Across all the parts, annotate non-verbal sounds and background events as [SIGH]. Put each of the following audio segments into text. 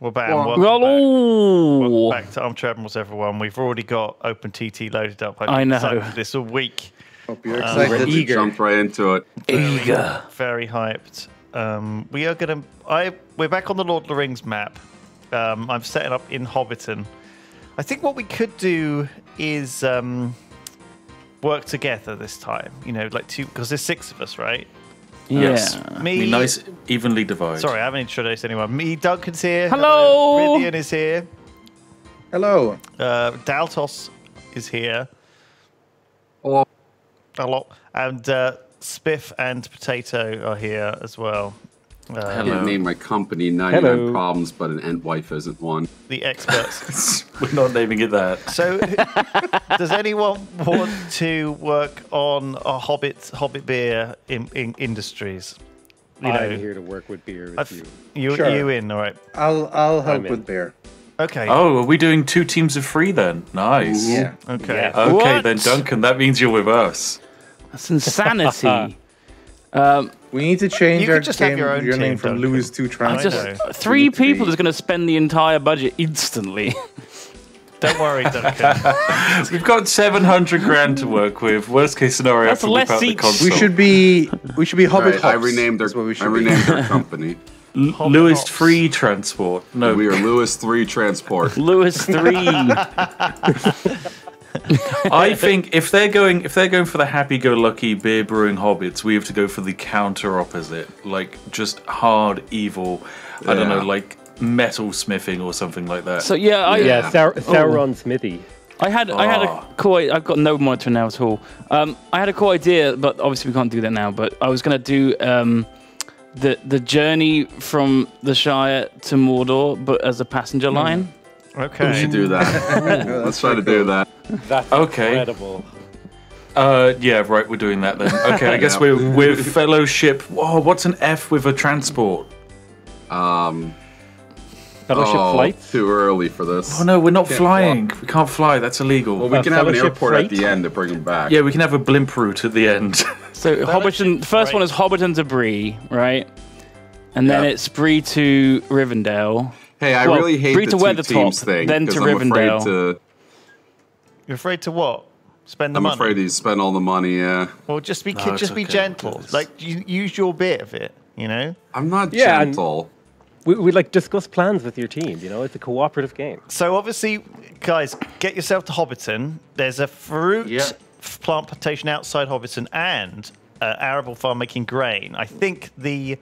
Well, bam. Welcome back. ooh. Welcome back to Armchair Admirals, everyone. We've already got Open TT loaded up. I've I been know. excited for This all week. Hope you're Um, excited. we're eager. Jumped right into it. Eager. Very hyped. Um, we are gonna. I we're back on the Lord of the Rings map. Um, I'm setting up in Hobbiton. I think what we could do is um, work together this time. You know, like two because there's six of us, right? Yeah. Me, Be nice, evenly divided. Sorry, I haven't introduced anyone. Me, Duncan's here. Hello. Rythian is here. Hello. Uh, Daltos is here. Hello. A lot. And uh, Spiff and Potato are here as well. Uh, I Hello. can't name my company 99 Hello. Problems, but an ant wife isn't one. the experts. [LAUGHS] We're not naming it that. so, does anyone want to work on a Hobbit Hobbit beer in, in industries? You know, I'm here to work with beer with I've- you. you Sure. you in, all right? I'll I'll help I'm with beer. Okay. Oh, are we doing two teams of three then? Nice. Yeah. Okay. Yeah. Okay, What? then Duncan, that means you're with us. That's insanity. [LAUGHS] um, We need to change You our, just game, your your, own name team, from Duncan. Lewis to I Trans. just three need to be- people is going to spend the entire budget instantly. [LAUGHS] Don't worry, [LAUGHS] Duncan. We've got 700 grand to work with. Worst case scenario, That's have to whip less out each. console. We should be we should be Hobbit Right, I renamed That's we our, should I renamed our [LAUGHS] company. L- Lewis Hops. Free Transport. No, We are Lewis Three Transport. Lewis three. [LAUGHS] I think if they're going if they're going for the happy-go-lucky beer brewing hobbits, we have to go for the counter opposite, like just hard evil. I don't know, like metal smithing or something like that. so yeah, I Yeah. Yeah, Sau- Sauron Smithy. I had I had a Oh. cool. I've got no monitor now at all. Um, I had a cool idea, but obviously we can't do that now. But I was gonna do um, the the journey from the Shire to Mordor, but as a passenger line. We Okay. should do that. [LAUGHS] Let's try to do that. That's Okay. incredible. Uh, yeah, right. We're doing that then. [LAUGHS] Okay, I guess Yeah. we're we're fellowship. Whoa, what's an F with a transport? Um, Fellowship oh, flights. too early for this. Oh no, we're not Can't flying. We can't fly. That's illegal. Well, we Uh, can have an Fellowship airport at the end to bring them back. yeah, we can have a blimp route at the end. [LAUGHS] So Hobbiton. The first one is Hobbiton to Bree, right? And then Yeah. it's Bree to Rivendell. Hey, I Well, really hate Bree the to two Weathertop, teams thing. then to I'm Rivendell. afraid to. You're afraid to what? Spend the money? I'm afraid to spend all the money. Yeah, Well, just be No, just it's be okay. gentle. It's- Like you, use your bit of it. You know. I'm not Yeah, and- gentle. We, we like discuss plans with your team. You know, it's a cooperative game. So obviously, guys, get yourself to Hobbiton. There's a fruit Yeah. plant plantation outside Hobbiton and uh, arable farm making grain. I think the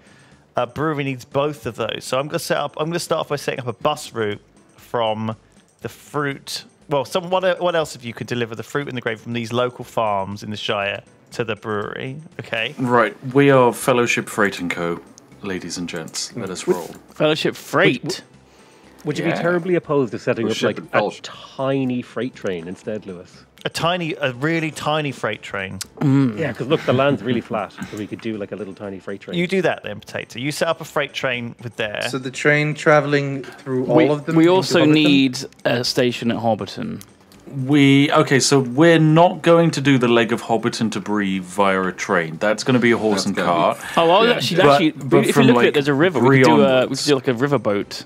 uh, brewery needs both of those. So I'm going to set up. I'm going to start off by setting up a bus route from the fruit. Well, some what, what else if you could deliver the fruit and the grain from these local farms in the Shire to the brewery? Okay. right, we are Fellowship Freight and Co. Ladies and gents, let us roll. Fellowship Freight. Would you Yeah. be terribly opposed to setting We're up like shipping a tiny freight train instead, Lewis? A tiny, a really tiny freight train. Mm. Yeah, because look, the land's really flat, so we could do like a little tiny freight train. You do that then, Potato. You set up a freight train with there. So the train traveling through all of them. we also Hobbiton? need a station at Hobbiton. We okay, so we're not going to do the leg of Hobbiton to Bree via a train. That's going to be a horse That's and gonna cart. be- Oh, well, Yeah. actually, actually, but if you from, look at it, there's a river. We could do, a, we could do like a river boat.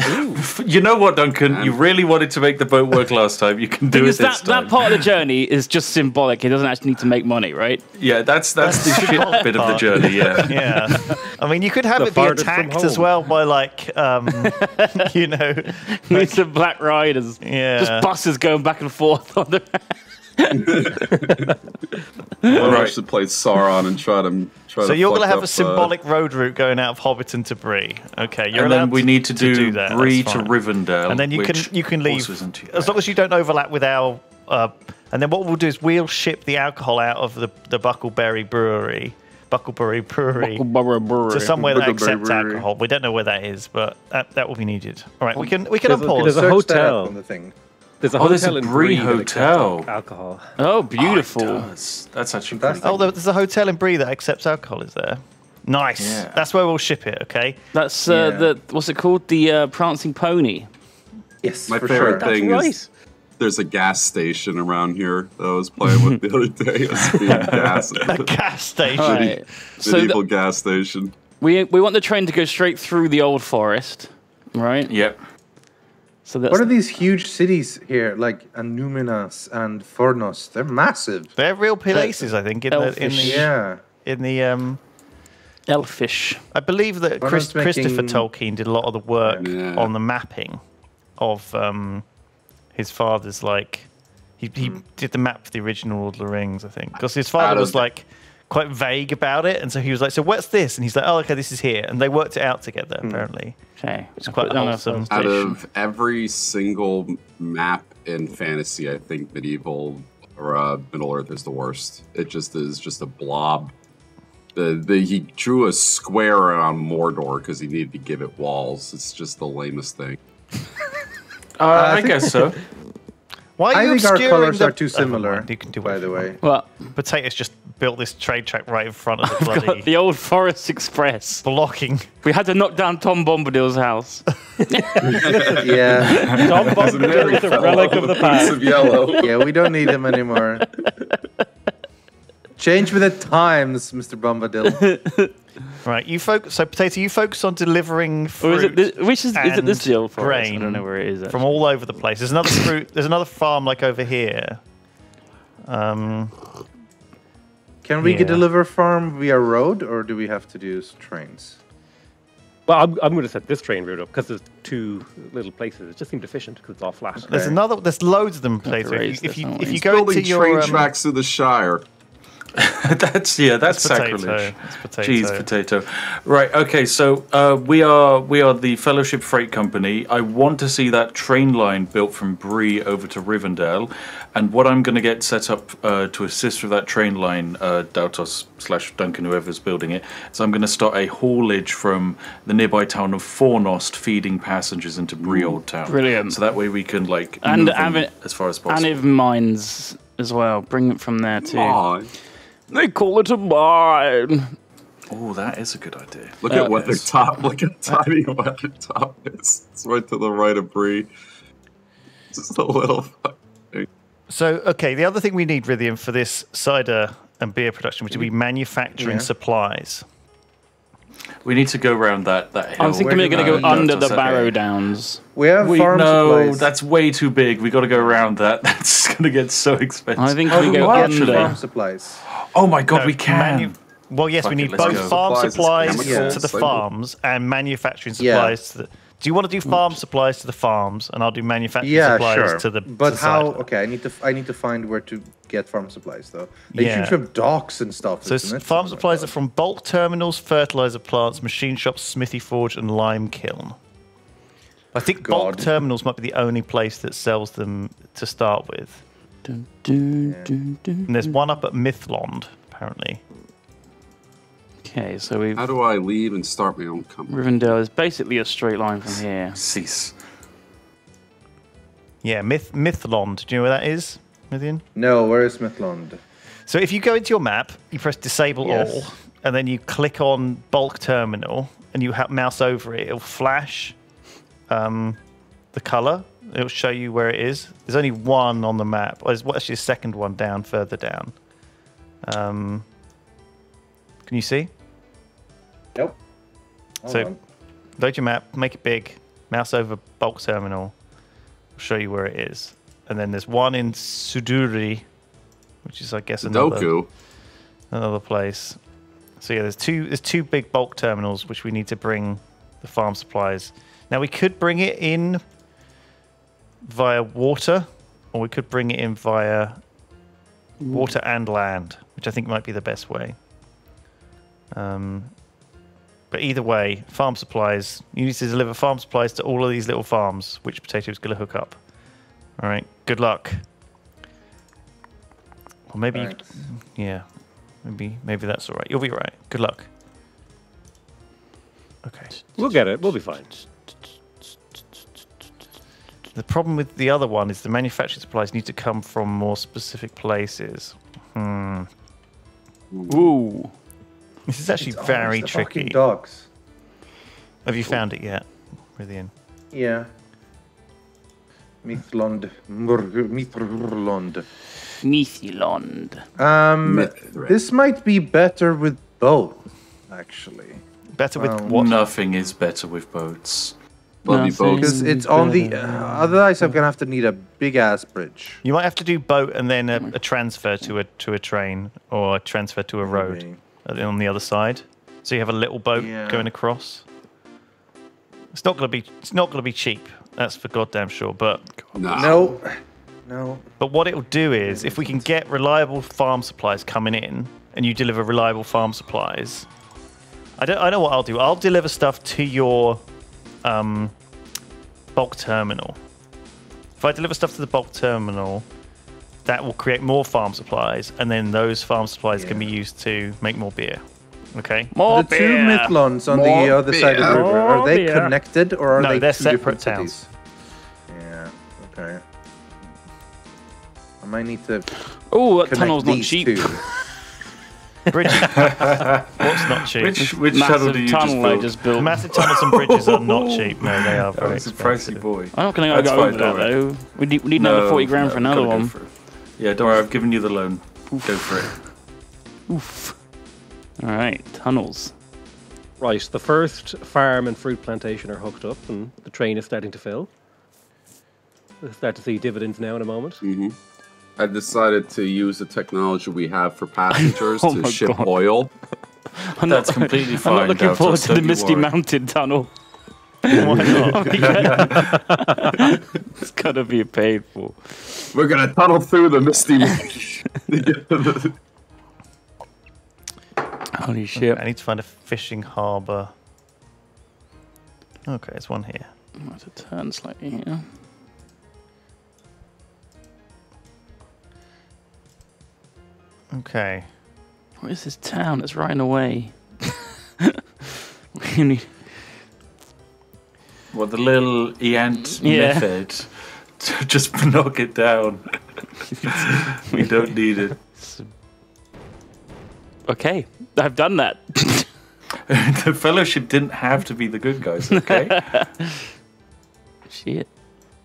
[LAUGHS] You know what, Duncan? You really wanted to make the boat work last time. You can do Because it this that, time. that part of the journey is just symbolic. It doesn't actually need to make money, right? yeah, that's that's the shit symbolic bit of the journey. Yeah. [LAUGHS] Yeah, I mean, you could have The it be farthest attacked as well by like, um, [LAUGHS] you know, Need some black riders. yeah. Just buses going back and forth on the. Or I Right. should play Sauron and try to try so to. you're gonna have up, a uh, symbolic road route going out of Hobbiton to Bree. Okay, you're and then we need to, do, that. Bree to. Rivendell. and then you can you can leave also isn't too as long as you don't overlap with our. Uh, and then what we'll do is we'll ship the alcohol out of the the Bucklebury Brewery, Bucklebury Brewery. To somewhere that accepts Brewery. alcohol. We don't know where that is, but that, that will be needed. All right, we can we can There's a- unpause. there's a Search that up hotel. on the thing. There's a Oh, there's a hotel in Brie Bree that accepts hotel. Alcohol. Oh, beautiful. Oh, it does. That's actually Fantastic. pretty Oh, there's a hotel in Bree that accepts alcohol. Is there? Nice. Yeah. That's where we'll ship it. Okay. That's uh, Yeah. the what's it called? The uh, prancing pony. Yes, My for favorite sure. thing That's is there's a gas station around here that I was playing with the other day. A [LAUGHS] speed gas, A gas station. All right. So medieval th- gas station. we we want the train to go straight through the old forest, right? Yep. So that's What are these huge cities here, like Annúminas and Fornost? They're massive. They're real places, I think, in the in Elfish. the Yeah. in the um. elfish. I believe that Chris, was Christopher Tolkien did a lot of the work Yeah. on the mapping of um, his father's like he, he did the map for the original Lord of the Rings, I think, because his father Out of- was like quite vague about it, and so he was like, "So what's this?" And he's like, "Oh, okay, this is here," and they worked it out together. Apparently, Okay, it's quite wholesome. Out of every single map in fantasy, I think medieval or uh, Middle Earth is the worst. It just is just a blob. The, the he drew a square around Mordor because he needed to give it walls. It's just the lamest thing. [LAUGHS] Uh, I, think- guess so. [LAUGHS] Why are I you think our colors the- are too similar. mind, You can do by the way. Well, Potatoes just built this trade track right in front of the [LAUGHS] got bloody the old Forest Express. blocking. We had to knock down Tom Bombadil's house. [LAUGHS] Yeah. Tom Bombadil is a relic of the past. of yellow. yeah, we don't need him anymore. [LAUGHS] Change with the times, Mr. Bombadil. Right, you focus. So, potato, you focus on delivering fruit Or is it this, which is, is it this and the old forest? I grain don't know where it is. from all over the place. There's another fruit. There's another farm like over here. Um, Can we Yeah. deliver farm via road, or do we have to use trains? Well, I'm, I'm going to set this train route up because there's two little places. It just seemed efficient because it's all flat. there's another. There's loads of them. have Potato. If you if this, you, if you go building into your train um, tracks to the Shire. [LAUGHS] that's yeah, that's potato. sacrilege. It's potato. Cheese potato. Right. Okay. So uh, we are we are the Fellowship Freight Company. I want to see that train line built from Bree over to Rivendell, and what I'm going to get set up uh, to assist with that train line, uh, Daltos slash Duncan, whoever's building it. So I'm going to start a haulage from the nearby town of Fornost, feeding passengers into Bree Old Town. Brilliant. So that way we can like And move them Avi- as far as possible. Annúminas as well. Bring it from there too. Aw, They call it a mine. oh, that is a good idea. look Uh, at what their top. Look at tiny what their top is. It's right to the right of Bree. Just a little. So okay, the other thing we need, Rythian, for this cider and beer production, which would be manufacturing Yeah. supplies. We need to go around that that hill. I was thinking where we were do going to go under the okay. Barrow Downs. We have We, farm no, supplies. that's way too big. We got to go around that. [LAUGHS] That's going to get so expensive. I think How we we go get under. farm supplies? oh my god, No, we can. manu- well, yes, Fuck we need let's both go. farm Supplies supplies chemicals, to the like- farms and manufacturing Yeah. supplies to the. Do you want to do farm supplies to the farms, and I'll do manufacturing Yeah, supplies sure. to the. but to how? cider? Okay, I need to. f- I need to find where to get farm supplies though. They Yeah. should have docks and stuff. So isn't s- it? farm Something like supplies are from bulk terminals, fertilizer plants, machine shops, smithy forge, and lime kiln. I think bulk terminals might be the only place that sells them to start with. Dun, dun, dun, dun. And there's one up at Mithlond, apparently. Okay, so we've How do I leave and start my own company? Rivendell is basically a straight line from here. Cease. Yeah, Myth Mithlond. Do you know where that is, Mythian? No, where is Mithlond? So if you go into your map, you press disable Yes. all, and then you click on bulk terminal, and you ha- mouse over it, it'll flash um, the color. It'll show you where it is. There's only one on the map. Well, there's well, actually a second one down, further down. Um, can you see? Nope. Hold So- on. Load your map, make it big, mouse over bulk terminal, I'll show you where it is. And then there's one in Suduri, which is, I guess, another Doku. another place. So yeah, there's two there's two big bulk terminals which we need to bring the farm supplies. Now we could bring it in via water, or we could bring it in via water and land, which I think might be the best way. Um, but either way, farm supplies. You need to deliver farm supplies to all of these little farms, which Potato's going to hook up. All right. Good luck. Or maybe, you, yeah, maybe maybe that's all right. You'll be all right. Good luck. Okay. We'll get it. We'll be fine. The problem with the other one is the manufacturing supplies need to come from more specific places. Hmm. Ooh. This is actually It's very the tricky. dogs. Have you found it yet, Rythian? Yeah. Mithlond. Mur- Mithlond. Nithilond. Um, this might be better with both, actually. Better with Well, what? Nothing is better with boats. Love No, boats. Because it's on the. Uh, otherwise, I'm gonna have to need a big ass bridge. You might have to do boat and then a, a transfer to a to a train or a transfer to a road Maybe. On the other side. So you have a little boat Yeah. going across. It's not gonna be it's not gonna be cheap. That's for goddamn sure. But Nah. No, no. but what it'll do is if we can get reliable farm supplies coming in and you deliver reliable farm supplies. I don't I know what I'll do. I'll deliver stuff to your um, bulk terminal. If I deliver stuff to the bulk terminal, that will create more farm supplies, and then those farm supplies can be used to make more beer. Okay. More the two beer. Midlands on the More other side of the beer. river are they beer. connected or are No, they they're two separate towns. cities? Yeah. Okay. I might need to Oh, that connect tunnel's not cheap. two. [LAUGHS] Bridge. What's not cheap? Which which tunnel Massive do you just tunnel I just built. Massive tunnels and bridges are not [LAUGHS] cheap. No, they are That very was a pricey boy. I'm not going to go over that though. We need, we need another 40 grand for another gotta go one. For it. Yeah, don't worry. I've given you the loan. Go for it. [LAUGHS] Oof. All right, tunnels. Right, the first farm and fruit plantation are hooked up, and the train is starting to fill. We'll start to see dividends now in a moment. Mm-hmm. I decided to use the technology we have for passengers [LAUGHS] Oh to ship God. oil. I'm That's not, completely fine. I'm not [LAUGHS] looking forward to the Misty worry. Mountain tunnel. [LAUGHS] Why not? [LAUGHS] It's gonna be painful. We're gonna tunnel through the misty. to [LAUGHS] the- Holy shit! I need to find a fishing harbour. Okay, there's one here. Oh, I have to turn slightly here. Okay. What is this town? It's right in the way. we need, Well, the little Eant Yeah. method to [LAUGHS] just knock it down. [LAUGHS] we don't need it. okay, I've done that. [LAUGHS] the Fellowship didn't have to be the good guys, okay? Shit,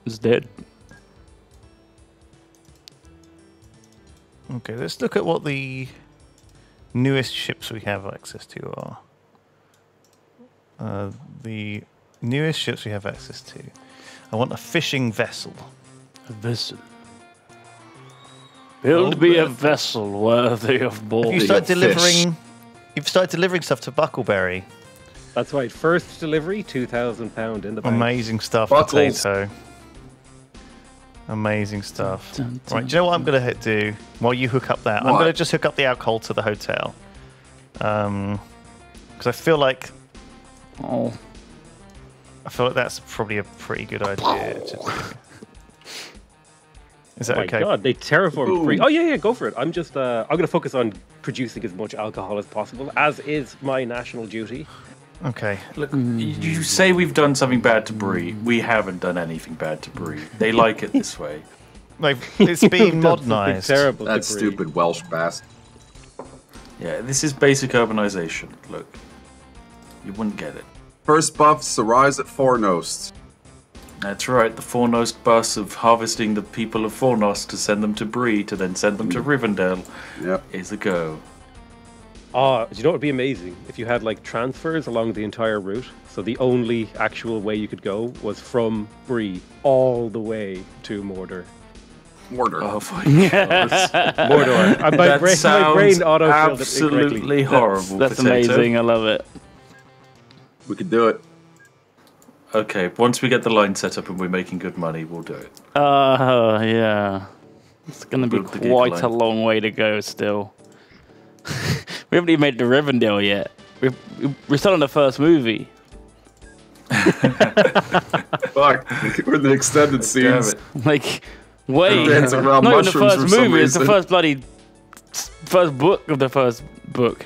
it's dead. Okay, let's look at what the newest ships we have access to are. Uh, the newest ships we have access to. I want a fishing vessel. A vessel. Build me a vessel worthy of Have boarding. you started fish. delivering? You've started delivering stuff to Bucklebury. That's right, first delivery, £2,000 in the bank. Amazing stuff, Buckles. potato. Amazing stuff. Dun, Right, dun, do you know what I'm going to do while you hook up that? I'm going to just hook up the alcohol to the hotel. Um, because I feel like Oh, I feel like that's probably a pretty good idea. To do. Is that Oh my okay? god, they terraform free. Oh yeah, yeah, go for it. I'm just uh, I'm gonna focus on producing as much alcohol as possible, as is my national duty. Okay. Look, you say we've done something bad to Bree. We haven't done anything bad to Bree. They [LAUGHS] like it this way. Like, it's [LAUGHS] being You've done something modernised. Terrible. that stupid Welsh bastard. Yeah, this is basic urbanization. Look, you wouldn't get it. First buffs arise at Fornost. That's right, the Fornost bus of harvesting the people of Fornost to send them to Bree to then send them to Rivendell Yep. is a go. Ah, do you know what would be amazing if you had like transfers along the entire route? So the only actual way you could go was from Bree all the way to Mordor. Mordor. Oh my [LAUGHS] god. Mordor. And my that brain, my sounds brain auto filled it incorrectly. absolutely horrible. that's Potato. amazing. I love it. We could do it. Okay, once we get the line set up and we're making good money, we'll do it. Uh, yeah. It's gonna be Build the gig quite a long way to go still. [LAUGHS] we haven't even made the Rivendell yet. We're, we're still on the first movie. [LAUGHS] Fuck. We're in the extended Damn scenes. [LAUGHS] Like, wait, not even the first movie. It's the first bloody first book of the first book.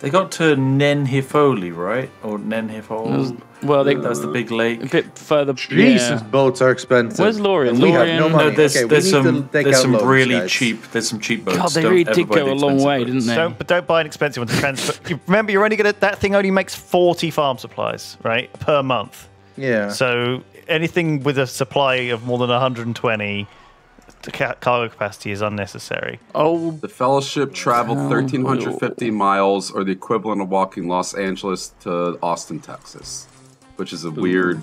They got to Nenhifoli, right? Or Nenhifol? Well, they That's the big a lake. bit further. Jesus, yeah. boats are expensive. Where's Lorien? And we have Lorien- no No, money. No, there's okay, there's some there's some loans, really guys. cheap there's some cheap boats. God, they Don't really did go a long way, boats. didn't they? Don't, but don't buy an expensive one to transfer. you remember, you're only gonna that thing only makes 40 farm supplies, right, per month. Yeah. So anything with a supply of more than 120 the ca- cargo capacity is unnecessary. Oh, The Fellowship traveled Town 1,350 miles, or the equivalent of walking Los Angeles to Austin, Texas. which is a weird.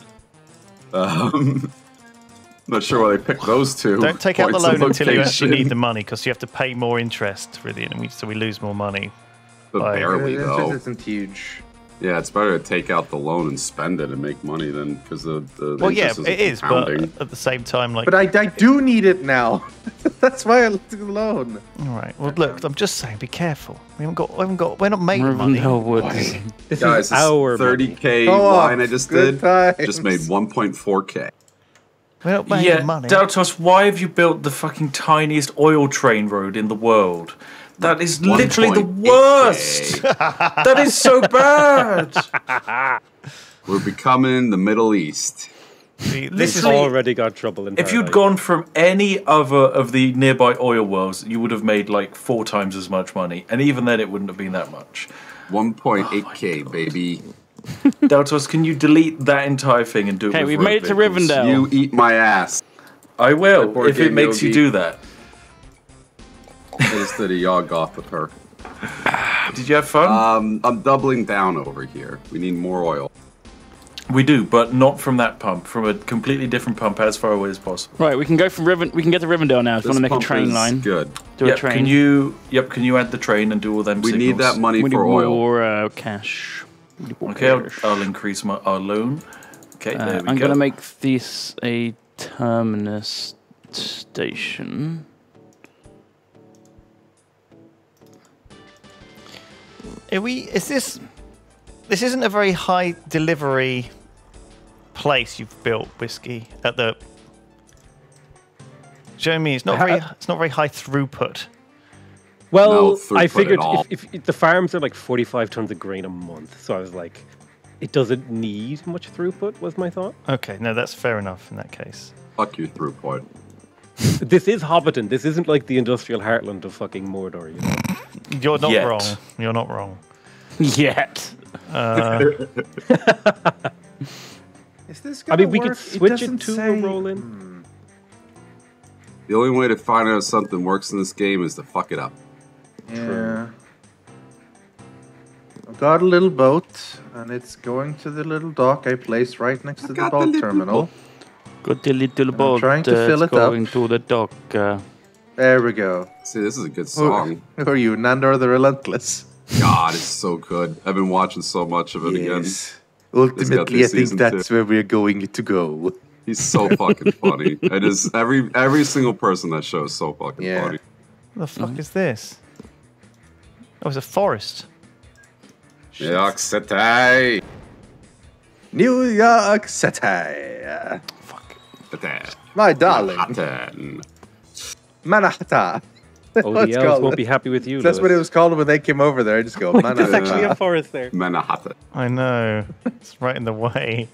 Um, [LAUGHS] not sure why they picked those two. Don't take out the loan until you actually need the money, because you have to pay more interest, really, and we, so we lose more money. But Like- barely It though. isn't huge. Yeah, it's better to take out the loan and spend it and make money than because the, the Well, yeah, interest it is, but compounding. at the same time, like, But I, I do need it now. [LAUGHS] That's why I took the loan. all right. Well, look, I'm just saying, be careful. We haven't got, we haven't got, we're not made of money. Rivendell Woods. This Guys, is this our 30k Go line I just good did just made 1.4k. We're not made Yeah, of money. Daltos, why have you built the fucking tiniest oil train road in the world? That is literally the worst. [LAUGHS] that is so bad. [LAUGHS] We're becoming the Middle East. See, This this has already got trouble in If you'd gone from any other of the nearby oil wells, you would have made like four times as much money, and even then, it wouldn't have been that much. 1.8k, baby. Daltos, can you delete that entire thing and do it? Okay, we've made it to? Rivendell. You eat my ass. I will if it Game makes you do that. I just did a off with her. [SIGHS] Did you have fun? Um, I'm doubling down over here. We need more oil. we do, but not from that pump. From a completely different pump, as far away as possible. Right, we can go from Riven. We can get to Rivendell now. If you want to make a train is line, Good. do yep, a train. Can you? Yep. Can you add the train and do all them? We need that money We need for oil. more uh, cash. We need more Okay, I'll. I'll increase my our loan. Okay, Uh, there we I'm go. gonna make this a terminus station. Are we? Is this? This isn't a very high delivery place you've built, whiskey at the. Do you know what I mean? It's not very. It's not very high throughput. Well, No throughput I figured if, if, if the farms are like 45 tons of grain a month, so I was like, it doesn't need much throughput, was my thought. Okay, no, that's fair enough in that case. Fuck you, throughput. This is Hobbiton. This isn't like the industrial heartland of fucking Mordor, you know? You're not Yet. wrong. You're not wrong. Yet. Uh, Is this I gonna mean, we could switch it, doesn't to say- a roll in. The only way to find out if something works in this game is to fuck it up. Yeah. I've got a little boat, and it's going to the little dock I placed right next to the got the boat little terminal. Got the little boat trying to that's fill it up. going to the dock. Uh, There we go. See, this is a good song. who are you, Nandor the Relentless? God, it's so good. I've been watching so much of it again. Ultimately, I think that's too. where we're going to go. He's so fucking [LAUGHS] funny. It is every every single person that show is so fucking Yeah. funny. What the fuck is this? Oh, it's a forest. New York City. New York City. City. My darling. Manhattan. Manhattan. [LAUGHS] Oh, the Let's elves won't be happy with you. That's what it was called when they came over there. I just go, [LAUGHS] There's Manhattan. actually a forest there. Manhattan. I know. It's right in the way.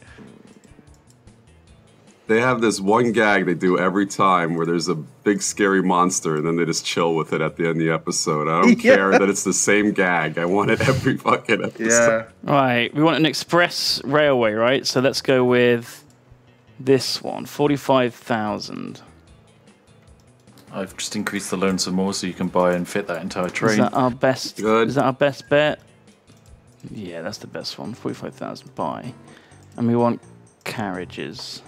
They have this one gag they do every time where there's a big scary monster and then they just chill with it at the end of the episode. I don't [LAUGHS] Yeah. care that it's the same gag. I want it every fucking episode. Yeah. right, we want an express railway, right? So let's go with this one, one, forty-five thousand. I've just increased the loan some more so you can buy and fit that entire train. Is that our best? Good. Is that our best bet? Yeah, that's the best one. Forty-five thousand buy, and we want carriages.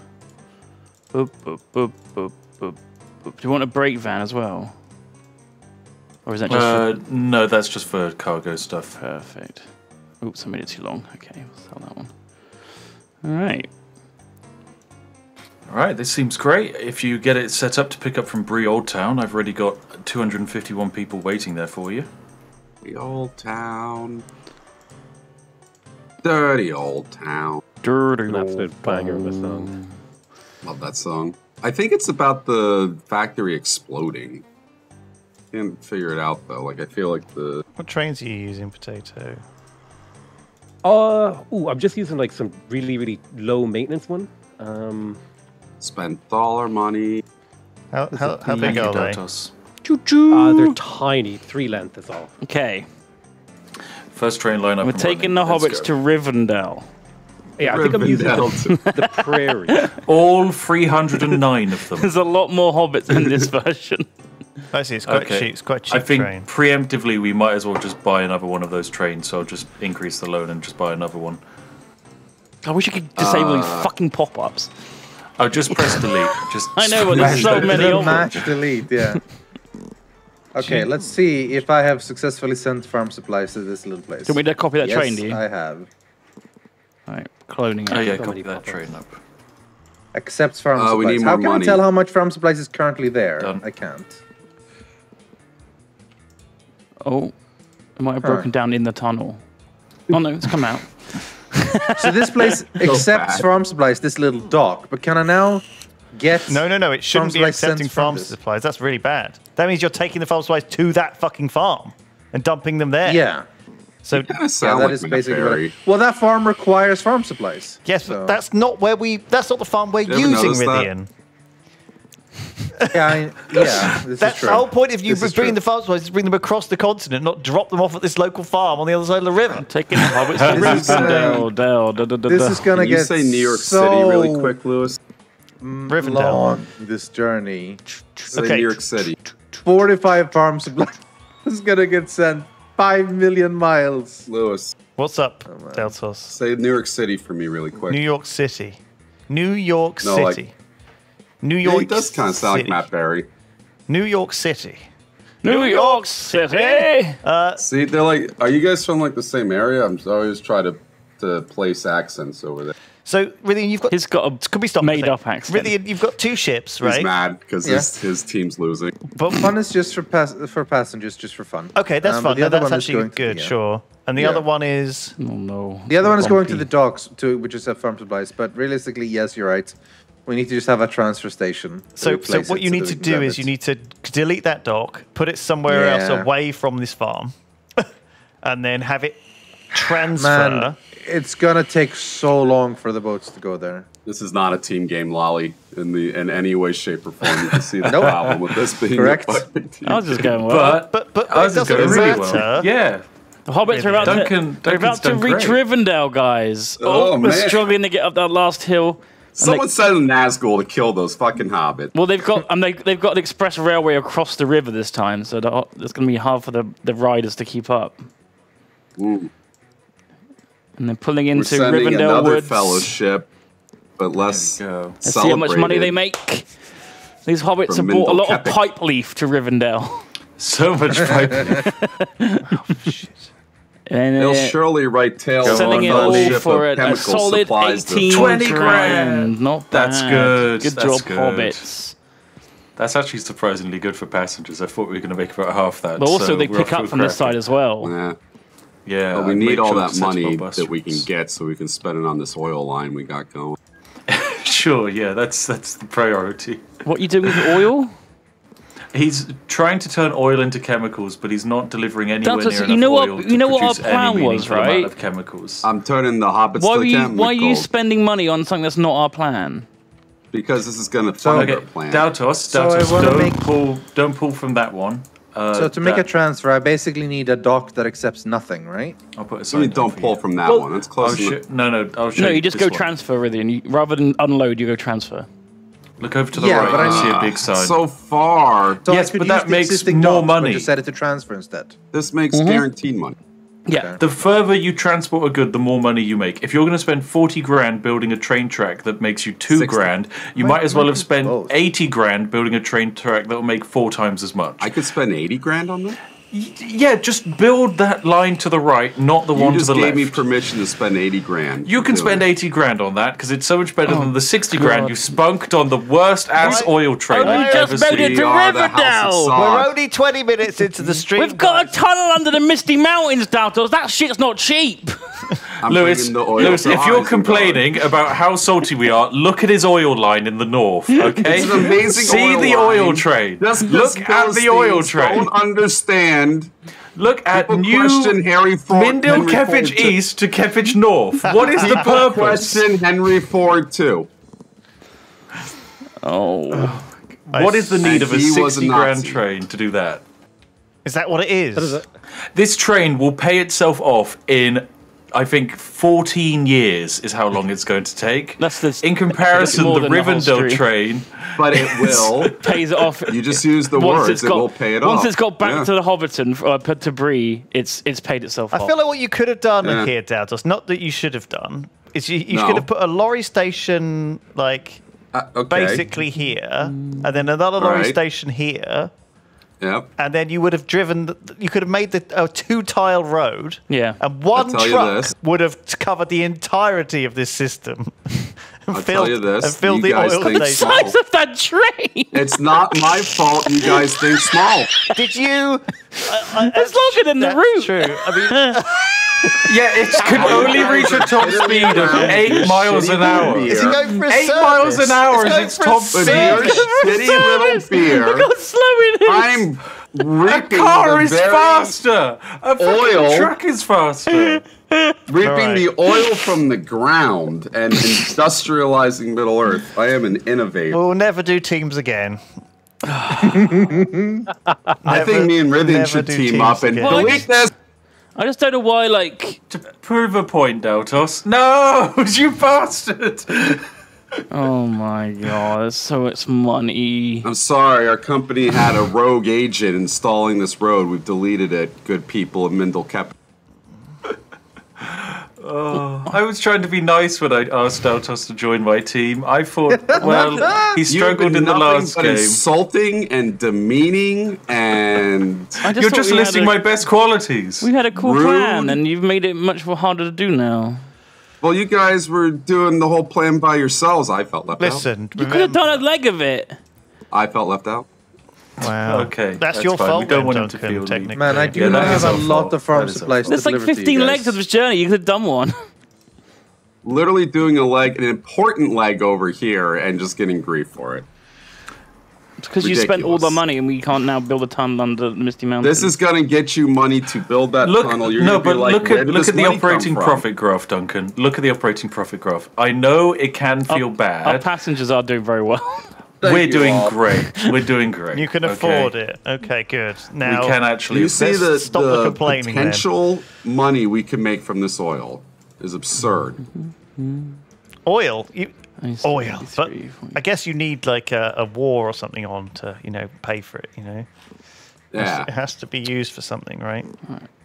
Boop boop boop boop boop. boop. Do you want a brake van as well, or is that just Uh, for no, that's just for cargo stuff. perfect? Oops, I made it too long. Okay, we'll sell that one. All right. All right, this seems great. If you get it set up to pick up from Bree Old Town, I've already got 251 people waiting there for you. The old town. Dirty old town. Dirty An absolute banger of a song. Love that song. I think it's about the factory exploding. Can't figure it out though. Like I feel like the What trains are you using, Potato? Uh, ooh, I'm just using like some really, really low maintenance one. Um, spent all our money. How, how, how big are they? Daltos. uh, they're tiny, three length is all. Okay, First train line up. we're taking running. the Let's hobbits go. to Rivendell. Yeah, I think I'm using the, the prairie. [LAUGHS] all 309 of them. [LAUGHS] There's a lot more hobbits in this [LAUGHS] version. Actually, it's quite Okay. cheap. It's quite a cheap I think train. preemptively we might as well just buy another one of those trains. So I'll just increase the loan and just buy another one. I wish you could disable these fucking pop-ups. Oh, just press delete. [LAUGHS] Just I know, but there's so smash many of them. match delete, yeah. [LAUGHS] Okay, let's see if I have successfully sent farm supplies to this little place. Do you want me to copy that yes, train, do you? I have. Right, cloning it. Oh yeah, copy that pop-ups. train up. Accepts farm Uh, we supplies. need How more can money. I tell how much farm supplies is currently there? Done. I can't. Oh, it might have broken down in the tunnel. Oh no, it's come out. [LAUGHS] [LAUGHS] So this place [LAUGHS] accepts bad. farm supplies, this little dock, but can I now get No, no, no. It shouldn't be accepting farm this? supplies. That's really bad. That means you're taking the farm supplies to that fucking farm and dumping them there. Yeah. So Kind of Yeah, that like is basically what I, Well that farm requires farm supplies. yes, so, but that's not where we. That's not the farm we're You ever using, noticed that? Rythian. yeah, I, [LAUGHS] yeah, this That's is true. the whole point of you This is bringing the farm supplies is bring them across the continent, not drop them off at this local farm on the other side of the river. Taking the hobbits to This is, Rivendell, Dell, da, da, da, This is gonna Can you get say New York so City really quick, Lewis? Rivendell. long this journey. Say Okay. New York City. 45 farm supplies [LAUGHS] is gonna get sent 5 million miles. Lewis, What's up, oh, man. Daltos? say New York City for me really quick. New York City. New York No, like- City. New Yeah, York. he does kind of sound like Matt Berry. New York City. New York City. Uh, See, they're like, are you guys from like the same area? I'm I always try to to place accents over there. So, Rythian, you've got. He's got a Could we stop? made up accent. Rythian, you've got two ships, right? He's mad because Yeah. his, his team's losing. But Fun is just for pass- for passengers, just for fun. okay, that's Um, but fine. the No, other that's one is actually going to- good. yeah. Sure. And the Yeah. other one is. Oh no. The other one is going to the docks, to which is a farm supplies. But realistically, yes, you're right. We need to just have a transfer station. So, so what you need that to do is it. you need to delete that dock, put it somewhere else away from this farm, [LAUGHS] and then have it transfer. Man, it's gonna take so long for the boats to go there. This is not a team game, Lolly, in the in any way, shape, or form. You can see the [LAUGHS] Nope. problem with this being Correct. [LAUGHS] team I was just going well. But But but, but ours it is doesn't going really matter. well. Yeah. The hobbits are about Duncan- to, they're about to reach great. Rivendell, guys. Oh, Oh, we're man. struggling to get up that last hill. Someone sent a Nazgul to kill those fucking hobbits. Well, they've got um, they, they've got an express railway across the river this time, so it's going to be hard for the, the riders to keep up. Ooh. And they're pulling We're into sending Rivendell another Woods. fellowship, but less There. Let's see how much money they make. These hobbits have brought a lot Mindel of pipe leaf to Rivendell. [LAUGHS] So much pipe. [LAUGHS] And They'll uh, surely write tales on selling it a all fellowship for of a, a chemical solid supplies. to- 18 20 grand. grand. Not That's good, Good that's job, good. hobbits. That's actually surprisingly good for passengers. I thought we were going to make about half that. But also, so they pick up from this side as well. Yeah. Yeah, But we I'd need all sure that to set up money that we can get so we can spend it on this oil line we got going. [LAUGHS] Sure, yeah, that's that's the priority. What are you doing with oil? [LAUGHS] He's trying to turn oil into chemicals, but he's not delivering anywhere That's near what- you enough know what- oil you to know what our produce any plan was, meaningful amount right? Of chemicals. I'm turning the hobbits Why to you chemical Why are you spending money on something that's not our plan? because this is going to So- fund our okay, plan. Daltos, So Daltos, wanna don't make- pull, don't pull from that one. Uh, So to make a transfer, I basically need a dock that accepts nothing, right? I'll put a You sign down don't pull you. from that Well- one. That's close sh- enough. no, no, I'll show No, you you just go one. transfer with and you, rather than unload, you go transfer. Look over to the Yeah, right. but I you see a big sign. So far, So Yes, but that makes existing more dock, money. But just set it to transfer instead. this makes Mm-hmm. guaranteed money. Yeah. The further you transport a good, the more money you make. If you're going to spend 40 grand building a train track that makes you two 60. grand, you Might- might as well have spent both. 80 grand building a train track that will make four times as much. I could spend 80 grand on that. Yeah, just build that line to the right, not the You one to just the gave left. me permission to spend 80 grand. you can spend it. 80 grand on that because it's so much better oh, than the 60 grand God. you spunked on the worst ass Why- oil train Oh, I've you just ever made it seen. to We are oh, the house Riverdale. We're only 20 minutes into the stream. We've got a tunnel under the Misty Mountains, Daltos. That shit's not cheap. [LAUGHS] I'm Lewis, bringing the oil Lewis, if you're Isengard. complaining about how salty we are, look at his oil line in the north, [LAUGHS] okay? It's an amazing See oil the oil line. train. Just look at the oil Philistines train. Don't understand. Look at People new question Harry Ford. Mindil Henry Kefich Ford. East to Kefich North. [LAUGHS] What is the purpose? Question Henry Ford too. Oh. What is the need of a he was a 60 grand train to do that? Is that what it is? What is it? This train will pay itself off in, I think, 14 years is how long it's going to take. That's the- in comparison, the than the Rivendell train. But it [LAUGHS] will. Pays it off. You just use the once words, it's it will pay it once off. Once it's got back Yeah. to the Hobbiton, uh, put to Bree, it's it's paid itself I off. feel like what you could have done Yeah. here, Daltos, not that you should have done, is you, you No. could have put a lorry station like Uh, okay. basically here, and then another lorry Right. station here, Yep. and then you would have driven. The, you could have made the a two tile road. Yeah. And one truck would have covered the entirety of this system. [LAUGHS] and [LAUGHS] I'll tell you this, And filled you the guys oil think station. small. Size of that train! It's not my fault you guys think small. Did you? [LAUGHS] It's longer than the That's route. true. I mean, [LAUGHS] Yeah, it can only reach a top speed of eight miles an hour. is he going for a Eight service? miles an hour is going its top speed. your service. shitty little beer, Look how slow it is. I'm A car the is very- faster. A fucking oil. truck is faster. Reaping Alright. the oil from the ground and industrializing Middle Earth. I am an innovator. We'll never do teams again. I think me and Rythian never should team up and again. delete this. I just don't know why, like. to prove a point, Daltos. No, [LAUGHS] you bastard. Oh my god, there's so much money. I'm sorry, our company had a rogue agent installing this road. We've deleted it. Good people of Mindel Cap. Oh. I was trying to be nice when I asked Daltos to join my team. I thought, well, he struggled in the last but game. insulting and demeaning and [LAUGHS] I You're just listing a- my best qualities. We had a cool Rude. plan, and you've made it much more harder to do now. well, you guys were doing the whole plan by yourselves. I felt left out. Listen, You could have done a leg of it. I felt left out. Wow. Okay, that's, that's your fine. We fault. don't then, want him to Duncan, feel technically. Man, I do Yeah, not have a lot fault. of farm That is our supplies to There's like deliver to 15 legs of this journey. You could have done one. Literally doing a leg, an important leg over here, and just getting grief for it. Because you spent all the money, and we can't now build a tunnel under the Misty Mountain. This is gonna get you money to build that Look, tunnel. You're no, gonna be but like, look at did look at the operating profit graph, Duncan. Look at the operating profit graph. I know it can feel Our bad. Our passengers are doing very well. [LAUGHS] Thank We're doing all. great. We're doing great. You can okay? afford it. Okay, good. Now We can actually. you see the, stop the the complaining then. potential money we can make from this oil is absurd. Mm-hmm. oil. You, Nice, oil. But I guess you need like a, a war or something on to you know pay for it. You know, Yeah. it has to be used for something, right?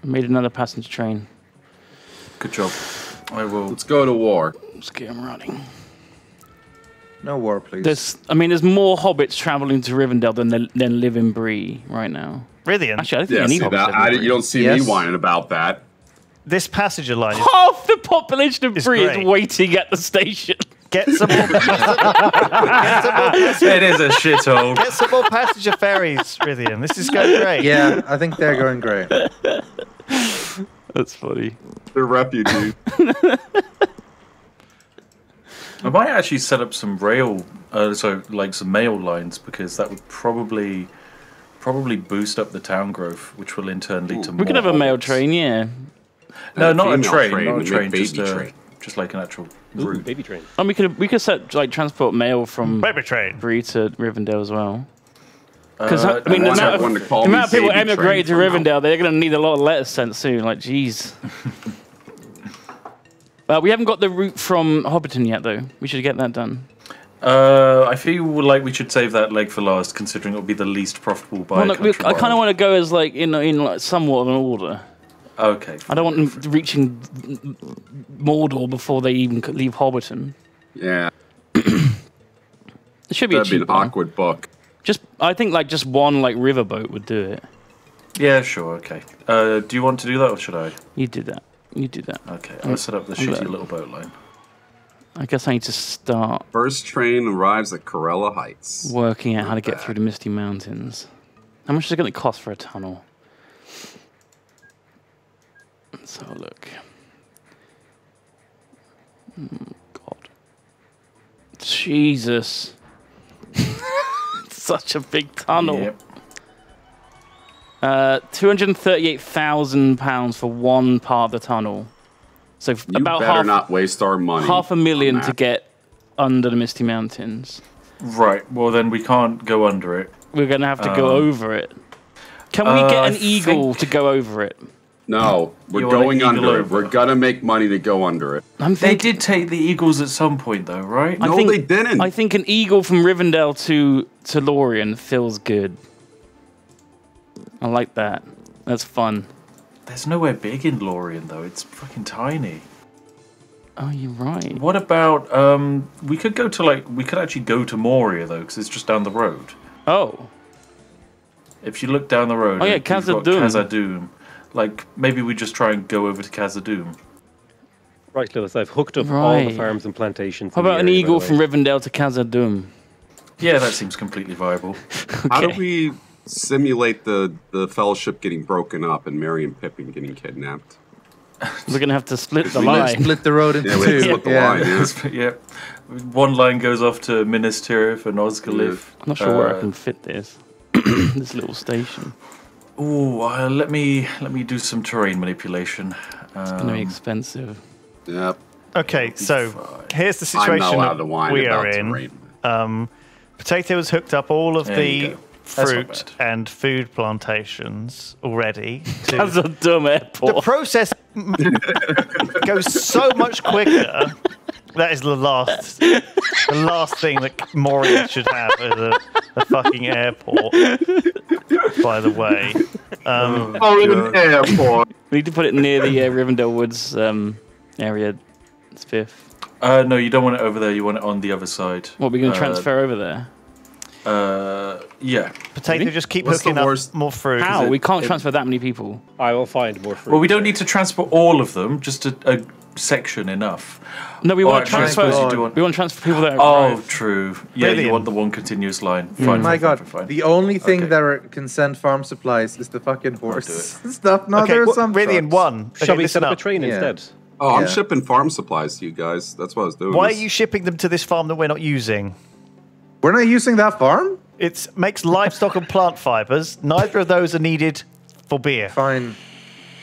Made another passenger train. Good job. I will. Let's go to war. Let's get him running. No war, please. There's, I mean, there's more hobbits traveling to Rivendell than there- than live in Bree right now. Rythian, Actually, I don't think Yeah, any see hobbits that? in I, Bree. you don't see Yes. me whining about that. this passenger line is Half the population of It's Bree great. is waiting at the station. get some more, get some more, [LAUGHS] It is a shithole. get some more passenger ferries, Rythian. This is going great. yeah, I think they're going great. [LAUGHS] That's funny. They're refugees. [LAUGHS] I might actually set up some rail, uh, so like some mail lines, because that would probably probably boost up the town growth, which will in turn lead to more. We could have a mail train, yeah. No, A not a train, train, not a train, just a, train. just like an actual Ooh, route. baby train. And we could we could set like transport mail from Baby train. Bree to Rivendell as well. Because Uh, I mean, the amount of, the amount of people Baby emigrated to Train from. Rivendell, they're going to need a lot of letters sent soon. Like, jeez. [LAUGHS] uh, we haven't got the route from Hobbiton yet, though. We should get that done. Uh, I feel like we should save that leg for last, considering it will be the least profitable by Well, a no, we- I kind of want to go as like in in like somewhat of an order. Okay. I don't want them reaching Mordor before they even leave Hobbiton. Yeah, [COUGHS] It should be that'd a be cheap an one. awkward book. Just I think like just one like riverboat would do it. Yeah, sure. Okay. Uh, do you want to do that, or should I? You do that. You do that. Okay, I'll set up the I'm shitty glad. little boat line. I guess I need to start First train arrives at Corella Heights. working out how to get through the Misty Mountains. How much is it going to cost for a tunnel? Let's have a look. Hmm, God. Jesus. [LAUGHS] Such a big tunnel. Yep. Uh, two hundred and thirty-eight thousand pounds for one part of the tunnel. So f- You about better half, not waste our money. half a million to get under the Misty Mountains. Right. Well, then we can't go under it. We're gonna have to go Um, over it. Can we uh, get I an eagle think- to go over it? No, we're You going eagle under it. We're gonna make money to go under it. I'm They did take the Eagles at some point, though, right? I no, think- they didn't. I think an eagle from Rivendell to to Lorien feels good. I like that. That's fun. There's nowhere big in Lorien, though. It's fucking tiny. Oh, you're right. What about um? We could go to like we could actually go to Moria though, because it's just down the road. Oh, If you look down the road, Oh, yeah, you've got Khazad-dûm. Khazad-dûm. Like maybe we just try and go over to Khazad-dûm. Right, Lewis, I've hooked up all the farms and plantations. how about an area, by eagle from. Rivendell to Khazad-dûm? Yeah, that seems completely viable. [LAUGHS] How do we simulate the the fellowship getting broken up and Merry and Pippin getting kidnapped? We're gonna have to split the line. split the road into Yeah, two. split the yeah. line. Yeah. [LAUGHS] yeah, one line goes off to Minas Tirith and Osgiliath. I'm not sure where I Uh, can fit this. [CLEARS THROAT] this little station. Ooh, uh, let me let me do some terrain manipulation. It's gonna be Um, expensive. Yep. Okay, so here's the I'm not situation to whine we about are in. terrain. Um, Potato has hooked up all of There the go. That's not fruit and food plantations already. [LAUGHS] to- Khazad-dûm the Airport. process [LAUGHS] goes so much quicker. That is the last, the last thing that Moria should have as a, a fucking airport. By the way, um, Oh, an airport. [LAUGHS] We need to put it near the uh, Rivendell Woods um, area. It's fifth. Uh, no, you don't want it over there. You want it on the other side. What, we're going Uh, to transfer over there? Uh, yeah. Potato Really? just keep What's the hooking up worst- more fruit. How? it- we can't it- transfer that many people. I will find more fruit. Well, we don't need to transport all of them. Just a, a section enough. No, we Or want to actually, I transfer. suppose you do want- We want to transfer people that are Oh, drive. true. Yeah, Brilliant. you want the one continuous line. Fine. Oh fine, my fine, god, fine, fine. the only thing Okay. that are, can send farm supplies is the fucking horse [LAUGHS] stuff. No, okay, there are some really in trucks. one. Okay, Shall we listen set up a up. train Yeah. instead? Oh, I'm Yeah. shipping farm supplies to you guys. That's what I was doing. Why are you shipping them to this farm that we're not using? We're not using that farm? It makes livestock and plant fibers. Neither of those are needed for beer. Fine.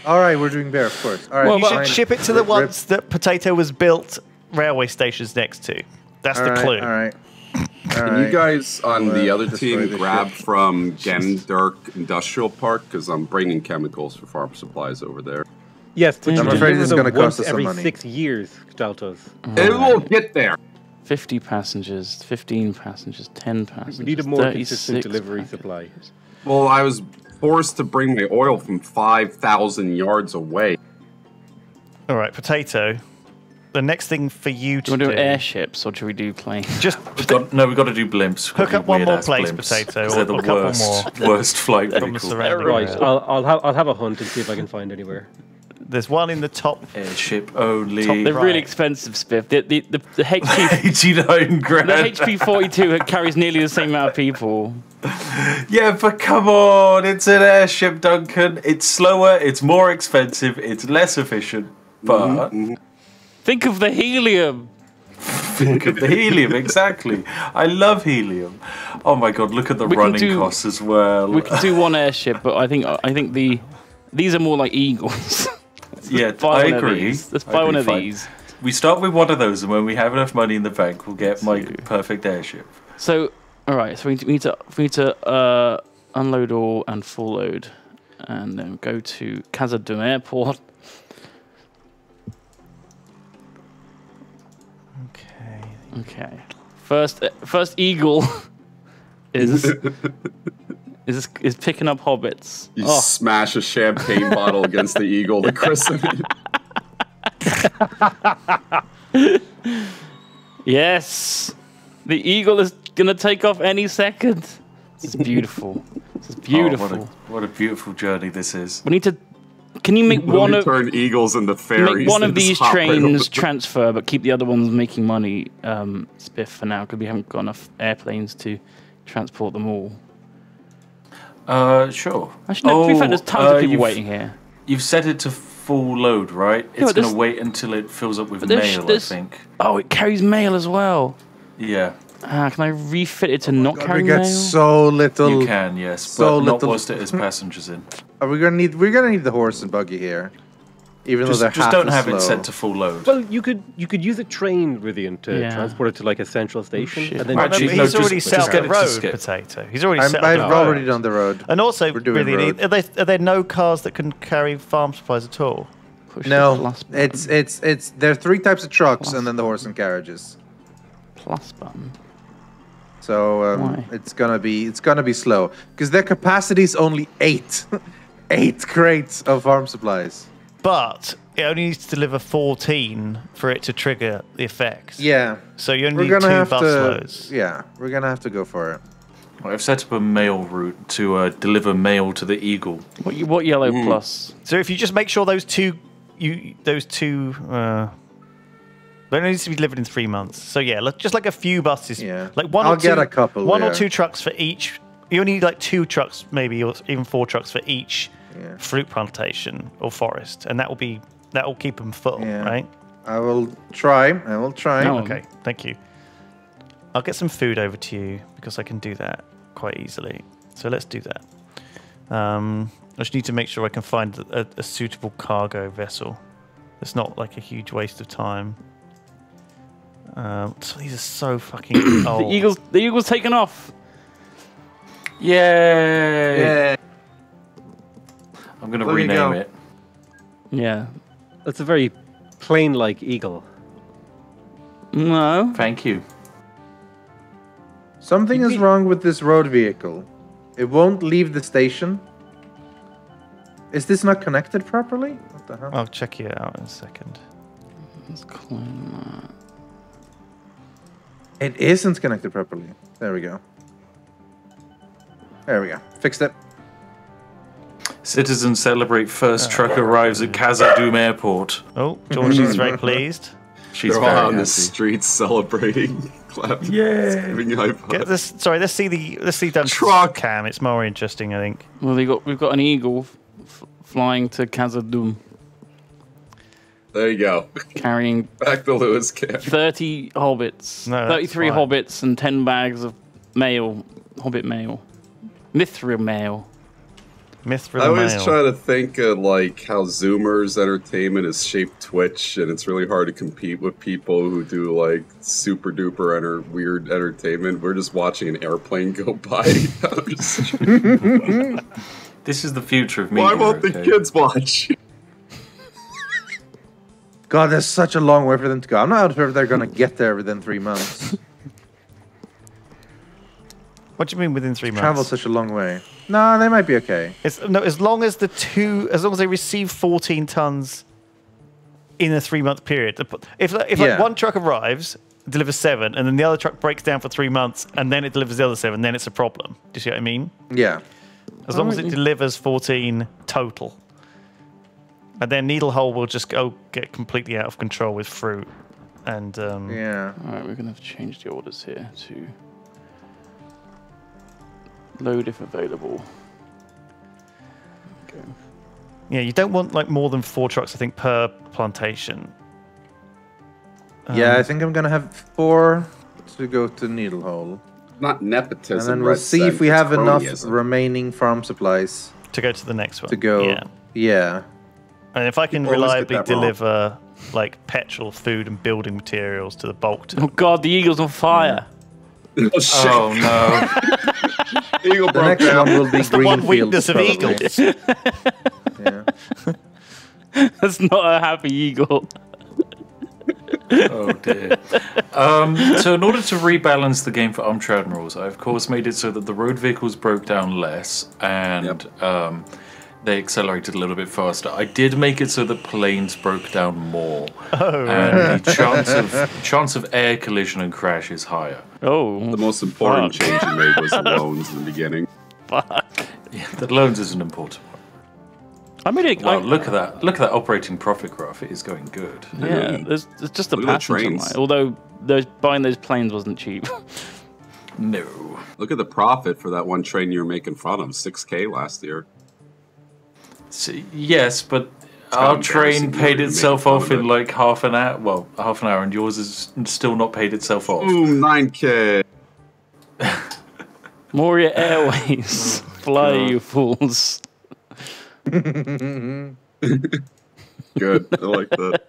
All right, we're doing beer, of course. All right, Well, You should fine. ship it to the Rip- ones that Potato was built railway stations next to. That's All the right, clue. All right. All Can right. you guys on Well, the other team the grab ship. from Gandirk Industrial Park? Because I'm bringing chemicals for farm supplies over there. Yes, but I'm afraid deliver it's gonna cost us some every six years, Daltos. It will get there. 50 passengers, 15 passengers, 10 passengers. We need a more 36 consistent delivery passengers. supply. Well, I was forced to bring my oil from 5,000 yards away. All right, Potato. The next thing for you to you want to do, do airships or should we do planes? just [LAUGHS] We've got, no, we've got to do blimps. We've got Hook to up do one more weird-ass place, blimps, Potato, 'cause or They're the a couple worst, [LAUGHS] worst flight From the vehicle. surrounding Right. I'll, I'll, have, I'll have a hunt and see if I can find anywhere. There's one in the top. Airship only. They're right. really expensive, Spiff. The, the, the, the HP, [LAUGHS] 89 grand. the HP 42 carries nearly the same amount of people. [LAUGHS] Yeah, but come on, it's an airship, Duncan. It's slower, it's more expensive, it's less efficient. But mm-hmm, mm-hmm. Think of the helium. [LAUGHS] think of the helium, exactly. I love helium. Oh my god, look at the We running do- costs as well. We can do one airship, but I think I think the these are more like eagles. [LAUGHS] yeah, buy I one of agree. these. Let's buy one of fine. these. We start with one of those, and when we have enough money in the bank, we'll get my Two. perfect airship. So, all right. So we need to we need to, we need to uh, unload all and full load, and then go to Khazad-dûm Airport. Okay. Okay. First, uh, first eagle [LAUGHS] is [LAUGHS] is is picking up hobbits. You Oh, smash a champagne [LAUGHS] bottle against the eagle to christen it. yes, the eagle is gonna take off any second. This is beautiful. This is beautiful. Oh, what, a, what a beautiful journey this is. we need to. Can you make one we of turn eagles into fairies. make one of these hop right trains transfer, but keep the other ones making money? Um, spiff for now because we haven't got enough airplanes to transport them all. Uh, sure. Actually, no, to be fair, there's tons uh, of people you've- waiting here. You've set it to full load, right? Yeah, It's but going to wait until it fills up with there's- mail, there's- I think. Oh, it carries mail as well. Yeah, Ah, can I refit it to not God, carry we get mail? so little. you can, yes, so but not little- whilst it has passengers in. Are we gonna need? We're gonna need the horse and buggy here, even Just, though they're just half don't have slow. it set to full load. Well, you could you could use a train, Rythian, to Yeah. transport it to like a central station, shit. and then Actually, no, he's just- already just set up the road. Potato. He's already I'm, set I've up already road. done the road. And also, We're really, road. are there, are there no cars that can carry farm supplies at all? Push No, it's it's it's there are three types of trucks and then the horse and carriages. plus button. So um, it's gonna be it's gonna be slow because their capacity is only eight, [LAUGHS] eight crates of farm supplies. But it only needs to deliver 14 for it to trigger the effects. Yeah. So you only We're need gonna two have bus to. loads. Yeah, we're gonna have to go for it. I've set up a mail route to uh, deliver mail to the Eagle. What, what yellow Hmm. plus? So if you just make sure those two, you those two, uh, they only needs to be delivered in three months. So yeah, just like a few buses. Yeah. Like one I'll or two, get a couple, One or two trucks for each. You only need like two trucks, maybe, or even four trucks for each Yeah. fruit plantation or forest, and that will be that will keep them full, Yeah. right? I will try. I will try. No. Okay, thank you. I'll get some food over to you because I can do that quite easily. So let's do that. Um, I just need to make sure I can find a, a suitable cargo vessel. It's not like a huge waste of time. Um, so these are so fucking [COUGHS] old. The eagles. The eagles taken off. Yay! Yeah. I'm going to There rename go. it. Yeah. That's a very plane-like eagle. No. Thank you. Something is wrong with this road vehicle. It won't leave the station. Is this not connected properly? What the hell? I'll check it out in a second. Let's clone that. It isn't connected properly. There we go. There we go. Fixed it. Citizens celebrate first uh, truck arrives at Khazad-dûm Airport. Oh, George is very pleased. [LAUGHS] She's They're very all on the streets celebrating, [LAUGHS] clapping, Yeah. giving high Get this. Sorry, let's see the let's see Duncan's Truck. cam. It's more interesting, I think. Well, we got we've got an eagle f- flying to Khazad-dûm, There you go. carrying [LAUGHS] Back the Lewis camp. 30 hobbits, No, 33 fine. hobbits, and 10 bags of mail, hobbit mail, mithril mail. Mithril I always mail. try to think of like how Zoomers entertainment is shaped Twitch, and it's really hard to compete with people who do like super duper enter- weird entertainment. We're just watching an airplane go [LAUGHS] by. [LAUGHS] [LAUGHS] This is the future of me. Why won't the okay? kids watch? God, there's such a long way for them to go. I'm not sure if they're gonna get there within three months. What do you mean within three months? Travel such a long way. No, they might be okay. It's, no, as long as the two, as long as they receive 14 tons in a three month period. The- If if like Yeah. one truck arrives, delivers seven, and then the other truck breaks down for three months, and then it delivers the other seven, then it's a problem. Do you see what I mean? Yeah. As long as it delivers 14 total. And then Needlehole will just go get completely out of control with fruit. And um, Yeah. All right, we're gonna have to change the orders here to load if available. Okay. yeah, you don't want like more than four trucks, I think, per plantation. yeah, I Um, think I'm gonna have four to go to Needlehole. Not nepotism. And then we'll see if we it's have enough remaining farm supplies to go to the next one. to go. Yeah. Yeah. And if I can People reliably that wrong. deliver like petrol, food, and building materials to the bulk Oh God, the eagle's on fire! Oh shit! Oh no! [LAUGHS] Eagle The broke next down. one will be the one Greenfields, weakness of probably. eagles. Yeah. [LAUGHS] That's not a happy eagle. Oh dear. Um, so in order to rebalance the game for Umtrad rules, I of course made it so that the road vehicles broke down less and um, they accelerated a little bit faster. I did make it so that planes broke down more, [LAUGHS] Oh, and the chance of chance of air collision and crash is higher. Oh, The most important Fuck. change you made was the [LAUGHS] loans in the beginning. fuck! Yeah, the loans is an important one. I mean, it. Wow, I- look at that! Look at that operating profit graph. It is going good. Yeah, there's, there's just a Look at the passenger trains. line. Although those buying those planes wasn't cheap. No. Look at the profit for that one train you were making fun of, 6k last year. See, yes, but kind our train paid itself off in like half an hour. Well, half an hour, and yours is still not paid itself off. Boom, 9k. [LAUGHS] Moria Airways, [LAUGHS] oh, fly you fools! [LAUGHS] Good. I like that.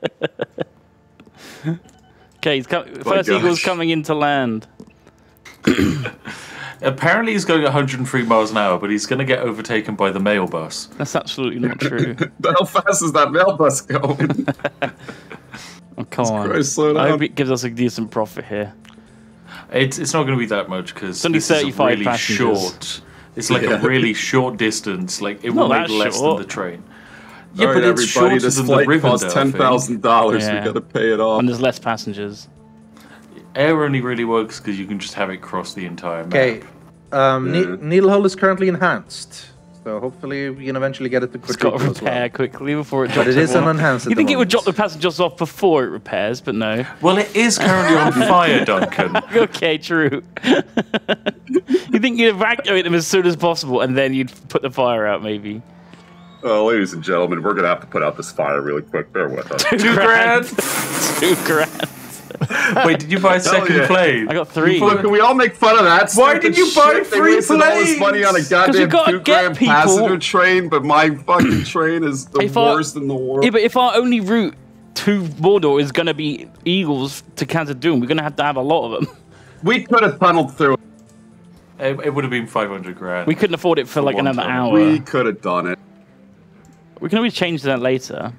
Okay, he's com- first gosh. eagle's coming into land. [COUGHS] [COUGHS] [COUGHS] Apparently, he's going 103 miles an hour, but he's going to get overtaken by the mail bus. That's absolutely not true. [LAUGHS] How fast is that mail bus going? [LAUGHS] Oh, come on. Christ, slow I hope it gives us a decent profit here. It's it's not going to be that much because it's only this is a 35 really passengers. short. It's like Yeah. a really short distance. Like it Not will make less short. than the train. Yeah, All but it's everybody, shorter this than the flight Rivendell costs ten thing. thousand dollars. Yeah. We gotta pay it off. And there's less passengers. Air only really works because you can just have it cross the entire map. Okay. Um, Yeah. Ne- Needlehole is currently enhanced, so hopefully we can eventually get it to It's got to repair well. quickly before it drops. But it is an everyone. enhanced. You think the it would drop the passengers off before it repairs, but no. Well, it is currently on [LAUGHS] fire, Duncan. [LAUGHS] okay, true. [LAUGHS] you think you'd evacuate them as soon as possible and then you'd put the fire out, maybe? Uh, ladies and gentlemen, we're gonna have to put out this fire really quick. Bear with us. Two grand. Two grand. [LAUGHS] Wait, did you buy a second yeah. plane? I got three. Look, can we all make fun of that? Why did you buy shit? They free all this money on a planes? goddamn you gotta two get grand people- passenger train, but my fucking train is the If I- worst in the world. Yeah, but if our only route to Mordor is going to be Eagles to Khazad-dûm, we're going to have to have a lot of them. we could have tunneled through. It, it would have been 500 grand. We couldn't afford it for, like another tunnel. hour. We We, could have done it. We can always change that later.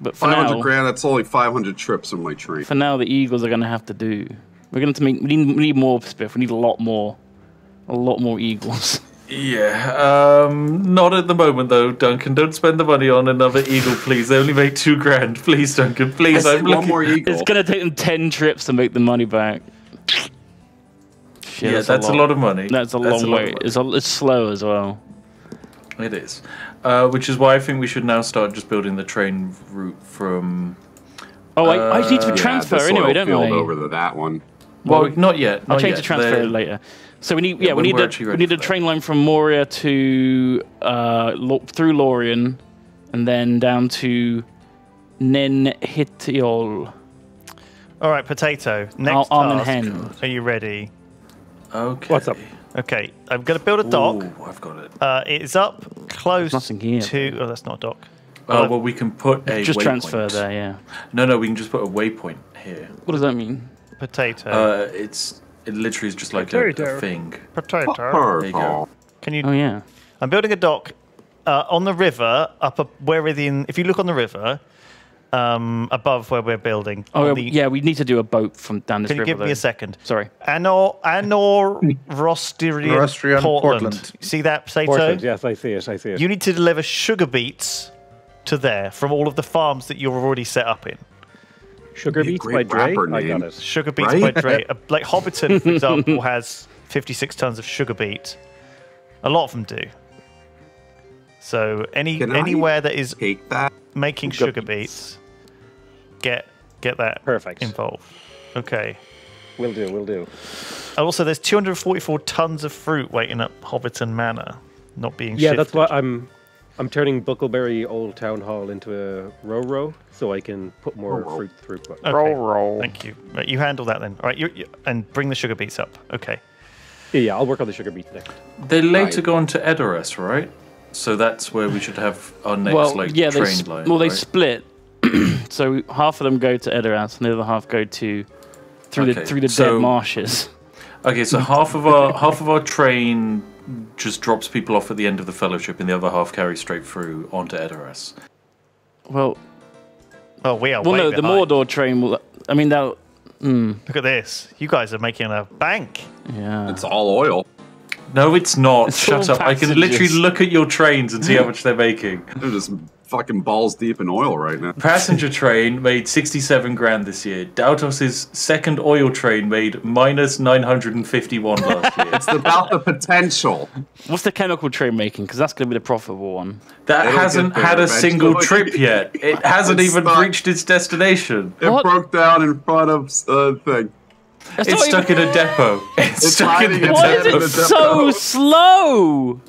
But for Five hundred now, grand. That's only five hundred trips on my train. for now, the Eagles are going to have to do. We're going to make. We need, we need more Spiff. We need a lot more. A lot more Eagles. [LAUGHS] Yeah, um, not at the moment though, Duncan. Don't spend the money on another eagle, please. They only make two grand. [LAUGHS] Please, Duncan. I Please, said I'm one looking. more eagle. It's going to take them 10 trips to make the money back. Shit, Yeah, that's a lot of money. That's a That's long lot of way. money. It's, a, it's slow as well. It is, uh, which is why I think we should now start just building the train route from. Oh, I, I need to Uh, Yeah, transfer anyway, don't we? I? over to that one. Well, not yet. I'll change yet. the transfer They're- later. So we need, Yeah, yeah, we need we're a we need a for that. train line from Moria to uh through Lorien, and then down to Nen Hithoel. All right, potato. Next Al- almond task. hen. Are you ready? Okay. What's up? Okay, I'm going to build a dock. Ooh, I've got it. Uh, it's up close nothing here. to. Oh, that's not a dock. Oh well, we can put a Just waypoint. transfer there, yeah. No, no, we can just put a waypoint here. What does that mean? Potato. Uh, it's it literally is just like a, a Potato. thing. potato. There you go. Can you? Oh yeah. I'm building a dock uh, on the river up a, where within. If you look on the river, um, above where we're building. Oh the- yeah, we need to do a boat from down this Can you river. give me a second? Sorry. Anor Anor [LAUGHS] Rostrian Rostrian Portland. Portland. See that potato? Portland, yes, I see it. I see it. You need to deliver sugar beets to there from all of the farms that you're already set up in. Sugar Be a Beats by great Dre. rapper I got it. Sugar beets Right? by Dre. [LAUGHS] Uh, like Hobbiton, for example, has 56 tons of sugar beet. A lot of them do. So any Can I anywhere that is that. making sugar beets, get get that Perfect. involved. Okay. We'll do. we'll do. Also, there's 244 tons of fruit waiting at Hobbiton Manor, not being Yeah, shifted. that's why I'm. I'm turning Bucklebury Old Town Hall into a row row, so I can put more Row row. fruit through. Okay. Thank you. Right, you handle that then. All right, you, you, and bring the sugar beets up. Okay. Yeah, yeah, I'll work on the sugar beets next. They later Right. go on to Edoras, right? So that's where we should have our next well, like yeah, they train sp- line. well they split. [CLEARS THROAT] so half of them go to Edoras, and the other half go to through the through the so- dead marshes. Okay, so half of our [LAUGHS] half of our train just drops people off at the end of the fellowship, and the other half carries straight through onto Edoras. Well, well, we are well, way no, the. Mordor train will. I mean, that. Hmm. Look at this. You guys are making a bank. Yeah. It's all oil. No, it's not. It's Shut all up! I can literally look at your trains and see how much they're making. They're just fucking balls deep in oil right now. Passenger train made 67 grand this year. Daltos' second oil train made minus 951 last year. [LAUGHS] It's about the potential. What's the chemical train making? Because that's going to be the profitable one. That It'll hasn't had a single trip yet. It [LAUGHS] hasn't It's even not- reached its destination. It What? broke down in front of uh, thing. That's It's stuck even- in a depot. It's, It's stuck in a in Why is it so slow?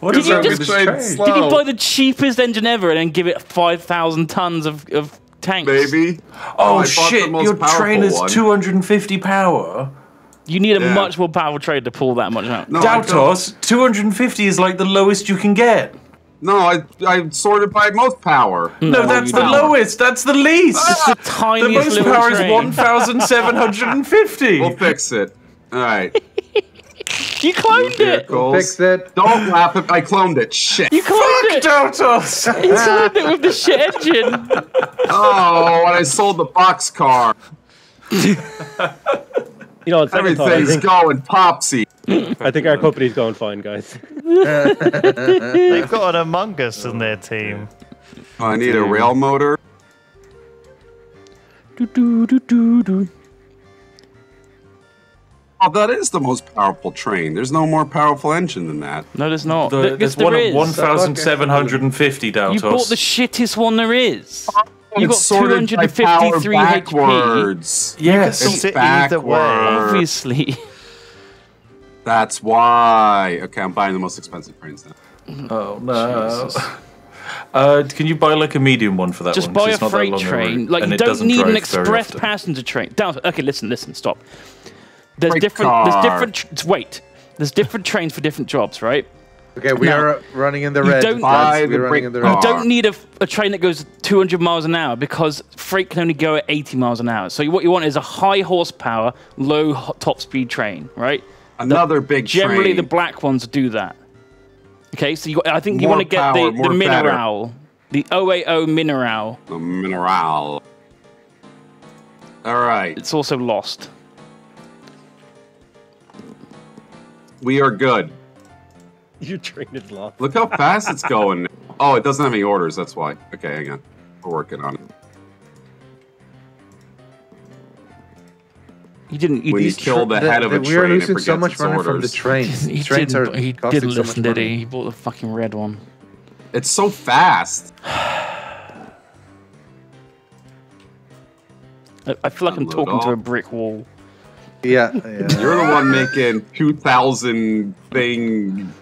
What Did you just- this Train train? slow. Did you Oh. buy the cheapest engine ever and then give it 5,000 tons of, of tanks? Baby. Oh, oh, I bought the shit! Your train is 250 power. You need a Yeah. much more powerful train to pull that much out. No, I Daltos, 250 is like the lowest you can get. No, I I sorted by most power. No, No, that's the don't. lowest. That's the least. Ah! It's the the most power train. is 1,750. [LAUGHS] We'll fix it. All right. You cloned it. Vehicles. Fix it. Don't laugh at I cloned it. Shit. You cloned Fuck it. Daltos! You cloned it with the shit engine. Oh, and I sold the box car. You know, on second thought, I Everything's think, going popsy. I think our company's going fine, guys. They've got an Among Us in their team. I need a rail motor. Do, do, do, do, do. Oh, that is the most powerful train. There's no more powerful engine than that. No, there's not. The, Th- there's yes, one there at 1,750 Daltos. You bought the shittest one there is. You got It's sorted by power 253 HP. backwards. Yes. can It's sit either way. backwards. Obviously. That's why. Okay, I'm buying the most expensive trains now. Oh no. [LAUGHS] Uh, can you buy like a medium one for that Just one? 'Cause buy a it's not that freight train. route, Like you don't need an express passenger train. Down. Okay, listen, listen, stop. There's Freight different. There's different. tr- Wait. There's different trains for different jobs, right? Okay, we Now, are running in the you red. don't- Buy We're the running in the red. You don't need a, a train that goes 200 miles an hour because freight can only go at 80 miles an hour. So what you want is a high horsepower, low top speed train, right? Another big Generally, train. the black ones do that. Okay, so you, I think you want to get power, the, more the better. Mineral, the 080 Mineral. the mineral. All right, It's also lost. We are good. Your train is lost. Look how fast it's going. Oh, it doesn't have any orders. That's why. Okay, hang on. We're working on it. He didn't. He, When you kill the head of a train, we are train, it losing so much its money from the orders. trains. [LAUGHS] he trains didn't, are he didn't so listen, did he? He bought the fucking red one. It's so fast. [SIGHS] I, I feel like I'm Unload talking to a brick wall. Yeah, yeah. You're the one making 2,000 thing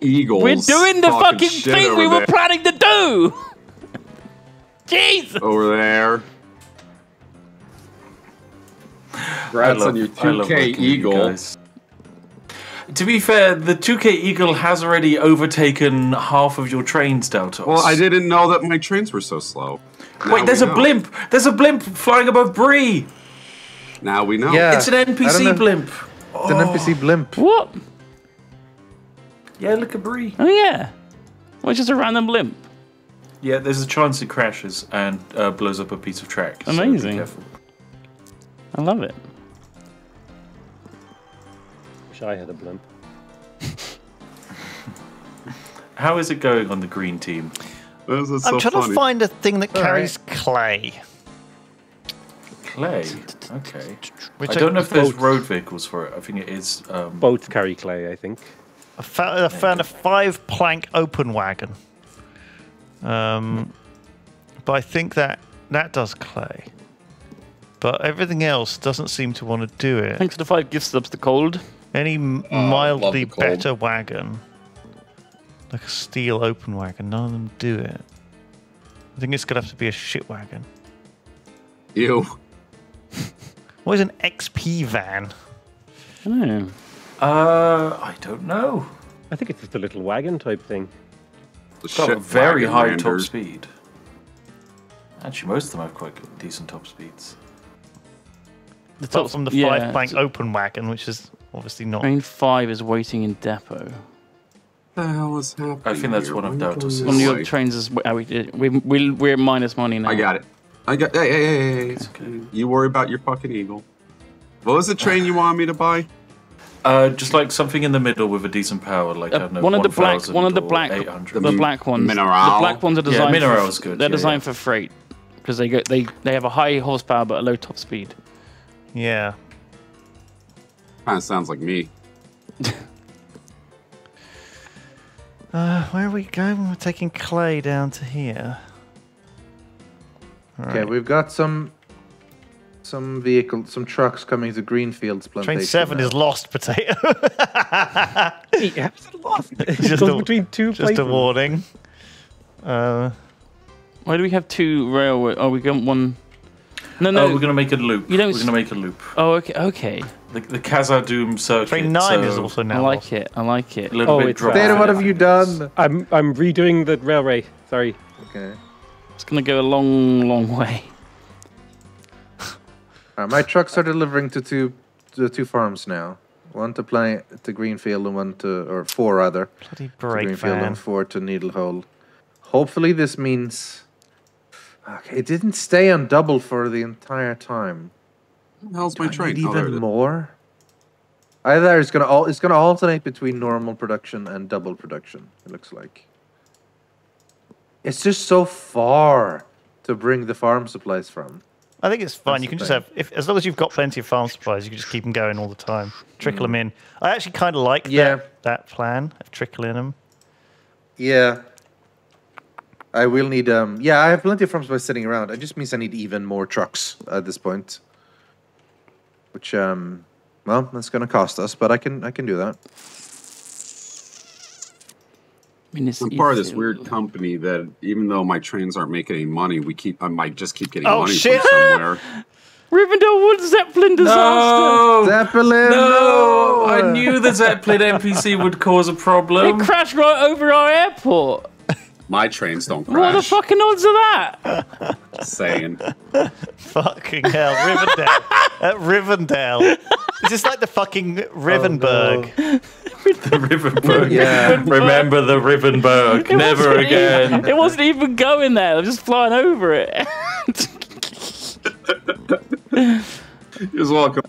eagles. We're doing the fucking thing over we were planning to do. [LAUGHS] Jesus. over there. I Congrats love- on your I 2K working with you eagle. To be fair, the 2K Eagle has already overtaken half of your trains, Daltos. Well, I didn't know that my trains were so slow. Now Wait, there's a know. blimp! There's a blimp flying above Bree! Now we know. Yeah. It's an I don't know. NPC blimp! It's an NPC blimp. What? Yeah, look at Bree. Oh yeah. which is a random blimp. Yeah, there's a chance it crashes and uh, blows up a piece of track. Amazing. careful. I love it. Wish I had a blimp. [LAUGHS] How is it going on the green team? I'm so trying funny. to find a thing that All right. carries clay. Clay. Okay. Which I don't know if there's boats. road vehicles for it. I think it is. Um, Boats carry clay, I think. I found, I found a five plank open wagon. Um, but I think that that does clay. But everything else doesn't seem to want to do it. Thanks for the five gift subs to cold. Any m- Oh, mildly cold. better wagon, like a steel open wagon, none of them do it. I think it's gonna have to be a shit wagon. You. What is an XP van? Oh. uh, I don't know. I think it's just a little wagon type thing. It's got a very high lander. top speed. Actually, most of them have quite good, decent top speeds. The Apart from the yeah, five plank open wagon, which is obviously not. Train five is waiting in depot. What the hell is happening? I think that's here? one of Why are you Daltos' One of your trains is how we did. We, we, we're minus money now. I got it. I got. Hey, hey, hey, hey, hey. okay. You worry about your fucking eagle. What was the train you wanted me to buy? Uh, just like something in the middle with a decent power, like I Uh, don't know, one of the black, one of the black, 800. the black ones. Mineral. The black ones are Yeah, designed. Mineral for, is good, They're yeah, designed yeah. for freight because they go they they have a high horsepower but a low top speed. Yeah. Kind of sounds like me. [LAUGHS] Uh, where are we going? We're taking clay down to here. Okay, Alright. we've got some some vehicles, some trucks coming to Greenfields plantation. Train seven now. is lost potato. Hey, how is it lost? [LAUGHS] It Just goes a- between two Just a warning. Uh, Why do we have two railway? Oh, we got one. No, no. Oh, we're gonna make a loop. You don't we're s- gonna make a loop. oh, okay, okay. The, the Khazad-dûm circuit. train nine so is also now. I like lost. it. I like it. a little Oh, bit it's dry. Data, what have you done? I'm I'm redoing the railway. Sorry. Okay. It's gonna go a long, long way. [LAUGHS] Alright, my trucks are delivering to two to two farms now. One to play to Greenfield and one to or four rather. Bloody to brake Greenfield van. and four to Needlehole. Hopefully this means Okay, it didn't stay on double for the entire time. What the hell's my Do I train? need Oh, even more? Either it's gonna al- it's gonna alternate between normal production and double production. It looks like. It's just so far to bring the farm supplies from. I think it's fine. That's You can just thing. have, if as long as you've got plenty of farm supplies, you can just keep them going all the time. Trickle them in. I actually kind of like Yeah. that, that plan of trickling them. Yeah. I will need um yeah, I have plenty of farm supplies sitting around. It just means I need even more trucks at this point. Which um well, that's gonna cost us, but I can I can do that. I mean, it's, I'm part of this it's- weird company that even though my trains aren't making any money, we keep I might just keep getting Oh, money shit. from somewhere. [LAUGHS] Rivendell Wood Zeppelin disaster. No! Zeppelin! No! I knew the Zeppelin NPC would cause a problem. It crashed right over our airport. My trains don't crash. What are the crash. fucking odds of that? Saying. Fucking hell, Rivendell. [LAUGHS] At Rivendell. Is this like the fucking oh, Rivenberg? [LAUGHS] The Rivenberg. Yeah. [LAUGHS] Remember the Rivenberg. It Never again. Even, it wasn't even going there. I was just flying over it. You're welcome.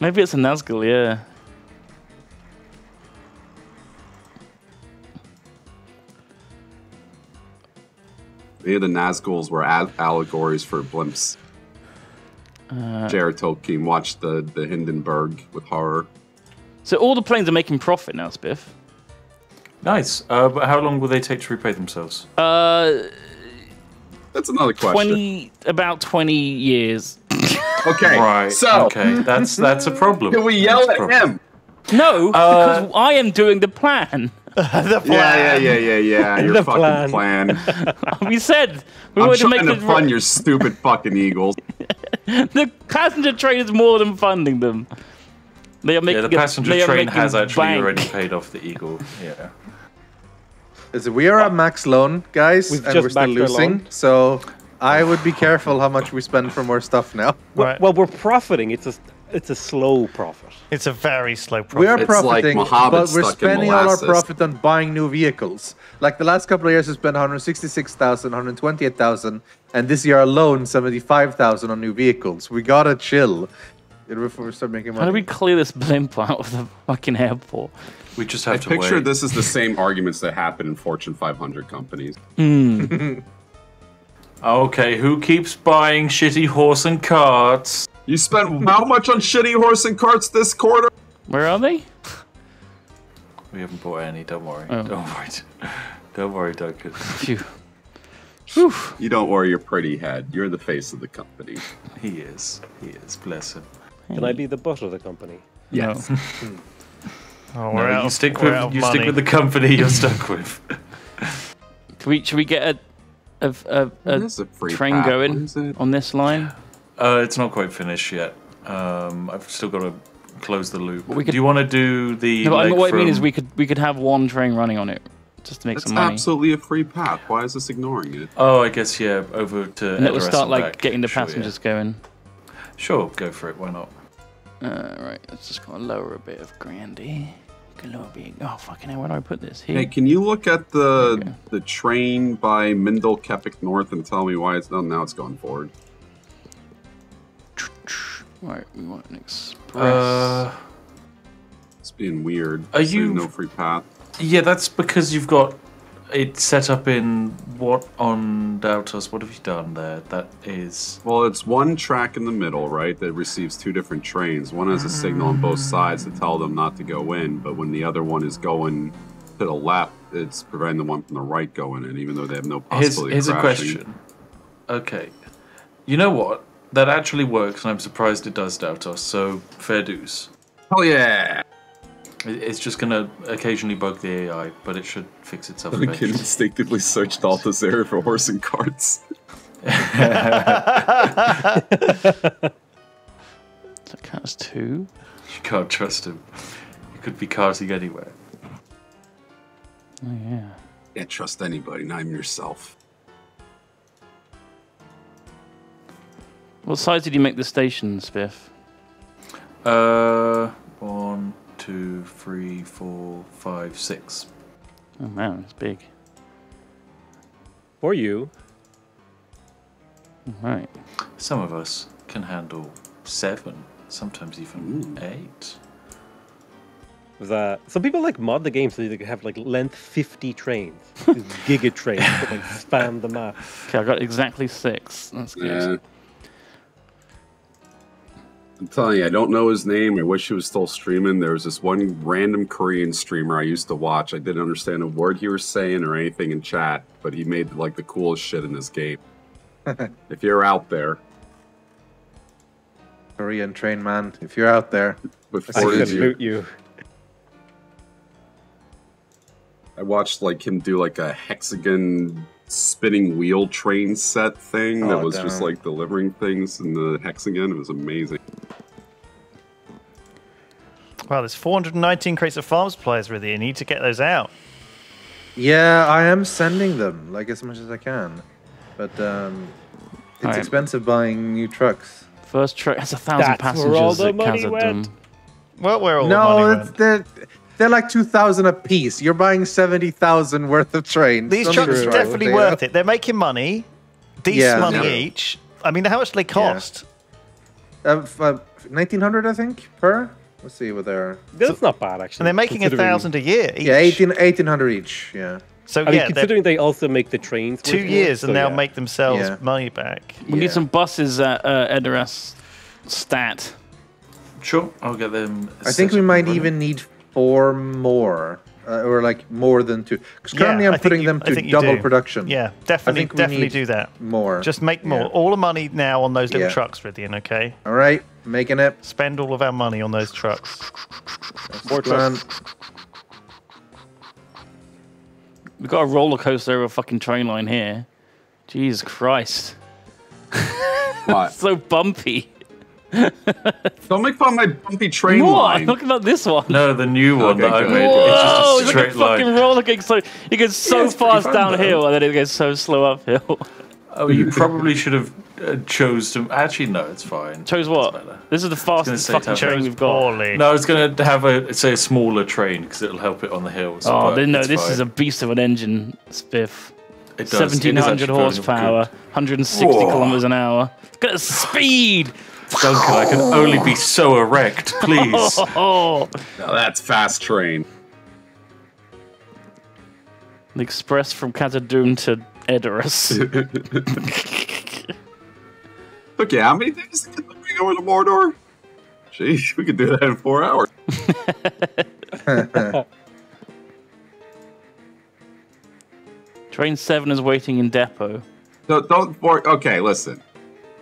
Maybe it's a Nazgul, yeah. Maybe the Nazguls were a- allegories for blimps. Uh, Jared Tolkien watched the, the Hindenburg with horror. So all the planes are making profit now, Spiff. Nice. Uh, but how long will they take to repay themselves? Uh, That's another question. twenty about twenty years. [LAUGHS] Okay. Right. So, okay, that's that's a problem. [LAUGHS] can we yell a at him? No, Uh, because I am doing the plan. [LAUGHS] the plan. Yeah, yeah, yeah, yeah, [LAUGHS] yeah. Your The fucking plan. [LAUGHS] we said we I'm wanted to make trying to the, fund your stupid fucking Eagles. the passenger train is more than funding them. They are making Yeah, the passenger they train has actually bank. already paid off the Eagle. Yeah. Is it- we are at max loan, guys, We've and just we're still losing. loan. So I would be careful how much we spend for more stuff now. Right. Well, we're profiting. It's a it's a slow profit. It's a very slow profit. We are It's like profiting, Mohammed but we're spending all our profit on buying new vehicles. Like the last couple of years, we spent 166,000, 128,000, and this year alone, 75,000 on new vehicles. We gotta chill before we start making money. How do we clear this blimp out of the fucking airport? We just I have to picture wait. this is the same arguments that happen in Fortune 500 companies. Hmm. [LAUGHS] Okay, who keeps buying shitty horse and carts? You spent how much on shitty horse and carts this quarter? Where are they? We haven't bought any. Don't worry. Oh. Don't worry. Don't worry, Duncan. Phew. [LAUGHS] You don't worry your pretty head. You're the face of the company. He is. He is. Bless him. Can I be the butt of the company? Yes. [LAUGHS] Hmm. Oh, we're No, out you stick we're with out you money. stick with the company you're stuck with. Can we, should we get a, a, a, a a free train path? Going on this line? Uh, it's not quite finished yet. Um, I've still got to close the loop. we could- Do you want to do the? No, I leg mean, what I mean is we could we could have one train running on it just to make That's some money. absolutely a free path. Why is this ignoring it? Oh, I guess yeah. Over to. And it will start like back. getting the Sure, yeah. passengers going. Sure, go for it. Why not? Uh, right, let's just go lower a bit of Grandy. Go lower a bit. Oh fucking hell! Where do I put this? Here. Hey, can you look at the Okay. the train by Mindel Kepik North and tell me why it's done? Now it's going forward. Right, we want an express. Uh, It's being weird. Are saying you- no free path? yeah, that's because you've got it set up in what on Daltos. What have you done there? That is. Well, it's one track in the middle, right, that receives two different trains. One has a signal on both sides to tell them not to go in, but when the other one is going to the left, it's preventing the one from the right going in, even though they have no Here's, possibility here's of a question. Okay, you know what? That actually works, and I'm surprised it does Daltos. So fair dues. Oh yeah! It's just gonna occasionally bug the AI, but it should fix itself I can instinctively search Daltos' area for horse and carts. [LAUGHS] that counts two. You can't trust him. He could be carting anywhere. Oh yeah. Can't trust anybody, not even yourself. What size did you make the station, Spiff? Uh, one, two, three, four, five, six. Oh man, it's big. For you, Right. Some of us can handle seven, sometimes even eight. that some people like mod the game so they can have like length 50 trains, These [LAUGHS] giga trains that like span the map. Okay, I got exactly six. That's good. Yeah. I'm telling you, I don't know his name. I wish he was still streaming. There was this one random Korean streamer I used to watch. I didn't understand a word he was saying or anything in chat, but he made like the coolest shit in this game. [LAUGHS] if you're out there, Korean train man, if you're out there. I before could you. I watched like him do like a hexagon spinning wheel train set thing oh, that Oh, was just like delivering things in the hexagon. It was amazing. Wow, there's 419 crates of farm supplies with you. You need to get those out. Yeah, I am sending them like as much as I can, but um, it's Alright. expensive buying new trucks. First train has a thousand That's where all the at money went. Well, where all the money it's, went. they're they're like two thousand a piece. You're buying seventy thousand worth of trains. These Don't trucks are definitely with worth it. They're making money, decent Yeah. money Yeah. each. I mean, how much do they cost? Uh, uh, Nineteen hundred, I think, per. Let's see what they're. That's not bad actually. And they're making a thousand a year each. Yeah, 18, 1800 each. Yeah. So I yeah, they're considering they also make the trains two worth more, years so and they'll yeah. make themselves Yeah. money back. We Yeah. need some buses at uh, Edoras stat. Sure, I'll get them. I think we might running. even need four more, uh, or like more than two. Because currently I I'm putting you- them to double do. production. Yeah, definitely, think we definitely need do that. More. Just make more. Yeah. All the money now on those little Yeah. trucks, Rythian, okay? All right, making it. Spend all of our money on those trucks. More trucks. We've got a roller coaster over a fucking train line here. Jesus Christ. What? [LAUGHS] So bumpy. Don't make fun of my bumpy train what? line. Look about this one. No, the new one Okay, that I good. made. Whoa, It's just a look at straight fucking line. roller coaster. So it goes so Yeah, fast downhill though. and then it goes so slow uphill. Oh, you probably should have Uh, chose to. Actually, no, it's fine. Chose what? This is the fastest fucking train we've got. Poorly. No, I was going to have a say a smaller train because it'll help it on the hills. Oh, but then no, it's this is a beast of an engine, Spiff. It does. 1700 actually very horsepower, 160 Whoa. kilometers an hour. Look at speed! Duncan, I can only be so erect, please. [LAUGHS] Now that's fast train. the express from Khazad-dûm to Edoras. [LAUGHS] Okay, how many days to get the ring over to Mordor? Jeez, we could do that in four hours. [LAUGHS] Train 7 is waiting in depot. No, don't. wor- Okay, listen.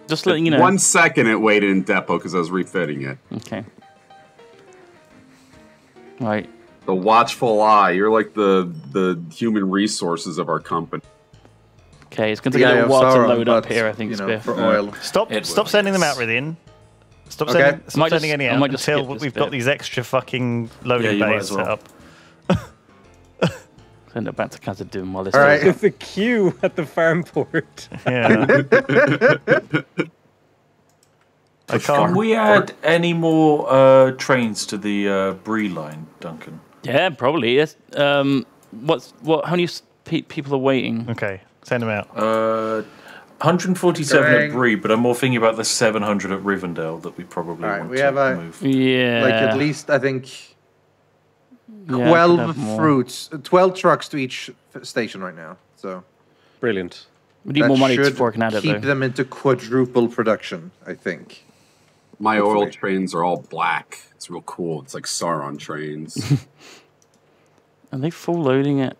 Just letting you know. One second it waited in depot because I was refitting it. Okay. Right. The watchful eye. You're like the the human resources of our company. Okay, it's going to The take a Eye little of while to Sauron, load up here, I think, you know, Spiff. for oil. Stop It stop will, sending them out, yes. Stop Okay. sending, stop might sending just- any I out might just until we've bit. got these extra fucking loading Yeah, bays as set up. [LAUGHS] Send it back to Khazad-dûm while this All right. There's a queue at the farm port. Yeah. [LAUGHS] I Can can't. we add any more uh, trains to the uh, Bree line, Duncan? Yeah, probably. Yes. Um, what's what? How many pe- people are waiting? Okay, send them out. Uh, 147 Going. at Bree, but I'm more thinking about the 700 at Rivendell that we probably All right, want we to have a- move. Yeah. Like at least I think yeah, I could twelve have more. fruits, twelve trucks to each station right now. So Brilliant. We need that more money should before I can keep though. them into quadruple production. I think. My oil trains are all black. It's real cool. It's like Sauron trains. [LAUGHS] Are they full loading it?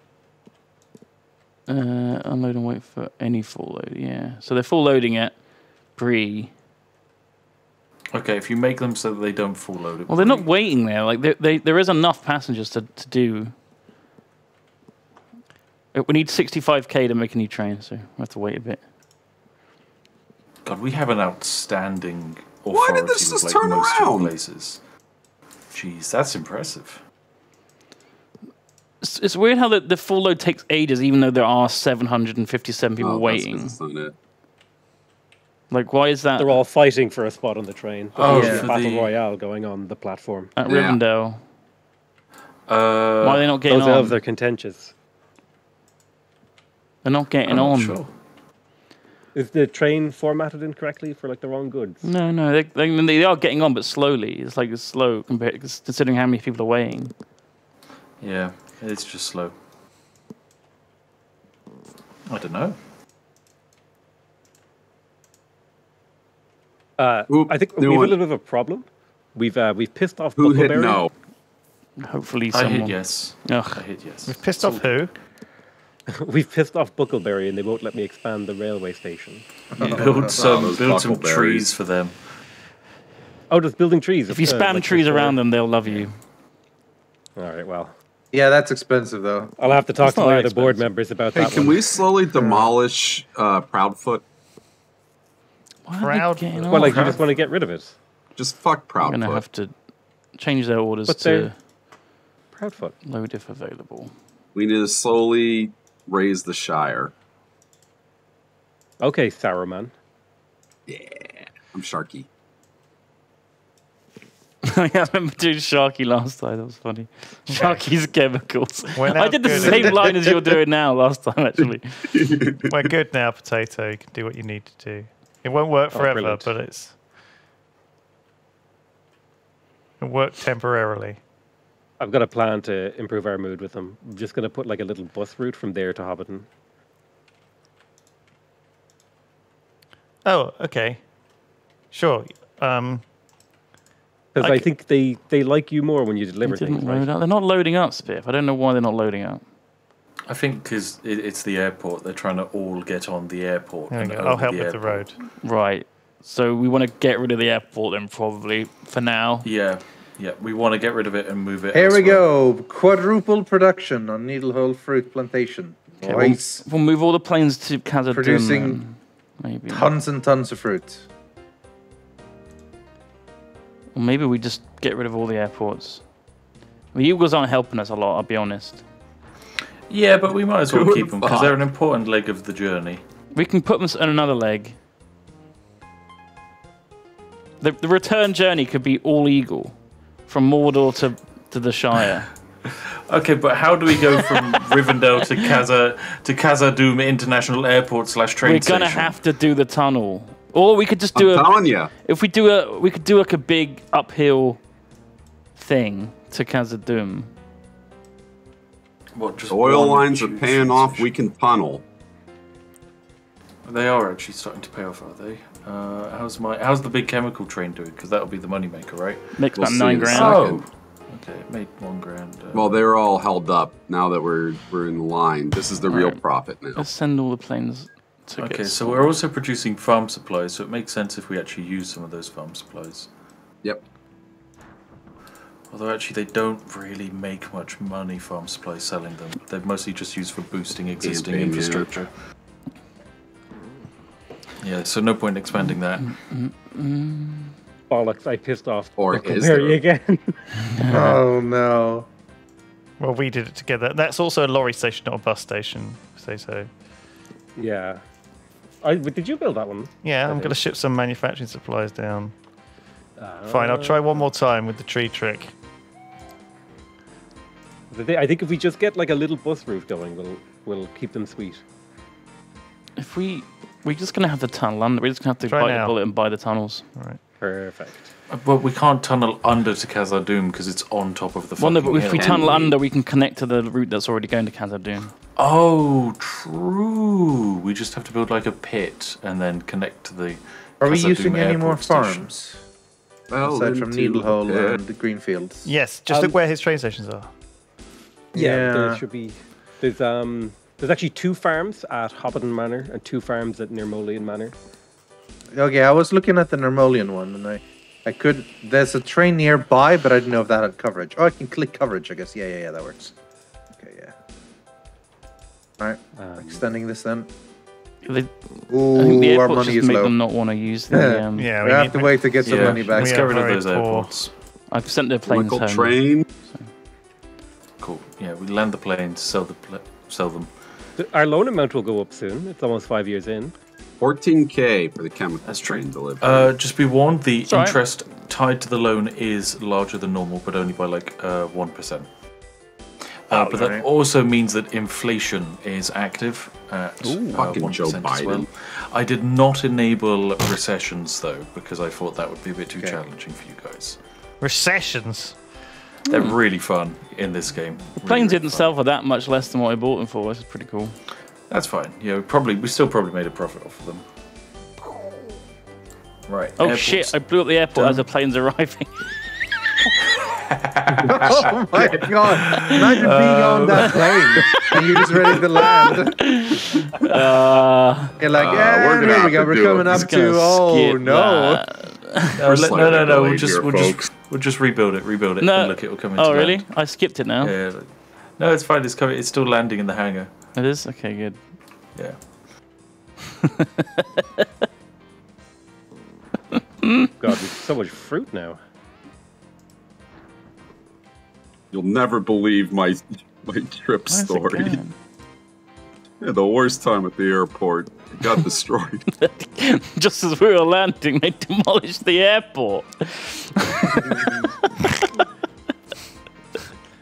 Uh, unload and wait for any full load. Yeah. So they're full loading it. Bree. Okay, if you make them so that they don't full load it. Well, they're not waiting there. Like they, they, there is enough passengers to, to do. Uh, We need 65k to make a new train, so we have to wait a bit. God, we have an outstanding authority Why did this just like, turn most of the around? places. Jeez, that's impressive. It's, it's weird how the, the full load takes ages, even though there are 757 people Oh, waiting. it's. Like, why is that They're all fighting for a spot on the train. Oh, There's for a battle the- royale going on the platform. at Yeah. Rivendell? Uh, Why are they not getting Those on? elves are contentious. They're not getting I'm not on. sure. Is the train formatted incorrectly for like the wrong goods? No, no, they, they, they are getting on, but slowly. It's like it's slow compared, considering how many people are weighing. Yeah, it's just slow. I don't know. Uh, Oop, I think we have a little bit of a problem. We've uh, we've pissed off Who hit no? Hopefully, someone. I someone. hit yes. I hit yes. We've pissed off who? [LAUGHS] We've pissed off Bucklebury, and they won't let me expand the railway station. [LAUGHS] build some, those build some trees for them. Oh, just building trees. If you uh, spam like trees around them, they'll love you. All right. Well, Yeah, that's expensive though. I'll have to talk It's to not my other board members about Hey, that can one. we slowly demolish uh, Proudfoot? Why Proud- Well, like you just want to get rid of it. Just fuck Proudfoot. I'm gonna have to change their orders But to they're- Proudfoot. load if available. We need to slowly raise the Shire. Okay, Sauron. Yeah, I'm Sharky. Yeah, [LAUGHS] I remember doing Sharky last time. That was funny. Sharky's chemicals. I did the good. same line as you're doing now last time, actually. [LAUGHS] We're good now, potato. You can do what you need to do. It won't work Oh, forever, brilliant. but it's it'll work temporarily. I've got a plan to improve our mood with them. I'm just going to put like a little bus route from there to Hobbiton. Oh, okay. Sure. Um, Because I I c- think they, they like you more when you deliver didn't things, right? They're not loading up, Spiff. I don't know why they're not loading up. I think because it, it's the airport, they're trying to all get on the airport. there and I'll help with the road. Right. So we want to get rid of the airport then, probably for now. Yeah, yeah. We want to get rid of it and move it. Here we go. Quadruple production on Needlehole Fruit Plantation. Okay, we'll- We'll, move all the planes to Khazad Producing Maybe. Tons and tons of fruit. Or maybe we just get rid of all the airports. The Eagles aren't helping us a lot, I'll be honest. Yeah, but we might as well keep them because they're an important leg of the journey. We can put them on another leg. The, the return journey could be all Eagle, from Mordor to, to the Shire. [LAUGHS] Okay, but how do we go from [LAUGHS] Rivendell to Kaza to Khazad-dûm International Airport slash train We're gonna station? have to do the tunnel, or we could just do I'm a. telling you. If we do a, we could do like a big uphill thing to Khazad-dûm. What, just oil lines are paying off. We can tunnel. They are actually starting to pay off, are they? Uh, how's my how's the big chemical train doing? Because that'll be the moneymaker, right? Makes We'll about nine grand. Oh, okay, it made one grand. Uh, Well, they're all held up now that we're we're in line. This is the real Alright. profit now. Let's send all the planes to okay, get so we're also producing farm supplies, so it makes sense if we actually use some of those farm supplies. Yep. Although actually, they don't really make much money farm supplies selling them. They're mostly just used for boosting existing Campaign, yeah. infrastructure. Yeah, so no point expanding that. Mm, mm, mm, oh, Bollocks, I pissed off Or is Bucklebury there? again. [LAUGHS] Oh no. Well, we did it together. That's also a lorry station, not a bus station. Say so. yeah. I, did you build that one? Yeah, I'm going to ship some manufacturing supplies down. Uh, Fine, I'll try one more time with the tree trick. I think if we just get like a little bus route going, we'll we'll keep them sweet. If we, we're just gonna have the tunnel under. We're just gonna have to Try bite now. the bullet and buy the tunnels. All right. Perfect. But we can't tunnel under to Khazad-dûm because it's on top of the. Well, no, but fucking if we tunnel under, we can connect to the route that's already going to Khazad-dûm. Oh, true. We just have to build like a pit and then connect to the. Are we Khazad-dûm using any more airport station. farms? Well, Aside from into Needlehole the and the Greenfields. Yes, just Um, look where his train stations are. Yeah, there should be. There's um. There's actually two farms at Hobbiton Manor and two farms at Nirmolian Manor. Okay, I was looking at the Nermolian one and I I could there's a train nearby, but I didn't know if that had coverage. Oh I can click coverage, I guess. Yeah, yeah, yeah, that works. Okay, yeah. Alright, Um, extending this then. They, I think the Ooh, our money just is make low. them not want to use the. Um, Yeah, we we have to wait to get some Yeah, money back. let's get rid of those poor. airports. I've sent their planes chemical home. train. Cool. Yeah, we land the planes, sell the pla- sell them. th- Our loan amount will go up soon. It's almost five years in. 14k for the chemical That's true. train delivery. Uh, just be warned, the all right. interest tied to the loan is larger than normal, but only by like uh, one Uh, but that also means that inflation is active at uh, Fucking 1% Joe as well. Biden. I did not enable recessions though because I thought that would be a bit too Okay. challenging for you guys. Recessions. They're really fun in this game. Really, Planes really didn't fun. sell for that much less than what I bought them for, which is pretty cool. That's fine. Yeah, we probably we still probably made a profit off of them. Right. Oh airports. shit! I blew up the airport as the plane's arriving. [LAUGHS] oh my god! Imagine being on that plane and you're just ready to land. Uh, You're like, Uh, yeah, we're gonna here we go. We're coming up gonna. Oh no! that. No, let- no, no, no. We'll just we'll folks. just we'll just rebuild it. Rebuild it. No. And look, it will come into Oh really? land. I skipped it now. Yeah. No, it's fine. It's coming. It's still landing in the hangar. It is okay. Good. Yeah. [LAUGHS] God, there's so much fruit now. You'll never believe my my trip Where's story. Yeah, the worst time at the airport. It got destroyed. [LAUGHS] Just as we were landing, they demolished the airport. [LAUGHS]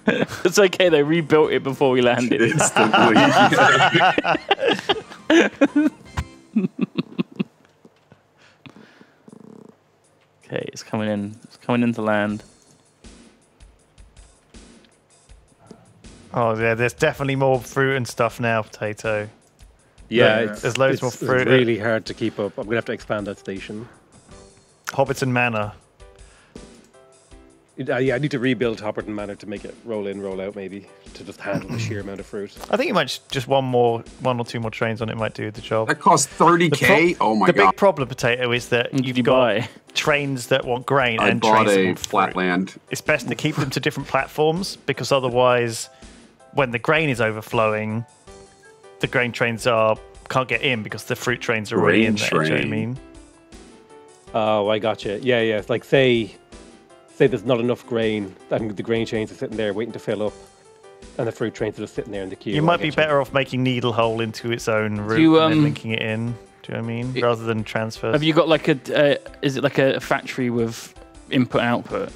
[LAUGHS] it's okay. They rebuilt it before we landed. Instantly. [LAUGHS] Okay, it's coming in. It's coming into land. Oh yeah, there's definitely more fruit and stuff now, potato. Yeah, Yeah, it's, there's loads it's, more it's fruit. really hard to keep up. I'm gonna have to expand that station. Hobbiton Manor. It- uh, yeah, I need to rebuild Hobbiton Manor to make it roll in, roll out, maybe to just handle the sheer amount of fruit. I think you might just- just one more, one or two more trains on it might do the job. that costs 30k. oh my the god. The big problem, potato, is that you've you got buy? trains that want grain I and bought trains that a want fruit. flatland. It's best to keep them to different platforms because otherwise, when the grain is overflowing, the grain trains are can't get in because the fruit trains are already Grain in there. Do you know what I mean? Oh, I gotcha. Yeah, yeah. Like say, say there's not enough grain, and the grain trains are sitting there waiting to fill up, and the fruit trains are just sitting there in the queue. You might be better off making Needlehole into its own route you, and then um, linking it in. Do you know what I mean? it- Rather than transfer. Have you got like a? Uh, is it like a factory with input output?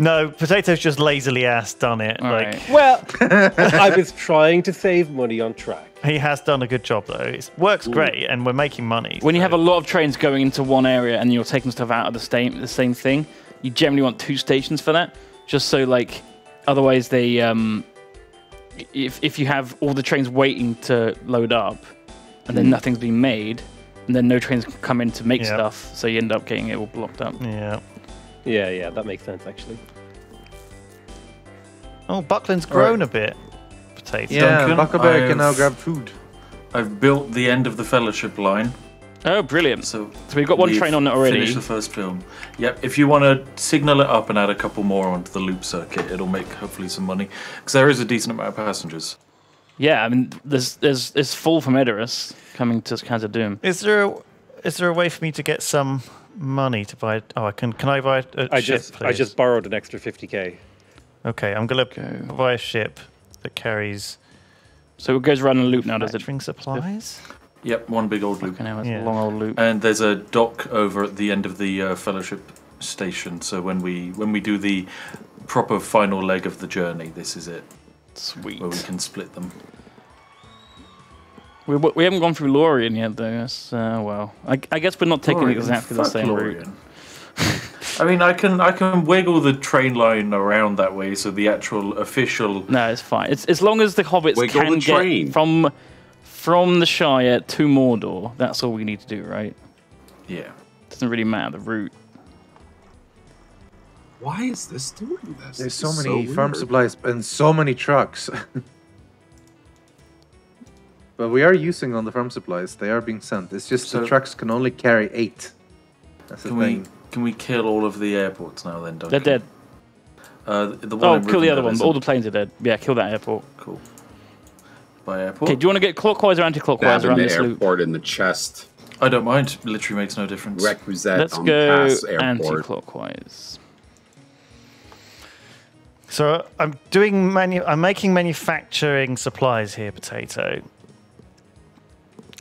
No, potatoes just lazily ass done it. All like right. Well, [LAUGHS] I was trying to save money on track. he has done a good job though. It works great, and we're making money. When you have a lot of trains going into one area and you're taking stuff out of the same the same thing, you generally want two stations for that, just so like otherwise they um if if you have all the trains waiting to load up and then nothing's been made and then no trains can come in to make Yeah. stuff, so you end up getting it all blocked up. yeah. Yeah, yeah, that makes sense actually. Oh, Buckland's grown a bit. Potato. Yeah, Duncan, Bucklebury can now I've- grab food. I've built the end of the fellowship line, Oh, brilliant! so So we've got one we've train on it already. Finish the first film. Yep. If you want to signal it up and add a couple more onto the loop circuit, it'll make hopefully some money because there is a decent amount of passengers. Yeah, I mean, there's there's it's full from Edoras coming to Khazad-dûm. Is there a, is there a way for me to get some money to buy? Oh, I can. Can I buy a I ship, just I just borrowed an extra 50k. Okay, I'm gonna Go. buy a ship that carries So it goes around a loop now, does it? manufacturing supplies. Yep. One big old loop. Fucking hell, it's Yeah. a long old loop. And there's a dock over at the end of the uh, fellowship station. So when we when we do the proper final leg of the journey, this is it Sweet. where we can split them. We, we haven't gone through Lorien yet, though. That's, uh, well, I, I guess we're not taking Lorien, exactly the fuck same route. Lorien. [LAUGHS] I mean, I can I can wiggle the train line around that way, so the actual official. No, it's fine. It's as long as the hobbits Wiggle can the get from from the Shire to Mordor. That's all we need to do, right? Yeah. Doesn't really matter the route. Why is this doing this? There's This so is many farm weird. supplies and so many trucks. [LAUGHS] but we are using on the farm supplies. They are being sent. It's just the trucks can only carry eight. That's the Can we thing. can we kill all of the airports now? Then don't? They're dead. Uh, the one Oh, in kill the other Rivendell one. All the planes are dead. Yeah, kill that airport. Cool. By airport. Okay, do you want to get clockwise or anti-clockwise Stabbing around the this loop? in the chest. I don't mind. Literally makes no difference. Requisite Let's on go pass anti-clockwise. So I'm doing manu- I'm making manufacturing supplies here, potato. And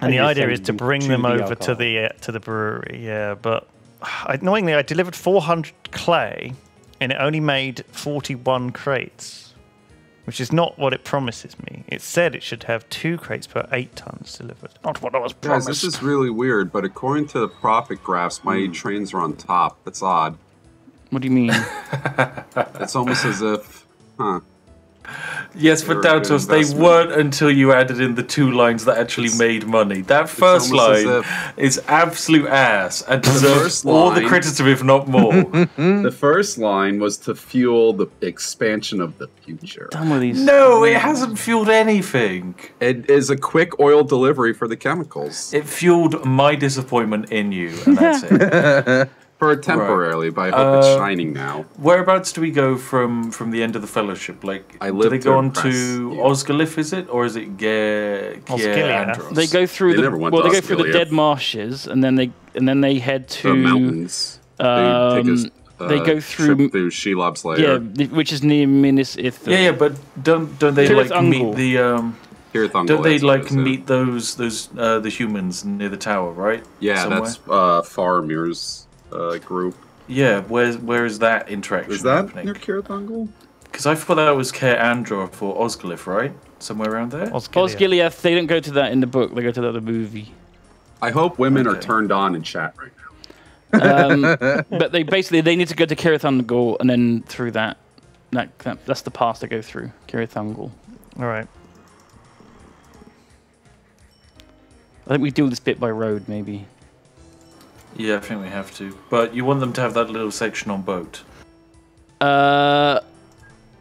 And the idea is to bring to them the over to the uh, to the brewery. Yeah, but [SIGHS] annoyingly, I delivered 400 clay, and it only made 41 crates. Which is not what it promises me. It said it should have two crates per eight tons delivered. Not what I was promised. Guys, this is really weird, but according to the profit graphs, my Hmm. trains are on top. That's odd. What do you mean? [LAUGHS] It's almost as if, huh? [LAUGHS] Yes, but You're a down good to us, they weren't until you added in the two lines that actually made money. That first line if- is absolute ass and deserves first all the line- criticism, if not more. [LAUGHS] [LAUGHS] The first line was to fuel the expansion of the future. Done with these. no, it hasn't fueled anything. It is a quick oil delivery for the chemicals. It fueled my disappointment in you, and that's it. For temporarily, but I hope it's Uh, shining now. Whereabouts do we go from from the end of the fellowship? Like, I do they go on impress to you. Osgiliath, is it, or is it Ge- Osgiliath. They go through They the never went well. to They go through the dead marshes, and then they and then they head to The mountains. They take um, us, they uh, go through- trip through Shelob's lair. yeah, which is near Minas Ithil. Yeah, yeah, but don't don't they Cirith like meet the um? Cirith Ungol, Don't they that's what it like meet those those uh the humans near the tower, right? Yeah, Somewhere? that's uh, Faramir's uh, group. Yeah, where's where is that interaction Is that happening? near Cirith Ungol? Because I thought that was Care Andor for Osgiliath, right? Somewhere around there. Osgiliath. Osgiliath, they don't go to that in the book. They go to that in the movie. I hope women are turned on in chat right now. Um, [LAUGHS] but they basically they need to go to Cirith Ungol and then through that, that, that that's the pass they go through Cirith Ungol. All right. I think we do this bit by road, maybe. Yeah, I think we have to. But you want them to have that little section on boat. Uh,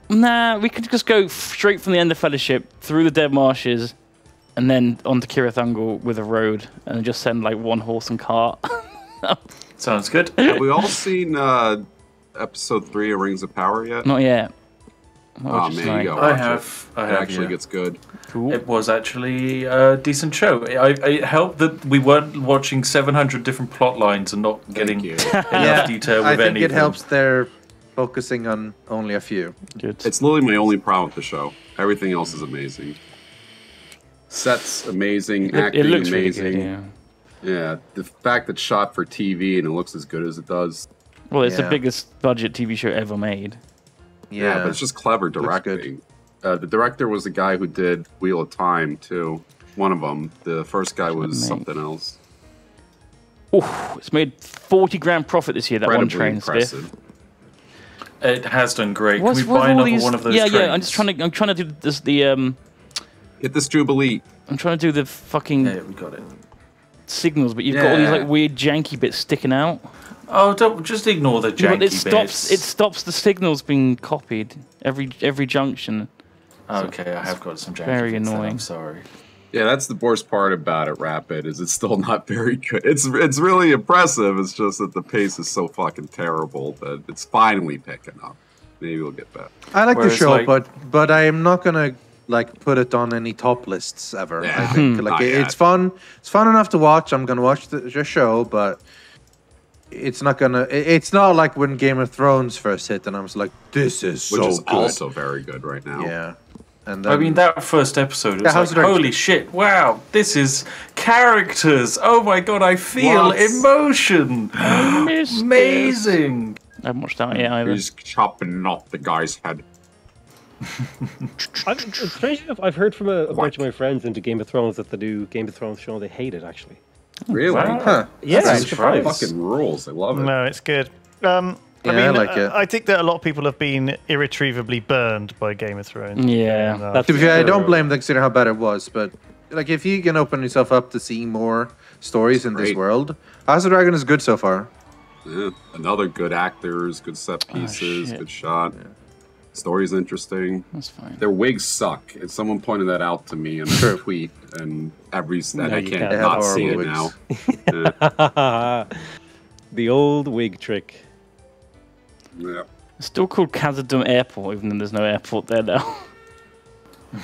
nah, we could just go straight from the end of Fellowship through the Dead Marshes, and then onto Cirith Ungol with a road, and just send like one horse and cart. [LAUGHS] Sounds good. Have we all seen uh, episode three of Rings of Power yet? Not yet. Oh Watch ah, man, tonight. you gotta I have. it. I It have. actually yeah. gets good. Cool. It was actually a decent show. I, it helped that we weren't watching 700 different plot lines and not getting enough [LAUGHS] Yeah, detail with I think any it of them. helps they're focusing on only a few. Good. It's literally my only problem with the show. Everything else is amazing. Sets amazing, It, acting it looks amazing. really good. Yeah. Yeah, the fact that it's shot for TV and it looks as good as it does. Well, it's the biggest budget TV show ever made. Yeah, but it's just clever directing. Uh, the director was the guy who did Wheel of Time too. One of them. The first guy was Make- something else. Ooh, it's made 40 grand profit this year, that one train, Spiff. impressive. It has done great. What's Can we with buy all another these? one of those yeah, trains? yeah. I'm just trying to. I'm trying to do this. The um. Hit this Jubilee. I'm trying to do the fucking Yeah, we got it. signals, but you've got all these like weird janky bits sticking out. Oh, don't just ignore the janky but it stops. bits. It stops the signals being copied every every junction. Okay, I have got some janky very bits then, annoying. I'm sorry. Yeah, that's the worst part about it. Rapid is it's still [LAUGHS] not very good. It's it's really impressive. It's just that the pace is so fucking terrible that it's finally picking up. Maybe we'll get better. I like Whereas, the show, like- but but I am not gonna like put it on any top lists ever. I think [LAUGHS] like it- it's fun. It's fun enough to watch. I'm gonna watch the, the show, but it's not gonna. It's not like when Game of Thrones first hit, and I was like, "This is Which so is good." also very good right now. yeah. And I mean, that first episode, it was how's like, holy shit, wow, this is characters. Oh my god, I feel What? emotion. [GASPS] [GASPS] Amazing. I haven't watched that yet either. He's chopping off the guy's head. I've, strange enough, I've heard from a, a bunch of my friends into Game of Thrones that the new Game of Thrones show they hate it actually. Really? Wow. Huh. Yeah, That's I'm surprising. surprised. Fucking rules. I love it. No, it's good. Um, I Yeah, I mean, like uh, it. I think that a lot of people have been irretrievably burned by Game of Thrones. Yeah. And, uh, That's To be fair, I don't blame them considering how bad it was, but like if you can open yourself up to seeing more stories in this world, House of Dragon is good so far. Yeah. Another good actors, good set pieces, shit. good shot. Story's interesting. That's fine. Their wigs suck. And someone pointed that out to me in a tweet, and every and I can't can't. Not see it horrible now. wigs. [LAUGHS] [LAUGHS] the old wig trick. Yeah. It's still called Khazad-dûm Airport, even though there's no airport there now. [LAUGHS]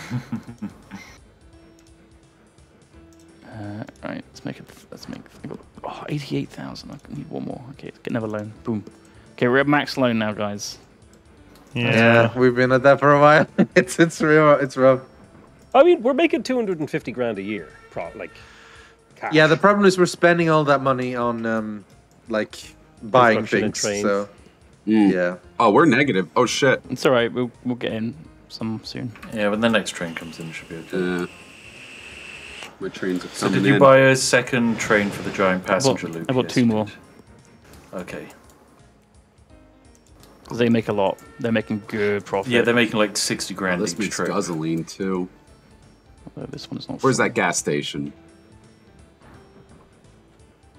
uh, right, let's make it. Let's make. I got oh, 88,000. I need one more. Okay, get another loan. Boom. Okay, we're at max loan now, guys. Yeah. we've been at that for a while. [LAUGHS] it's it's real. It's rough. I mean, we're making 250 grand a year, pro- like cash. Yeah, the problem is we're spending all that money on um like buying things. So Mm. yeah, Oh, we're negative. Oh shit. It's all right. We'll we'll get in. some soon. Yeah, when the next train comes in, it should be okay. Uh, my trains are So did you in. buy a second train for the giant passenger loop? I bought Yes, two you more. Okay. Because they make a lot. They're making good profit. Yeah, they're making like 60 grand This each makes trip. gasoline too. Although this one's not. Where's full. that gas station?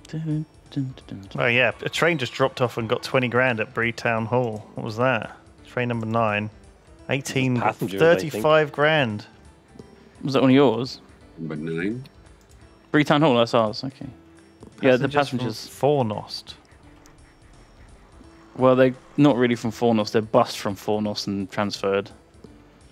Dun, dun, dun, dun. Oh yeah, a train just dropped off and got 20 grand at Bree Town Hall. What was that? Train number nine. 18, Passengers, 35 grand. Was that one of yours? Number nine. Breetown Hall, that's ours. Okay. Yeah, the passengers. passengers. Fornost. Well, they're not really from Fornos. They're bussed from Fornos and transferred.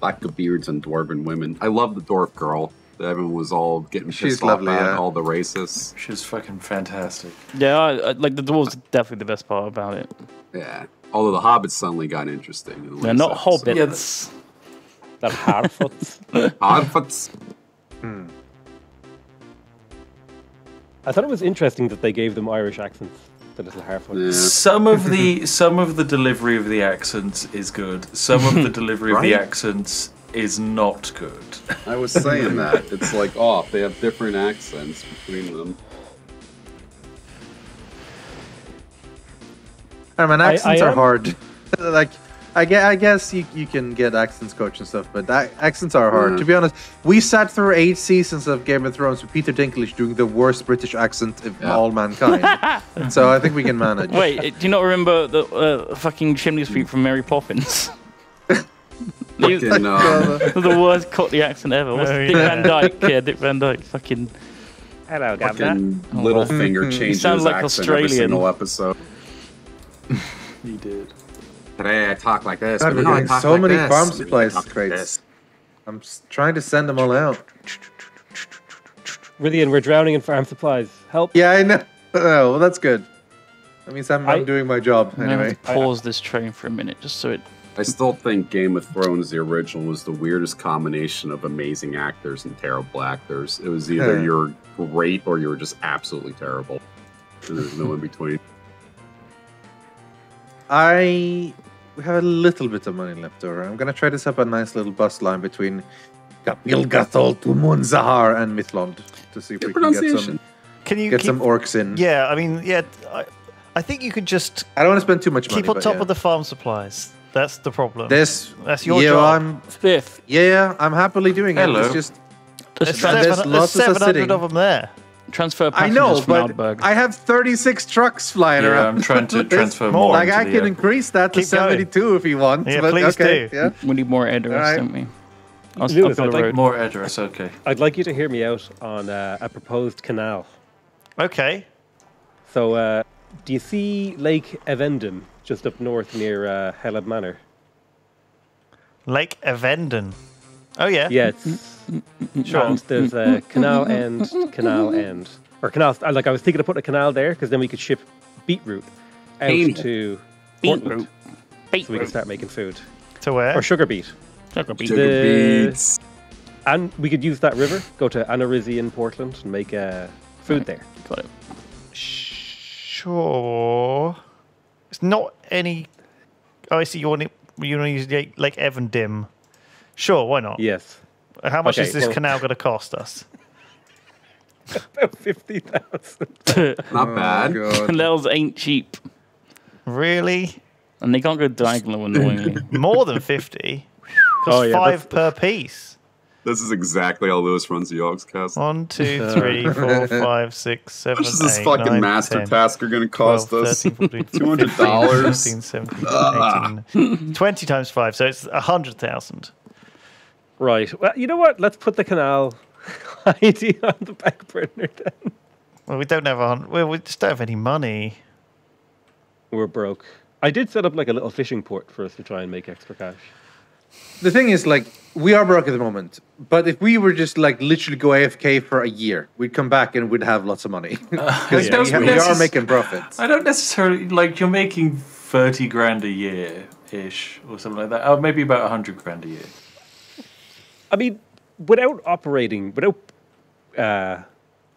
Lack of beards and dwarven women. I love the dwarf girl. that Everyone was all getting pissed She's off lovely, at yeah. all the racists. She's fucking fantastic. Yeah, I, I, like the dwarves are definitely the best part about it. Yeah. Although the hobbits suddenly got interesting. in the They're not latest episode. hobbits. That Harfoots. [LAUGHS] Hobbits. Hmm. I thought it was interesting that they gave them Irish accents. The little Harfoot. Yeah. Some of the some of the delivery of the accents is good. Some of the [LAUGHS] delivery of the accents is not good. I was saying that. [LAUGHS] It's like off. They have different accents between them. I mean, I- accents I are am- hard. [LAUGHS] like, I guess, I guess you, you can get accents coach and stuff, but that, accents are hard. Yeah. To be honest, we sat through eight seasons of Game of Thrones with Peter Dinklage doing the worst British accent of Yeah. all mankind. [LAUGHS] so I think we can manage. Wait, do you not remember the uh, fucking chimney sweep from Mary Poppins? Was- [LAUGHS] Fucking, uh, [LAUGHS] the worst Cockney accent ever. What's Oh, Dick yeah. Van Dyke? Yeah, Dick Van Dyke. Fucking. Hello, Governor. fucking little wow. finger changes sound like accent every single episode. He did. Today I talk like this. God, but we're now I getting talk so like many this. farm Maybe I supplies talk like crates. this. I'm trying to send them all out. Rythian, we're drowning in farm supplies. Help. Yeah, I know. [LAUGHS] Oh, well, that's good. That means I'm, I'm doing my job I'm gonna anyway. pause this train for a minute just so it. I still think Game of Thrones, the original, was the weirdest combination of amazing actors and terrible actors. It was either Huh. you're great or you were just absolutely terrible. And there's no in between. [LAUGHS] I we have a little bit of money left over. I'm gonna try to set up a nice little bus line between Gilgathol to Munzahar and Mithlond to see if Good we can get some Can you get keep, some orcs in. Yeah, I mean, yeah, I, I think you could just I don't want to spend too much money. keep on top yeah. of the farm supplies. That's the problem. this. That's your yeah, job. I'm Spiff. yeah, I'm happily doing it. It's just There's, Just There's seven, lots there's of 700 sitting. of them there. Transfer I know, from but Outberg. I have 36 trucks flying Yeah, around. I'm trying to [LAUGHS] transfer more. more. Like I can airport. increase that to Keep going. 72 if you want. Yeah, but please okay, do. Yeah. we need more address, Alright. don't we? I'll, Lewis, I'll I'd like. More address, okay. I'd like you to hear me out on uh, a proposed canal. Okay. So, uh, do you see Lake Evendim just up north near uh, Heleb Manor? Lake Evendim. Oh, yeah. Yeah, it's Sure. and there's a canal end, canal end, or canal. uh, Like I was thinking of putting a canal there because then we could ship beetroot out Beetroot. to Beetroot. Portland, so we can start making food To where? or sugar beet, Sugar beet. Sugar The- beets. and we could use that river, go to Anarizi in Portland, and make uh, food there. Got it. Sure. It's not any. Oh, I see. You want it. You want to use Lake, Lake Evendim. Sure, why not? Yes, How much Okay, is this well- canal going to cost us? [LAUGHS] about fifty thousand. [LAUGHS] Not Oh, bad. God. Canals ain't cheap. Really? And they can't go diagonal [LAUGHS] annoyingly. More than 50? Costs Oh, yeah, five per piece. This is exactly how Lewis runs the Yogscast. One, two, three, four, five, six, How much is this eight, fucking nine, master 10, tasker going to 12, cost us? 13, 14, 15, $200? 16, 17, 18, ah. 20 times 5, so it's a 100,000. Right. Well, you know what? Let's put the canal [LAUGHS] idea on the back burner. Then Well, we don't have a hun- well, we just don't have any money. we're broke. I did set up like a little fishing port for us to try and make extra cash. The thing is, like, we are broke at the moment, but if we were just like literally go AFK for a year, we'd come back and we'd have lots of money [LAUGHS] because [LAUGHS] don't we, ha- we are making profits. I don't necessarily like you're making thirty grand a year ish or something like that. Oh, maybe about hundred grand a year. I mean, without operating, without uh,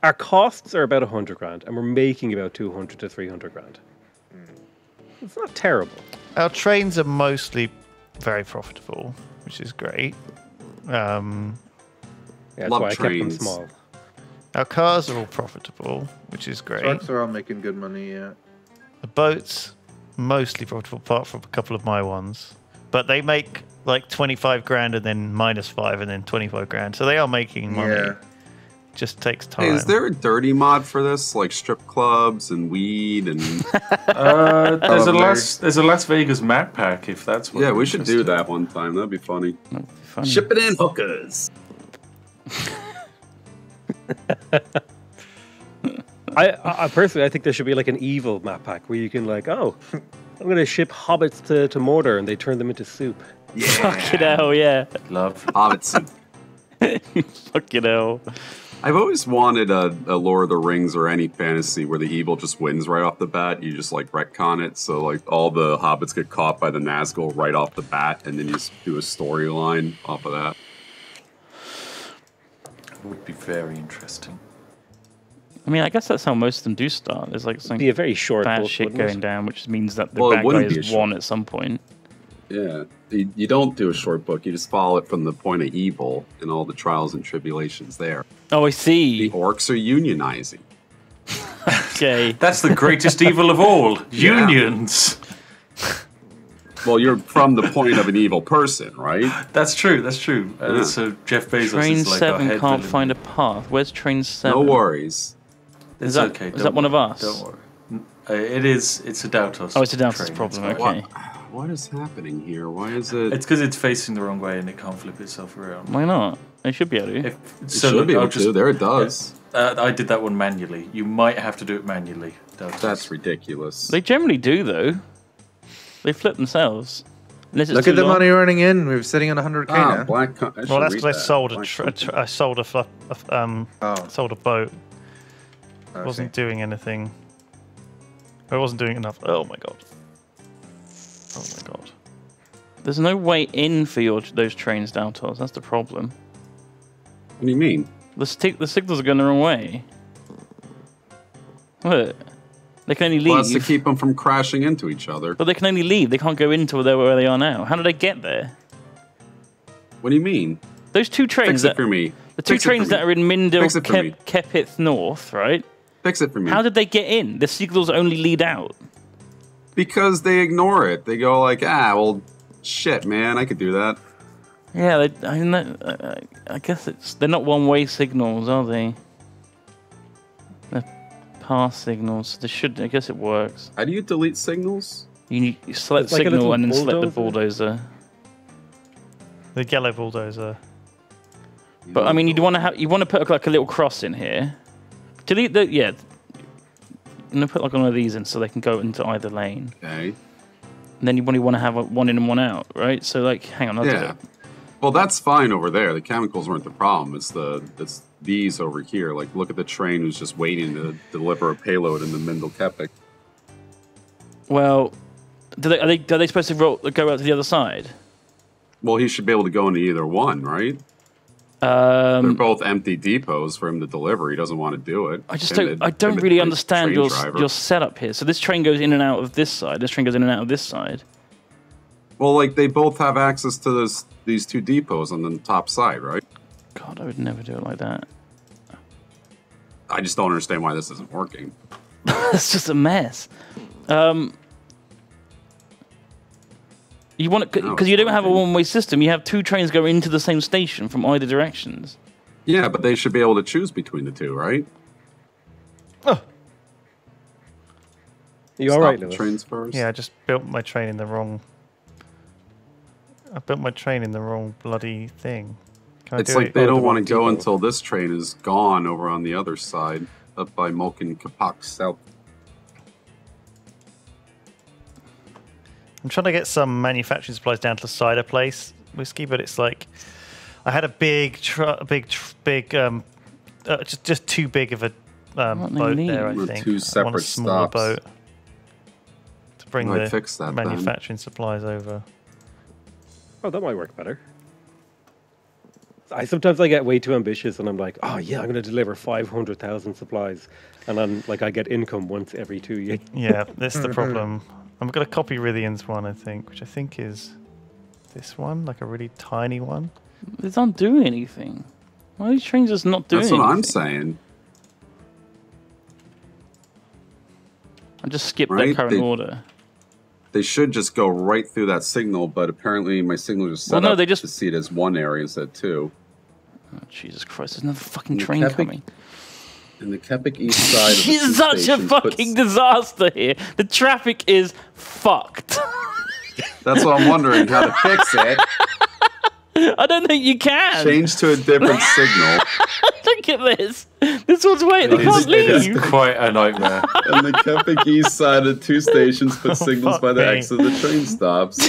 our costs are about a hundred grand, and we're making about two hundred to three hundred grand. It's not terrible. Our trains are mostly very profitable. which is great. Um, Yeah, that's Love why I kept them small. our cars are all profitable, which is great. Trucks are all making good money. Yeah. The boats mostly profitable, apart from a couple of my ones, but they make like 25 grand and then minus five and then 25 grand. So they are making money. Yeah. Just takes time. Hey, is there a dirty mod for this, like strip clubs and weed and? [LAUGHS] Uh, there's a Las there's a Las Vegas map pack if that's what. yeah, we should do that one time. That'd be funny. Funny. Ship it in, hookers. [LAUGHS] I, I I personally, I think there should be like an evil map pack where you can like, oh, I'm gonna ship hobbits to, to Mordor and they turn them into soup. Fucking hell, yeah. Love. Hobbit soup. [LAUGHS] Fucking hell. I've always wanted a, a Lord of the Rings or any fantasy where the evil just wins right off the bat. You just like retcon it, so like all the hobbits get caught by the Nazgul right off the bat, and then you just do a storyline off of that. Would be very interesting. I mean, I guess that's how most of them do start. There's like some Be a very short bad book, shit going down, which means that the Well, bad guy wouldn't be a has short- won at some point. Yeah, you, you don't do a short book. You just follow it from the point of evil and all the trials and tribulations there. Oh, I see. The orcs are unionizing. [LAUGHS] Okay. That's the greatest evil of all. [LAUGHS] Yeah. Unions. Well, you're from the point of an evil person, right? That's true. That's true. Uh, Yeah. So Jeff Bezos Train is like our 7 head can't villain. find a path. Where's train 7? No worries. It's that- okay. is don't that one of us? Don't worry. Uh, it is. It's a Daltos. Oh, it's a Daltos train, problem, it's okay. What? What is happening here? Why is it? It's because it's facing the wrong way and it can't flip itself around. Why not? It should be able to. If, it so should look, be I'll able just, to. There it does. Uh, I did that one manually. You might have to do it manually. Daltos. That's ridiculous. They generally do, though. They flip themselves. Look too at the long. money running in. We're sitting on 100k ah, now. black. Co- well, that's read because I sold a, tr- a tr- I sold a, fl- a f- um, Oh, sold a boat. okay. wasn't doing anything. I wasn't doing enough. Oh my god. Oh my god. There's no way in for your those trains, down Daltos. That's the problem. What do you mean? The stick, the signals are going the wrong way. Look, they can only leave. Well, that's to keep them from crashing into each other. But they can only leave. They can't go into where they, where they are now. How did they get there? What do you mean? Those two trains, Fix it that, for me. the two Fix trains that are in Mindil. Kep, Kepith North, right? Fix it for me. How did they get in? The signals only lead out. Because they ignore it. They go like, ah, well, shit, man, I could do that. Yeah, they, I, mean, I, I guess it's they're not one-way signals, are they? They're pass signals. They should. I guess it works. How do you delete signals? You, need, you select It's like signal little and then select the bulldozer. bulldozer. The yellow bulldozer. But I mean, you'd want to have you want to put like a little cross in here. Delete the yeah. I'm gonna put like one of these in so they can go into either lane. Okay. And then you only want to have a one in and one out, right? So like, hang on, I'll Yeah. Well, that's fine over there. The chemicals weren't the problem. It's the it's these over here. Like, look at the train who's just waiting to deliver a payload in the Mindel Kepik. Well, do they are they are they supposed to roll, go out to the other side? Well, he should be able to go into either one, right? They're Um, both empty depots for him to deliver. He doesn't want to do it. I just don't I don't really understand your driver. your setup here. So this train goes in and out of this side. This train goes in and out of this side. Well, like they both have access to this these two depots on the top side, right? God, I would never do it like that. I just don't understand why this isn't working. [LAUGHS] It's just a mess. Um, you want No, because it's you don't have a one-way system. You have two trains going into the same station from either directions. Yeah, but they should be able to choose between the two, right? Oh. You all Stop right, Lewis? trains first. Yeah, I just built my train in the wrong. I built my train in the wrong bloody thing. Can I It's do like it? they Oh, don't the want to go until this train is gone over on the other side, up by Mulkin Kapak South. I'm trying to get some manufacturing supplies down to the cider place whiskey, but it's like I had a big, tr- a big, tr- big, um, uh, just just too big of a um, boat there. I With think two I want a separate smaller stops. boat to bring Might the fix that then. manufacturing supplies over. Oh, that might work better. I sometimes I get way too ambitious, and I'm like, oh yeah, I'm going to deliver five hundred thousand supplies, and then like I get income once every two years. Yeah, that's the [LAUGHS] problem. I'm gonna copy Rythian's one, I think, which I think is this one, like a really tiny one. They don't do anything. Why are these trains just not doing That's what anything? I'm saying. I just skipped Right, the current they- order. They should just go right through that signal, but apparently my signal just set Well, no, up they just- to see it as one area instead of two. Oh, Jesus Christ, there's another fucking train Kepik- coming. And the Kepik East side. Of the [LAUGHS] It's such a stations puts- fucking disaster here. The traffic is fucked. [LAUGHS] That's what I'm wondering how to fix it. [LAUGHS] I don't think you can. Change to a different signal. Look at this. This one's waiting. They It is, can't it is quite a nightmare. And the Kepik East side of two stations put oh, signals by the me. exit of the train stops.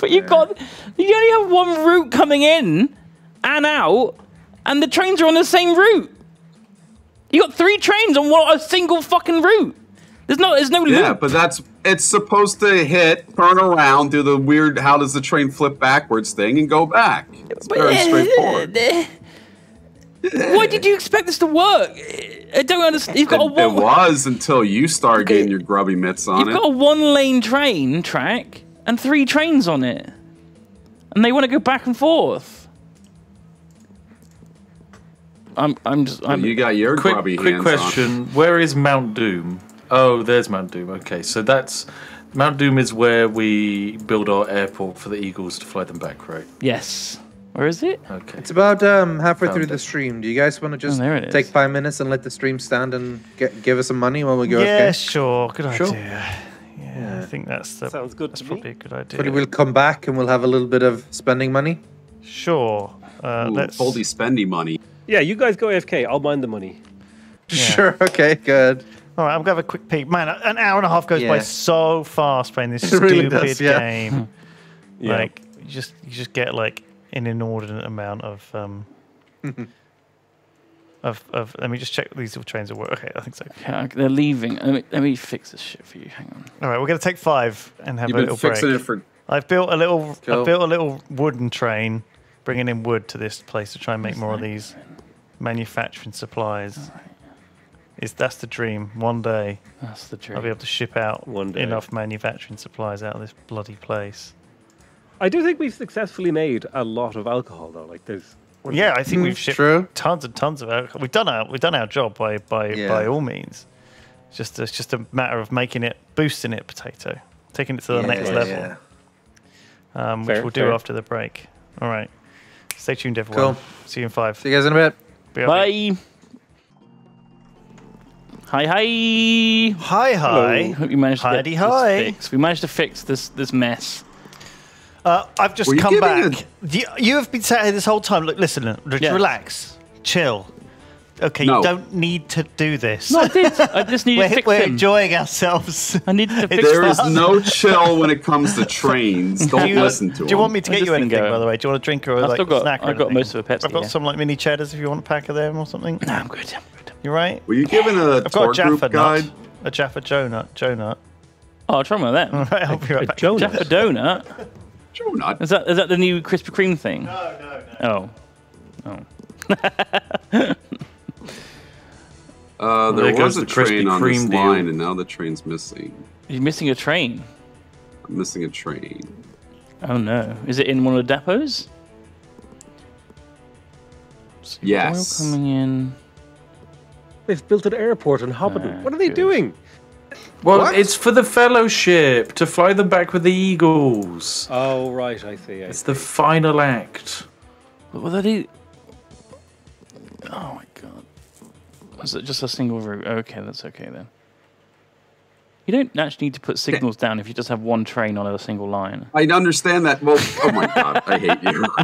But you've got you only have one route coming in and out, and the trains are on the same route. You got three trains on one a single fucking route. There's no there's no Yeah, loop. but that's it's supposed to hit, turn around, do the weird how does the train flip backwards thing and go back. It's very straightforward. [LAUGHS] Why did you expect this to work? I don't understand. You've got a It, it was until you started getting your grubby mitts on You've it. got a one lane train track and three trains on it. And they want to go back and forth. I'm I'm just I'm you got your quick, grubby quick hands question: Where is Mount Doom? Oh, there's Mount Doom. Okay, so that's Mount Doom is where we build our airport for the Eagles to fly them back, right? Yes. Where is it? Okay. It's about um, halfway Found through the stream. Do you guys want to just Oh, take five minutes and let the stream stand and get, give us some money while we go? yeah, AFK? sure. Good Sure. idea. Yeah, I think that's the, Sounds good That's to me. probably a good idea. But we'll come back and we'll have a little bit of spending money. Sure. Uh, Ooh, let's. Foldy spendy money. Yeah, you guys go AFK. I'll mind the money. [LAUGHS] Sure. Okay. Good. All right, I'm gonna have a quick peek. Man, an hour and a half goes by so fast playing this [LAUGHS] It really stupid does, yeah. game. [LAUGHS] Yeah. Like you just you just get like an inordinate amount of um of of. Let me just check these all trains are work. Okay, I think so. Okay, they're leaving. Let me, let me fix this shit for you. Hang on. All right, we're gonna take five and have You've a been little fixing break. it for I've built a little. Cool. I've built a little wooden train, bringing in wood to this place to try and make more of these manufacturing supplies. Is that's the dream? One day That's the I'll dream. be able to ship out One day. enough manufacturing supplies out of this bloody place. I do think we've successfully made a lot of alcohol, though. Like, there's. Yeah, I think we've shipped True. tons and tons of alcohol. We've done our we've done our job by by Yeah. by all means. It's just it's just a matter of making it boosting it potato, taking it to the Yeah, next yeah, level, yeah. um, which Fair, we'll do fair. after the break. All right, stay tuned, everyone. Cool. See you in five. See you guys in a bit. Be right back. Bye. Hi, hi. Hi, hi. Hope you managed to Heidi, get hi. this fixed. We managed to fix this this mess. Uh, I've just Were you come giving back. You, you have been sat here this whole time. Look, listen, l- Yeah. relax, chill. Okay, No. you don't need to do this. No, I did. I just needed to fix we're them. enjoying ourselves. I needed to [LAUGHS] fix There is no chill when it comes to trains. [LAUGHS] Don't you, listen to do you want me to get you anything, by uh, the way? Do you want a drink or I've like got- snack? or I've got most of a Pepsi, I've got yeah. some like mini cheddars if you want a pack of them or something. Nah, I'm good. I'm good. You're right? Were you given a I've got a Jaffa group nut, guide? a Jaffa Joe nut, Oh, I'll try one of them. All [LAUGHS] right, I'll be right back. Joe Jaffa nut. donut. Joe Is that is that the new Krispy Kreme thing? No, no, no. Oh. oh. Uh, there There was a the train on this Kreme deal. line, and now the train's missing. You're missing a train. I'm missing a train. Oh no. Is it in one of the depots? Yes. Oil coming in. They've built an airport in Hobbiton. Ah, what are they good. doing? Well, What? it's for the fellowship to fly them back with the Eagles. Oh, right. I see. I It's see. the final act. What were they? Was it just a single route? Okay, that's okay then. You don't actually need to put signals down if you just have one train on a single line. I understand that. Well, oh my god, I hate you. [LAUGHS]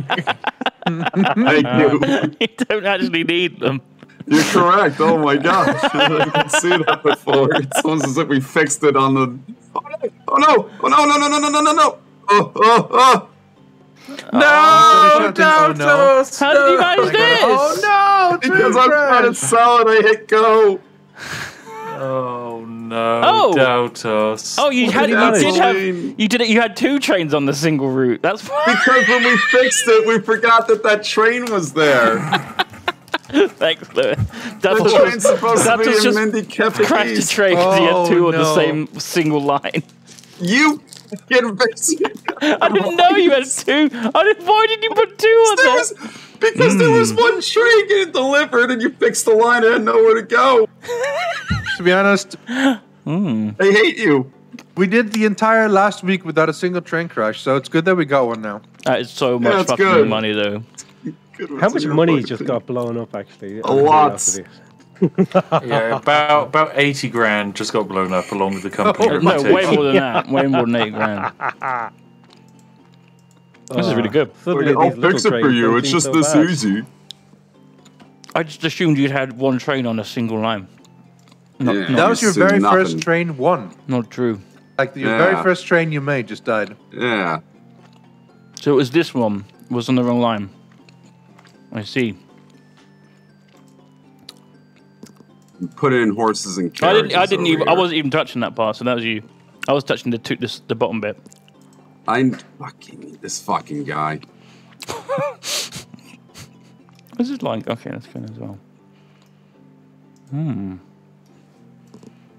I do. Um, you don't actually need them. You're correct. Oh my gosh, [LAUGHS] I can see that before. It's almost as if we fixed it on the. Oh no! Oh no! No! No! No! No! No! No! No! Oh! Oh! Oh! No, oh, shouting, "Oh, no." How did you manage this? Oh no! Because I'm trying to sell it, I hit go. Oh no! Oh. Doubt us. Oh, you had you That's did have you did it. You had two trains on the single route. That's Because when we fixed it, we forgot that that train was there. [LAUGHS] thanks, Lewis. That's The what train's supposed to that be was in just Mindy Kefik crashed a train because you Oh, had two on the same single line. You Fucking fix it. I didn't know you had two. I didn't, why did you put two on There there? was- because there was hmm. one train getting delivered and you fixed the line and had nowhere to go. To be honest, hmm. I hate you. we did the entire last week without a single train crash, so it's good that we got one now. That is so much that's fucking good. money, though. How much money just got blown up actually? A lot. Yeah, about about eighty grand just got blown up along with the company. Uh, No, way more than that. [LAUGHS] Way more than eighty grand. This is really good. Suddenly I'll fix it for you. It's just so this bad. easy. I just assumed you'd had one train on a single line. Not, Yeah. not, That was your assume very first train one. not true. Like your very first train you made just died. Yeah. So it was this one was on the wrong line. I see. Put in horses and I didn't. I didn't over even. I wasn't even touching that part. So that was you. I was touching the two, this, the bottom bit. I'm fucking this fucking guy. [LAUGHS] This is like okay. That's good as well. Hmm.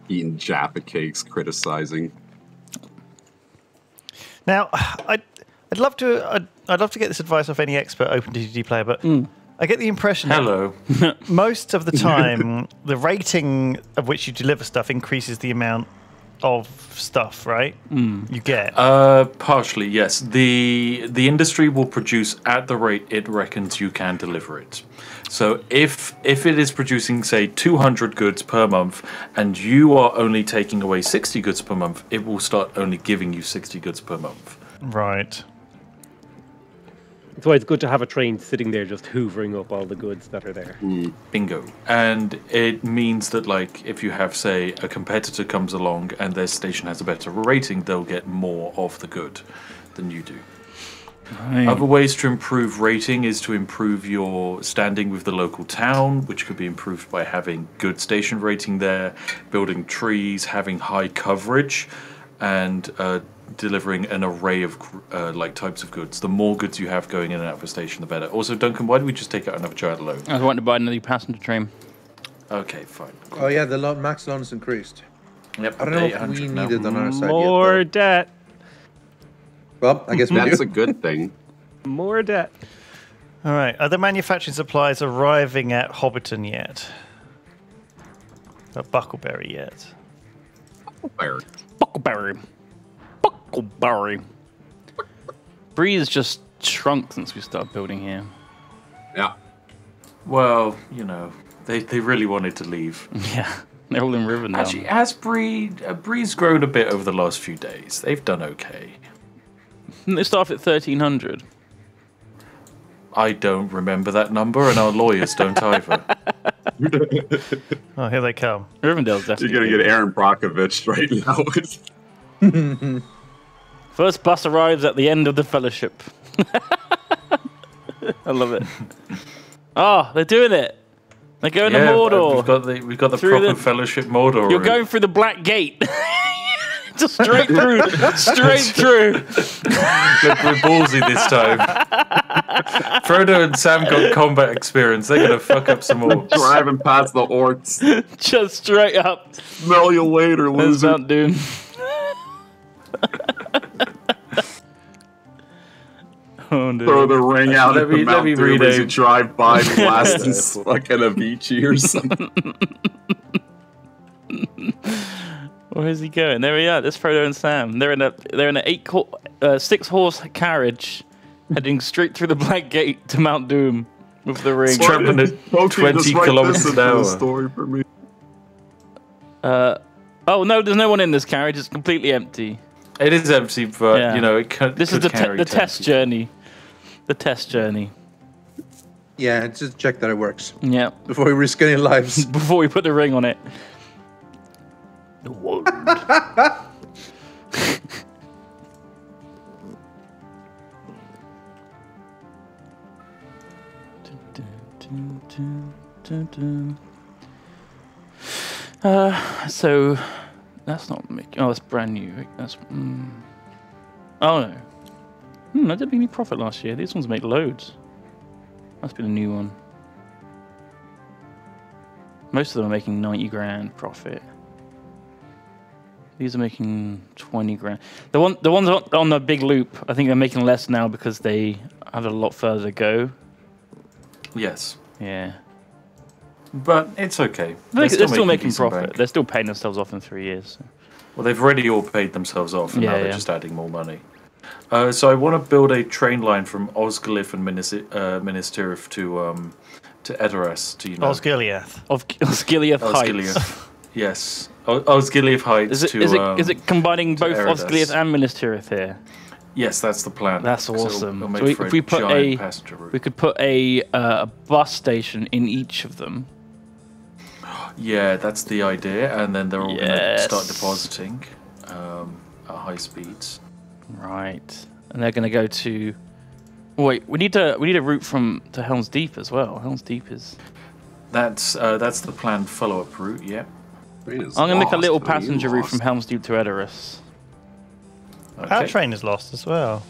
Eating Jaffa cakes, criticizing. Now, [SIGHS] I'd, I'd love to I'd, I'd love to get this advice off any expert OpenTTD player, but I get the impression that Hello. [LAUGHS] most of the time the rating of which you deliver stuff increases the amount of stuff, right? You get. Uh, partially, yes. The the industry will produce at the rate it reckons you can deliver it. So if if it is producing say 200 goods per month and you are only taking away 60 goods per month, it will start only giving you 60 goods per month. right. That's why it's good to have a train sitting there just hoovering up all the goods that are there. Bingo. And it means that like if you have say a competitor comes along and their station has a better rating, they'll get more of the good than you do. Other ways to improve rating is to improve your standing with the local town, which could be improved by having good station rating there, building trees, having high coverage, and uh, delivering an array of uh, like types of goods. The more goods you have going in and out of a station, the better. Also, Duncan, why do we just take out another child load? I was wanting to buy another passenger train. Okay, fine. Oh yeah, the lo- max loan is increased. Yep, I don't know if 800 we now. need it on our side More yet. debt. Well, I guess That's a good thing. [LAUGHS] More debt. All right. Are the manufacturing supplies arriving at Hobbiton yet? At Bucklebury yet? Fire. Bucklebury. Bucklebury. Breeze just shrunk since we started building here. Yeah. Well, you know, they, they really wanted to leave. [LAUGHS] Yeah, they're all in Rivendell. Actually, has Bree uh, Bree's grown a bit over the last few days? They've done okay. Didn't they start off at 1300? I don't remember that number, and our lawyers don't either. [LAUGHS] Oh, here they come. Rivendell's You're definitely. gonna get Erin Brockovich right now. [LAUGHS] First bus arrives at the end of the fellowship. [LAUGHS] I love it. Oh, [LAUGHS] they're doing it. They're going yeah, to Mordor. we've got the we've got the proper the- Fellowship Mordor. You're route. going through the Black Gate. [LAUGHS] Just straight through. straight through. Look, we're ballsy this time. Frodo and Sam got combat experience. They're gonna fuck up some more. Driving past the orcs. Just straight up. Smell you later, There's loser. Mount Doom. Oh no. Throw the ring out Let [LAUGHS] [LAUGHS] at me- the let Mount Doom as a- you drive by blasting fucking Avicii or something. [LAUGHS] Where's he going? There we are. There's Frodo and Sam. They're in a they're in an eight ho- uh, six horse carriage, heading straight through the Black Gate to Mount Doom with the ring. Tramping at 20 kilometers this an hour. story for me. Uh, oh no, there's no one in this carriage. It's completely empty. It is empty, but Yeah. you know it could. This is could the te- the test people. journey. The test journey. Yeah, just check that it works Yeah. before we risk any lives. [LAUGHS] Before we put the ring on it. The wand. [LAUGHS] Uh, so that's not making. Oh, that's brand new. That's. Mm. Oh no. Hmm, that didn't make me profit last year. These ones make loads. Must be the new one. Most of them are making 90 grand profit. These are making 20 grand. The one, the ones on, the big loop, I think they're making less now because they have a lot further to go. Yes, Yeah. but it's okay. They're, they're still making decent profit. bank. They're still paying themselves off in three years. so. Well, they've already all paid themselves off, and Yeah, now they're yeah. just adding more money. Uh, so I want to build a train line from Osgiliath and Minis- uh, Minas Tirith to um, to Edoras to you know Osgiliath. Of Osgiliath Heights. Osgiliath. yes, o- Osgiliath Heights Is it, to. is, it, um, is it combining both Erebus. Osgiliath and Minas Tirith here? Yes, that's the plan. That's So it'll- awesome. it'll So we- if we put a- route. We could put a, uh, bus station in each of them. Yeah, that's the idea, and then they're all going to start depositing um, at high speeds. Right. And they're going to go to. Wait, we need to we need a route from to Helm's Deep as well. Helm's Deep is. That's uh, that's the planned follow-up route. Yeah. I'm going to make a little passenger route from Helm's Deep to Edoras. Our train is lost as well.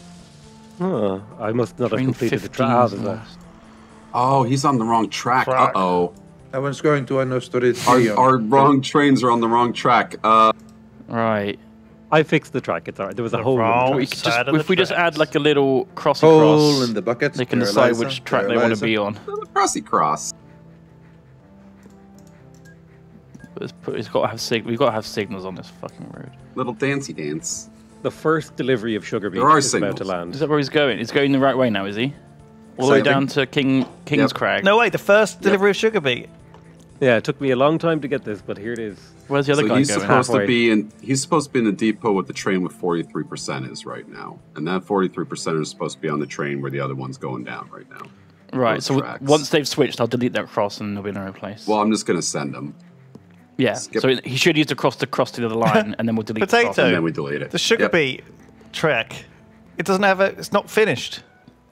Huh, I must not have completed the 15 trial. is Is lost. Oh, he's on the wrong track. Uh-oh. I was going to Anno Story Our, our wrong trains are on the wrong track. Uh, Right. I fixed the track. It's alright. There was a The hole. in wrong- We just, if the we just add like a little cross hole across, in the bucket. they can decide Eliza. which track they want to be on. the Crossy Cross. It's, put, it's got to have sig- We've got to have signals on this fucking road. Little dancy dance. The first delivery of sugar beet There are is about to land. Is that where he's going? He's going the right way now, is he? All the way down to King King's Yep. Crag. No, wait, the first delivery of sugar beet. Yeah, it took me a long time to get this, but here it is. Where's the other So guy he's going? supposed Halfway. to be in. He's supposed to be in the depot with the train with forty three percent is right now, and that forty three percent is supposed to be on the train where the other one's going down right now. Right. So tracks. once they've switched, I'll delete that cross and they'll be in their own place. Well, I'm just gonna send them, yeah. skip- So he should use the cross to cross to the other [LAUGHS] line, and then we'll delete the Potato. cross. and then we delete it. The sugar Yep. beet trek. It doesn't have a. It's not finished.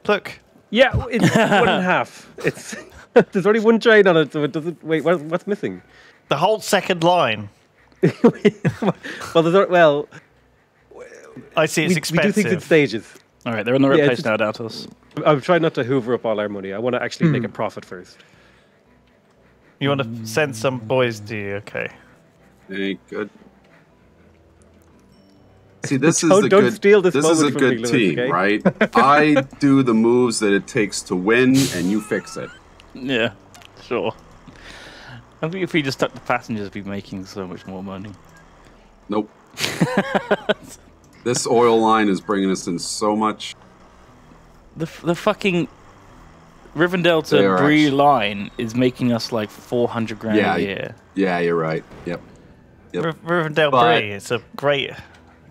Look. Yeah, it's one and a half. It's [LAUGHS] [LAUGHS] there's only one train on it, so it doesn't. Wait, what, what's missing? The whole second line. [LAUGHS] Well, there's al- well, I see it's we, we do things in stages. All right, they're in the right Yeah, place it's now, Doubters. I'm trying not to hoover up all our money. I want to actually make hmm. a profit first. you want to send some boys to you? Okay. Hey, good. [LAUGHS] See, this is Don't- the don't good. steal this this is a moment from good Lewis, team, okay? right? I do the moves that it takes to win, and you fix it. Yeah, sure. I think if we just stuck the passengers, we'd be making so much more money. Nope. [LAUGHS] this oil line is bringing us in so much. The the fucking Rivendell They to are Bree actu- line is making us like four hundred grand Yeah, a year. Yeah, you're right. Yep. Yep. Riv- Rivendell But- Bree. It's a great,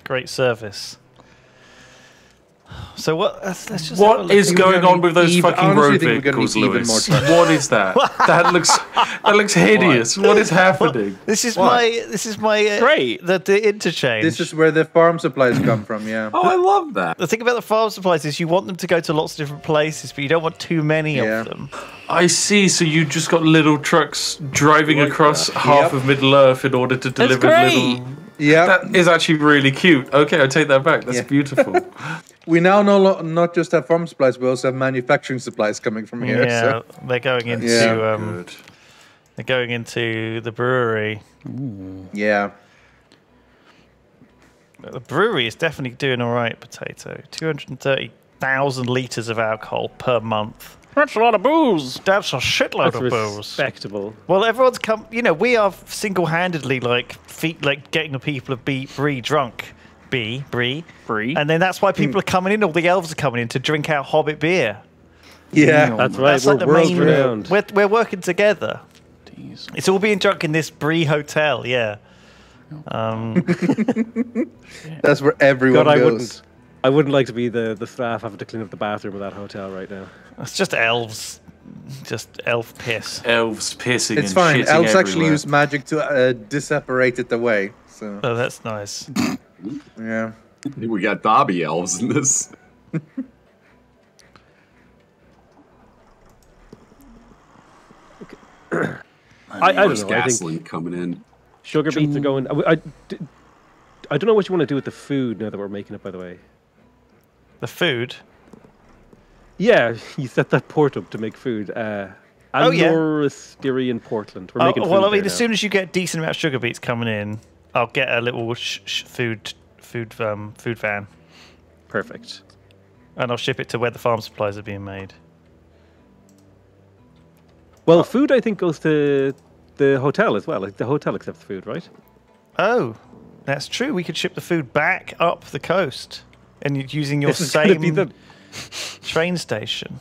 great service. So what? Let's, let's just have a What look. is think we're going on with those even- fucking road think we're gonna vehicles, need even Lewis? more. What is that? [LAUGHS] that looks that looks hideous. what is [LAUGHS] happening? This is What? my. This is my. Uh, Great. The, the interchange. This is where the farm supplies come from. Yeah. Oh, I love that. the thing about the farm supplies is you want them to go to lots of different places, but you don't want too many Yeah. of them. I see. So you just got little trucks driving across half Yep. of Middle Earth in order to deliver little. Yeah. That is actually really cute. Okay, I take that back. That's Yeah. [LAUGHS] beautiful. We now no lo- not just have farm supplies, we also have manufacturing supplies coming from here. Yeah, So. they're going into. Yeah. Um, they're going into the brewery. Yeah. The brewery is definitely doing all right. Potato, two hundred thirty thousand liters of alcohol per month. That's a lot of booze. That's a shitload That's of booze. respectable. Well, everyone's come. You know, we are single-handedly like feet, like getting the people of B Bree drunk. B Bree, Bree. and then that's why people are coming in. All the elves are coming in to drink our Hobbit beer. Yeah. That's right. That's we're like the world main. renowned. We're, we're working together. Jeez. It's all being drunk in this Bree hotel. Yeah. Um, [LAUGHS] That's where everyone God, I goes. wouldn't. I wouldn't like to be the, the staff having to clean up the bathroom of that hotel right now. it's just elves, just elf piss. Elves pissing It's and fine. shitting Elves actually use magic to uh, disapparate it away. So Oh, that's nice. [LAUGHS] yeah. We got Dobby elves in this. I, I don't There's know. I think gasoline coming in. sugar beets are going. I, I, I don't know what you want to do with the food now that we're making it. By the way, The food. yeah, [LAUGHS] you set that port up to make food. Uh, Oh, yeah. Andor, Styrian, Portland. We're Oh, making well, food I mean, as now. soon as you get decent amount of sugar beets coming in, I'll get a little sh- sh- food food um, food van, Perfect. and I'll ship it to where the farm supplies are being made. Well, food I think goes to the hotel as well. Like the hotel accepts food, right? Oh, that's true. We could ship the food back up the coast, and using your This same be the train station.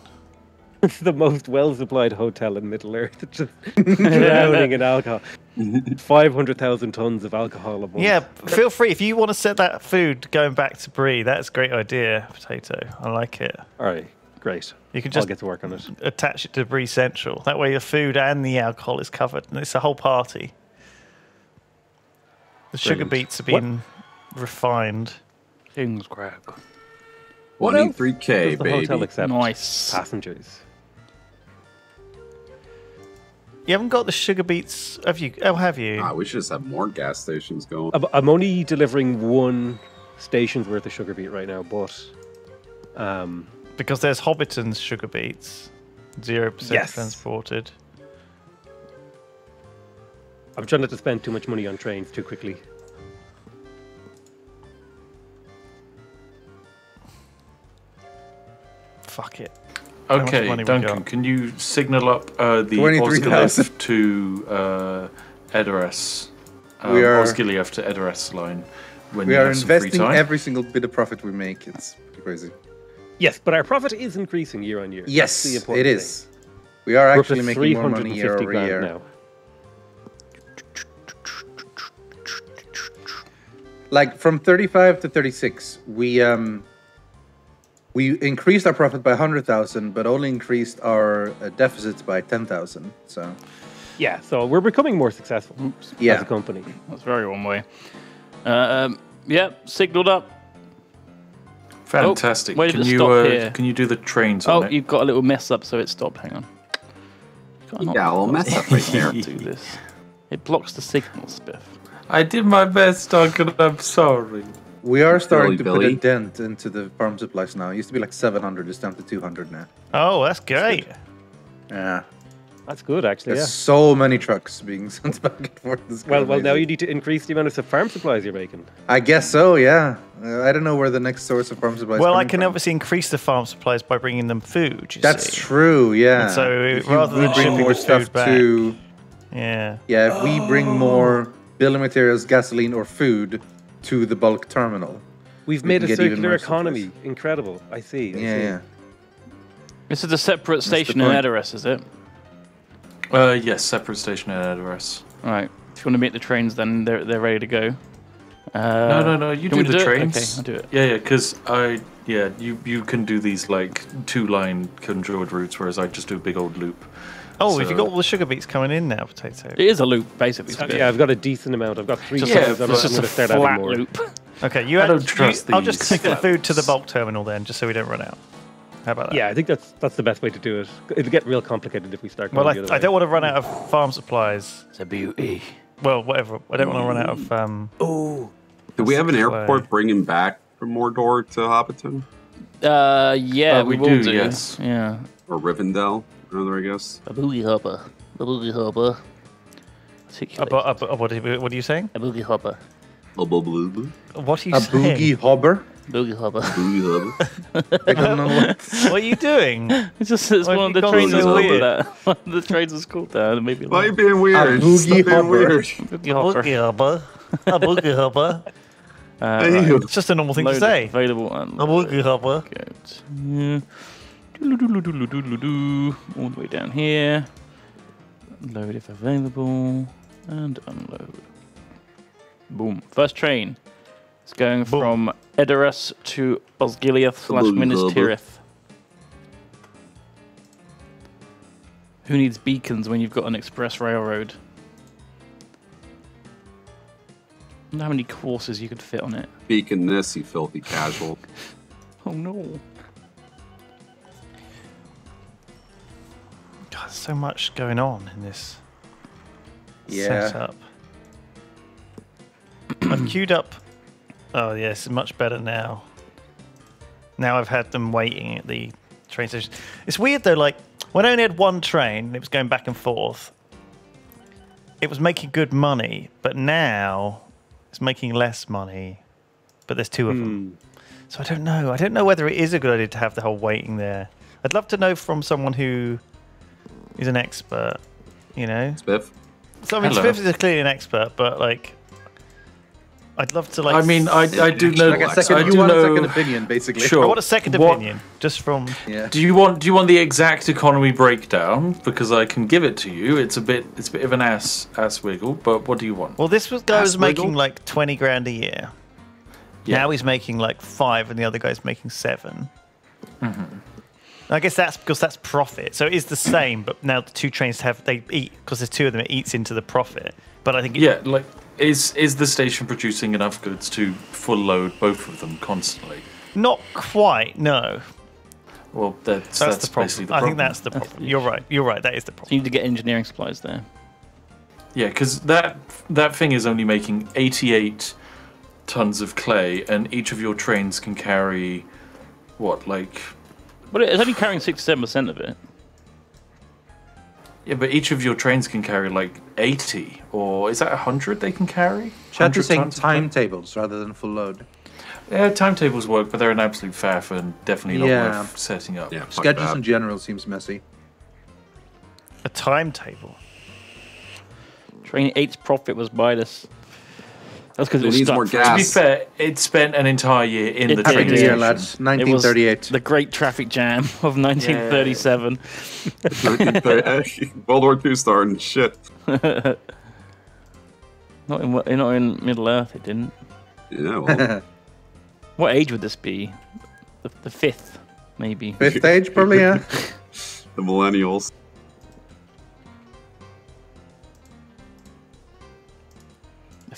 [LAUGHS] the most well-supplied hotel in Middle Earth. It's [LAUGHS] just drowning in alcohol. [LAUGHS] Five hundred thousand tons of alcohol a month. Yeah, feel free if you want to set that food going back to Bree. That's a great idea, Potato. I like it. All right. Great. You can just I'll just get to work on it. attach it to Bree Central. That way, the food and the alcohol is covered, and it's a whole party. The sugar Brilliant. beets are What- refined. King's Crag. What else 23k, Does the hotel accept Nice. passengers? You haven't got the sugar beets, have you? Oh, have you? Ah, we should just have more gas stations going. I'm- I'm only delivering one station's worth of sugar beet right now, but um, Because there's Hobbiton's sugar beets, zero percent Yes. transported. I'm trying not to spend too much money on trains too quickly. Fuck it. Much Okay, Duncan, can you signal up uh, the 23,000. Osgiliath to uh, Edoras? Um, We are- Osgiliath to Edoras line when We you are have some free investing time. every single bit of profit we make. It's pretty crazy. Yes, but our profit is increasing year on year. Yes, it is. it. We are thing. We're actually making more money year 350 over grand year. now. Like from 35 to 36, we um we increased our profit by 100,000, but only increased our uh, deficits by 10,000. So Yeah, so we're becoming more successful as yeah, a company. That's very one way. Um, yep, signaled up. Fantastic. Oh, where did can it you stop uh, here? can you do the trains Oh, on it? you've got a little mess up, so it stopped. Hang on. Yeah, a little mess up right there. [LAUGHS] do this. It blocks the signal, Spiff. I did my best, Duncan. I'm sorry. We are starting to Billy put a dent into the farm supplies now. It used to be like 700, it's down to 200 now. Oh, that's great. Yeah, That's good, actually. there's Yeah. so many trucks being [LAUGHS] sent back and forth. It's Well, well, now you need to increase the amount of farm supplies you're making. I guess so. Yeah, uh, I don't know where the next source of farm supplies. Well, I can from. obviously increase the farm supplies by bringing them food. You That's see. true. Yeah. And so If rather we than bring more stuff food back- to Yeah. Yeah, if we bring more building materials, gasoline, or food to the bulk terminal. We've We made can a circular economy. supplies. Incredible. I see. I Yeah, see. yeah. This is a separate station in point. Edoras, is it? Uh, yes, separate station at Edoras. All right. If you want to meet the trains, then they're they're ready to go. Uh, no, no, no. You do you do want me the to do it? trains. Okay, I'll do it. Yeah, yeah. Because I, yeah, you you can do these like two line conjoined routes, whereas I just do a big old loop. Oh, have you So- got all the sugar beets coming in now, potato? It is a loop, basically. Spiff. yeah, I've got a decent amount. I've got three. Just, Yeah. I'm, it's just going a to start adding flat more. loop. Okay, you I add, don't trust you, I'll just take the food to the bulk terminal then, just so we don't run out. How about that? Yeah, I think that's that's the best way to do it. It'll get real complicated if we start. Well, going I, the other I don't want to run out of farm supplies. It's a beauty. Well, whatever. I don't want to run out of. Um, oh. Do we have an Clay. airport bringing back from Mordor to Hobbiton Uh, yeah, Uh, we, we will do, do. yes. Yeah. or Rivendell? Rather, I guess. A boogie hopper. A boogie hopper. Articulate. about, about, what, are you, what are you saying? A boogie hopper. Blah. What are you A saying? boogie hobber. Boogie hopper. Blah, blah. I don't know what. [LAUGHS] What are you doing? It's just it's Why one of the trains gone is called that. [LAUGHS] One of the trains is called that. Maybe Why are you being weird? boogie Stop being hopper. weird. boogie hopper. Boogie hopper. A boogie hopper. Uh, right. It's just a normal thing Load to say. Available and A boogie hopper. Good. Yeah. All the way down here. Load if available. And unload. Boom. First train. It's going Boom. from Edoras to Osgiliath slash Minas Tirith. Who needs beacons when you've got an express railroad? I how many courses you could fit on it. Beacon this, you filthy casual. Oh no. God, there's so much going on in this Yeah. setup. I've queued up. Oh, yes, much better now. Now I've had them waiting at the train station. It's weird though, like, when I only had one train, and it was going back and forth, it was making good money, but now It's making less money, but there's two of Hmm. them. So I don't know. I don't know whether it is a good idea to have the whole waiting there. I'd love to know from someone who is an expert. You know, Spiff. so I mean, Hello. Spiff is clearly an expert, but like, I'd love to like. I mean, I, I do know. Like a second, I you do want know. a second opinion, basically. Sure. I want a second What- opinion, just from. Yeah. Do you want do you want the exact economy breakdown? Because I can give it to you. It's a bit it's a bit of an ass ass wiggle, but what do you want? Well, this was guy was Ass making wiggle? like twenty grand a year. Yeah. Now he's making like five, and the other guy's making 7 Mm-hmm. I guess that's because that's profit. So it is the same, but now the two trains have they eat because there's two of them. It eats into the profit. But I think it, Yeah, like is is the station producing enough goods to full load both of them constantly? not quite. No, Well, that's that's, that's, the problem. basically the I think that's the problem. You're right. You're right. That is the problem. You problem. need to get engineering supplies there. Yeah, because that that thing is only making 88 tons of clay, and each of your trains can carry what, like But it's only carrying 67% of it. yeah, but each of your trains can carry like 80, or is that 100 they can carry? Chat 100 is saying tons of clay? timetables rather than full load. Yeah, timetables work, but they're an absolute faff and definitely not Yeah. worth setting up. Yeah, fuck Schedules that. in general seems messy. A timetable. Train 8's profit was minus. That's because it It needs more for- To be fair, it spent an entire year in It the did, train yeah. Here, station. lads. It was 1938. the great traffic jam [LAUGHS] of 1937. [LAUGHS] World War II starting. Shit. [LAUGHS] Not in not in Middle Earth, it didn't. Yeah, well, What age would this be? The, the fifth, maybe. Fifth age, probably, yeah. the millennials.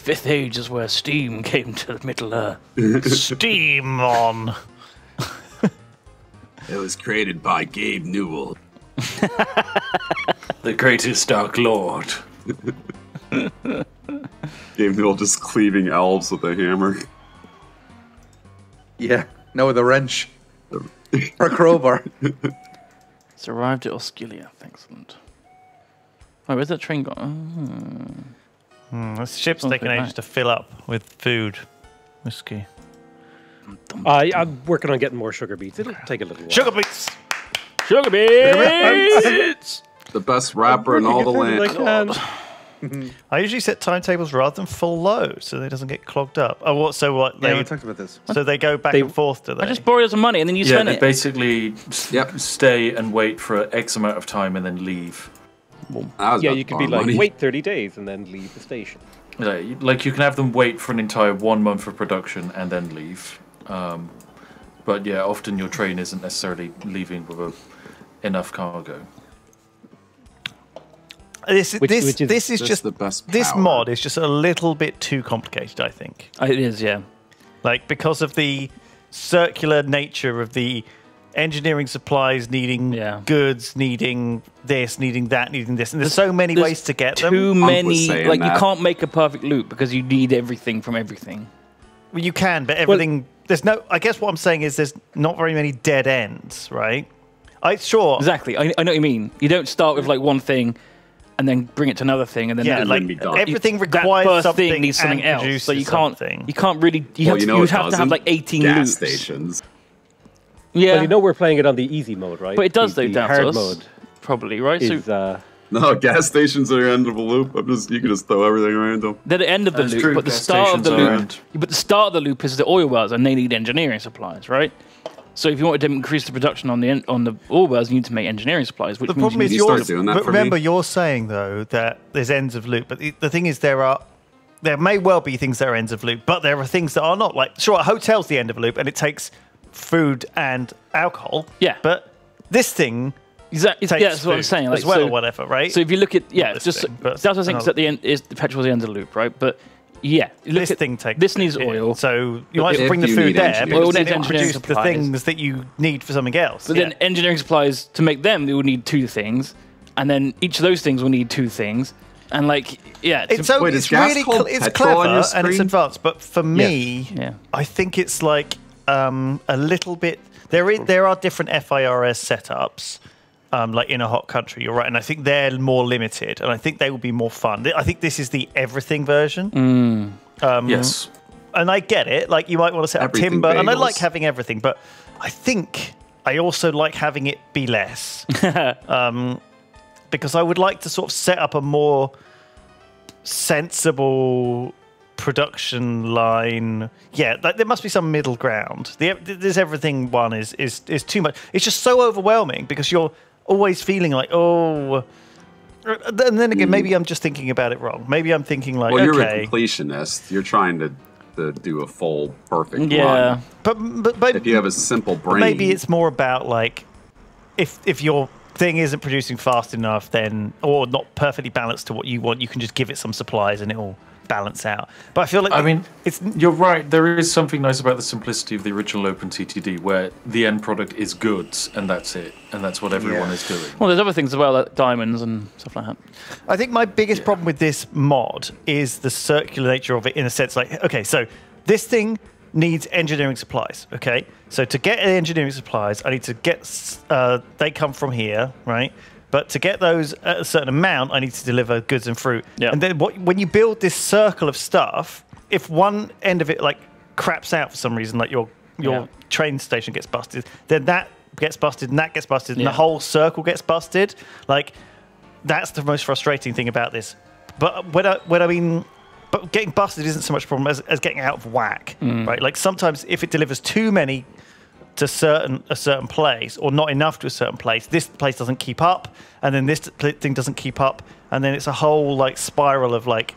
Fifth age is where steam came to the Middle Earth. [LAUGHS] Steam on. It was created by Gabe Newell. [LAUGHS] The greatest Dark Lord. [LAUGHS] Gabe Newell just cleaving elves with a hammer. Yeah. No, with a wrench. or a crowbar. It's arrived at Osculia. Excellent. Oh, where's that train gone? Ah. Hmm, this ship's Sounds taking like ages that. to fill up with food, whiskey, I, I'm working on getting more sugar beets. It'll take a little while. sugar beets. Sugar beets! The best rapper in all the Working as hard land. [LAUGHS] I usually set timetables rather than full load, so it doesn't get clogged up. Oh, what? So what? Yeah, They we talked about this. so they go back They- and forth, do they? I just borrow some money and then you Yeah, spend they it. basically s- Yep. stay and wait for X amount of time and then leave. I was Yeah, you could be like, money. wait 30 days and then leave the station. Like, you- like you can have them wait for an entire one month of production and then leave. Um, but yeah, often your train isn't necessarily leaving with a, enough cargo. this Which- this which is- this is just the best this mod is just a little bit too complicated. I think, It is, yeah. like because of the circular nature of the engineering supplies needing Yeah. goods, needing this, needing that, needing this, and there's, There's- so many there's ways to get them. Too many. saying Like, you can't make a perfect loop because you need everything from everything. Well, you can, but everything there's no. I guess what I'm saying is there's not very many dead ends, right? I sure. Exactly. I, I know what you mean. You don't start with like one thing and then bring it to another thing and then Yeah, that- like be done. everything that requires first something thing needs something else. So you can't something. you can't really you Well, have, you to, know you have to have like 18 gas loops. stations. Yeah. Well, you know we're playing it on the easy mode, right? but it does the, though the hard us. mode Probably, right? is so uh, No, gas stations are the end of a loop. I'm just you can just throw everything around them. they're the end of the That's loop, true, but the gas start of the loop end. but the start of the loop is the oil wells and they need engineering supplies, right? So if you wanted to increase the production on the en- on the oil wells, you need to make engineering supplies, which The means problem you is you start doing that But for remember, me? you're saying though that there's ends of loop, but the, the thing is there are. There may well be things that are ends of loop, but there are things that are not. Like, sure, a hotel's the end of a loop, and it takes food and alcohol. Yeah. but this thing Exactly. takes Yeah, that's what I'm saying. Like, as well, so, or whatever, right? So if you look at yeah, this just thing, but that's what I think. another- At the end is the petrol's the end of the loop, right? But yeah, look this at, thing takes this needs food, oil. so you might as well bring the food there, engineering because Oil then needs it engineering produce the things that you need for something else. But yeah. then engineering supplies to make them, they will need two things, and then each of those things will need two things, and like yeah, It's to- so Wait, it's really called cl- it's clever and it's advanced, but for me, yeah. I think it's like um, a little bit. There is there are different FIRS setups, um, like in a hot country. You're right, and I think they're more limited, and I think they will be more fun. I think this is the everything version. Mm. yes. and I get it. Like you might want to set up Everything timber, and I like having everything, but I think I also like having it be less. [LAUGHS] um, because I would like to sort of set up a more sensible production line. Yeah, like, there must be some middle ground. The this everything one is is is too much. It's just so overwhelming because you're always feeling like oh. Uh, and then again, maybe I'm just thinking about it wrong. Maybe I'm thinking like, Well, you're okay, a completionist. You're trying to, to do a full perfect Yeah. run. but but, but If you have a simple brain, maybe it's more about like if if your thing isn't producing fast enough then or not perfectly balanced to what you want you can just give it some supplies and it'll balance out but i feel like I mean, it's You're right. There is something nice about the simplicity of the original OpenTTD, where the end product is goods, and that's it, and that's what everyone Yeah. is doing. Well, there's other things as well, like diamonds and stuff like that. i think my biggest problem with this mod is the circular nature of it in a sense like okay so this thing needs engineering supplies okay so to get the engineering supplies i need to get uh, they come from here right but to get those at a certain amount i need to deliver goods and fruit Yeah. and then what, when you build this circle of stuff if one end of it like craps out for some reason like your your Yeah. train station gets busted then that gets busted and that gets busted and Yeah. the whole circle gets busted like that's the most frustrating thing about this. But when I, when I mean, but getting busted isn't so much a problem as, as getting out of whack, mm. right? Like sometimes if it delivers too many to certain a certain place or not enough to a certain place, this place doesn't keep up, and then this thing doesn't keep up, and then it's a whole like spiral of like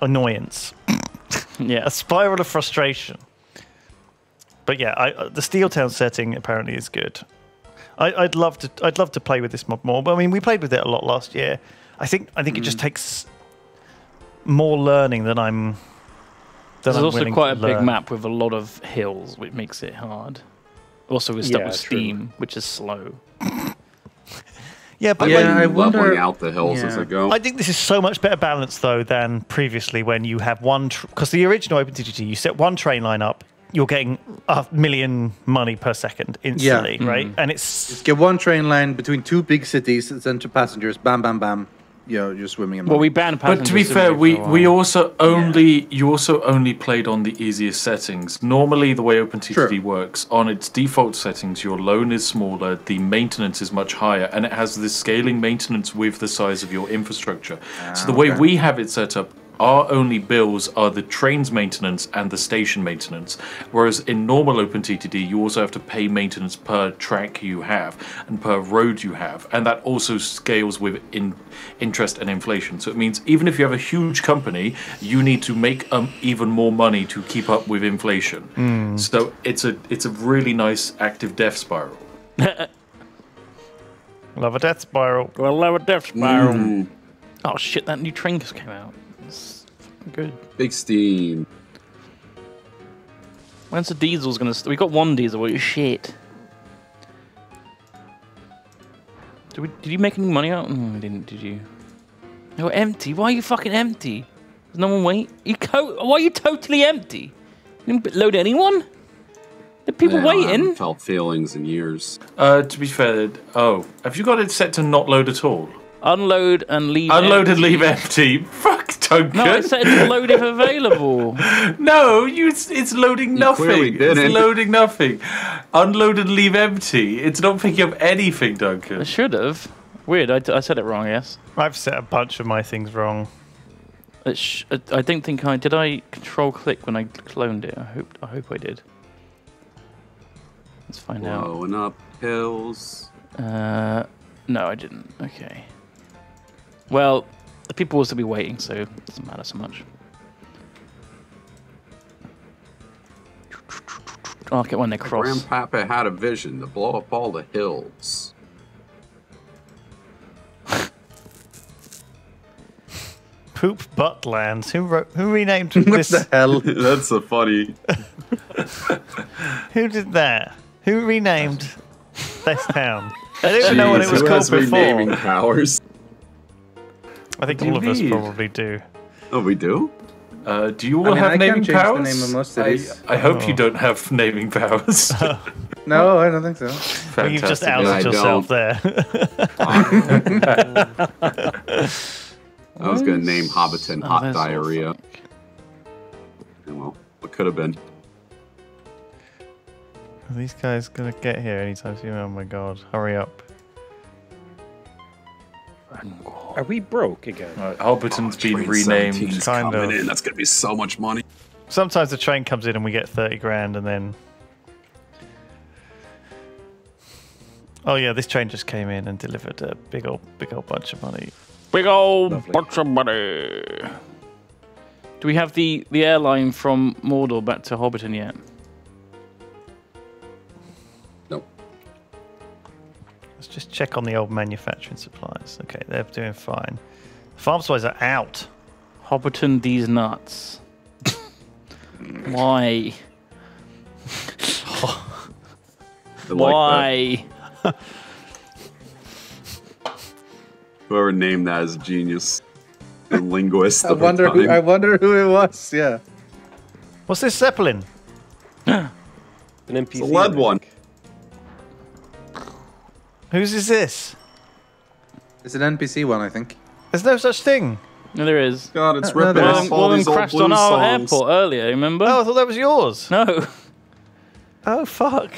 annoyance, [LAUGHS] Yeah. a spiral of frustration. But yeah, I, uh, the Steel Town setting apparently is good. I, I'd love to. I'd love to play with this mod more. But I mean, we played with it a lot last year. I think. I think it just takes more learning than I'm. There's I'm also quite a big map with a lot of hills, which makes it hard. Also, we're stuck Yeah, with true. Steam, which is slow. [LAUGHS] Yeah, but I Yeah, like, like I leveling wonder- out the hills as. I go. I think this is so much better balanced though than previously when you have one because the original OpenTTD you set one train line up, you're getting a million money per second instantly, right? Mm. And it's Just get one train line between two big cities, and send two passengers, bam, bam, bam. You know, you're swimming in Well, we money. banned But to be fair, we, we also only you also only played on the easiest settings. Normally, the way OpenTTD Sure. works on its default settings, your loan is smaller, the maintenance is much higher, and it has the scaling maintenance with the size of your infrastructure. so the ah, way okay. we have it set up. Our only bills are the trains maintenance and the station maintenance. Whereas in normal OpenTTD, you also have to pay maintenance per track you have and per road you have. And that also scales with in, interest and inflation. So it means even if you have a huge company, you need to make um, even more money to keep up with inflation. So it's a, it's a really nice active death spiral. [LAUGHS] love a death spiral. Well, a death spiral. Mm, Oh shit! That new train just came out. It's fucking good. big steam. When's the diesel's gonna? St- we got one diesel. What shit? Did, we, did you make any money out? No, we didn't. Did you? They were empty. Why are you fucking empty? Does no one wait? You co- Why are you totally empty? You didn't load anyone? The people Yeah, I waiting. haven't felt feelings in years. Uh, to be fair, oh, have you got it set to not load at all? Unload and leave. Unload and leave empty. [LAUGHS] Fuck, Duncan. No, I said to load if available. [LAUGHS] No, you, it's, it's loading nothing. clearly It's didn't. loading nothing. Unload and leave empty. It's not picking up anything, I Duncan. should have. Weird. I, I said it wrong. Yes. I've set a bunch of my things wrong. It I I don't think I did. I control click when I cloned it. I hope. I hope I did. Let's find out. Blowing up hills. Uh, no, I didn't. Okay. Well, the people will still be waiting, so it doesn't matter so much. Oh, I'll get when they cross. Grandpapa had a vision to blow up all the hills. [LAUGHS] Poop Buttlands. Who wrote? Who renamed What this? the hell? That's a funny. [LAUGHS] Who did that? Who renamed this town? I don't even know what it Jeez, was who called has renaming before. powers? I think do all you of us probably do. Oh, we do. Uh, do you all I mean, have I can't naming the powers? name of most I, cities. I hope you Oh. don't have naming powers. [LAUGHS] No, I don't think so. Well, you've just Fantastic. Yeah, outed yourself there. I was going [LAUGHS] to name Hobbiton Oh, Hot Diarrhea. Yeah, well, what could have been. Are these guys gonna get here anytime soon? Oh my god! Hurry up! Mm. Are we broke again? Uh, right, Hobbiton's been renamed. Kind of. in. That's gonna be so much money. Sometimes the train comes in and we get thirty grand, and then. Oh yeah, this train just came in and delivered a big old, big old bunch of money. Big old Lovely. bunch of money. Do we have the, the airline from Mordor back to Hobbiton yet? Just check on the old manufacturing supplies. Okay, they're doing fine. Farm supplies are out. Hobbiton these nuts. Why? I like. Why? Whoever named that is a genius. The linguist. I wonder who. I wonder who it was. Yeah. What's this zeppelin? An NPC. It's a lead one. Whose is this? It's an NPC one, I think. There's no such thing. No, there is. God, it's No, no, ripping there One off of them, all of them crashed on our songs. airport earlier, remember? Oh, I thought that was yours. No. [LAUGHS] Oh fuck.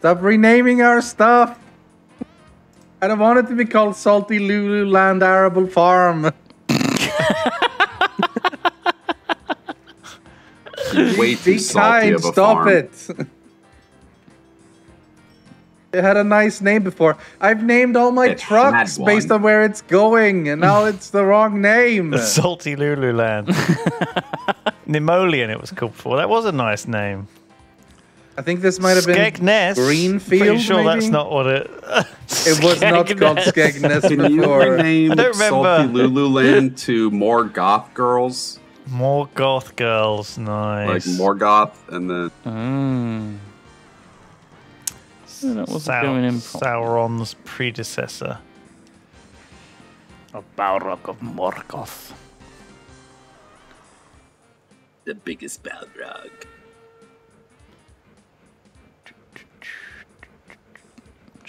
Stop renaming our stuff. I don't want it to be called Salty Lulu Land Arable Farm. [LAUGHS] Way too Be salty kind. of a Stop farm. it. [LAUGHS] It had a nice name before. I've named all my It trucks based on where it's going, and now [LAUGHS] it's the wrong name. Salty Lululand. [LAUGHS] Nemoleon it was called before. That was a nice name. I think this might have been. Skegness. Greenfield, Pretty sure that's not what it. [LAUGHS] It was not called Skegness. Skegness Can you before. rename I don't Salty. Lululand to more goth girls? More goth girls. Nice. Like more goth, and then Mm. Yeah, that was Sau- going in Sauron's predecessor. A Balrog of Morgoth. the biggest Balrog.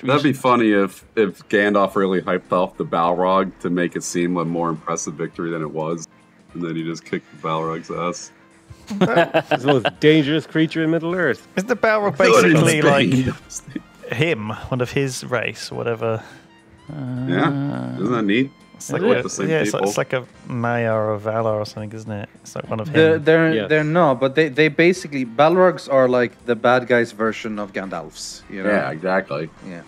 That'd be funny if if Gandalf really hyped off the Balrog to make it seem a more impressive victory than it was, and then he just kicked the Balrog's ass. It's the most dangerous creature in Middle Earth. Isn't the Balrog [LAUGHS] basically like him, one of his race, or whatever? yeah, isn't that neat? It's like, Is a- yeah, it's like, it's like a Maia or a Valar or something, isn't it? It's like one of They're him. they're, Yes. they're not, but they, they basically Balrogs are like the bad guys version of Gandalf's. You know? Yeah, exactly. Yeah.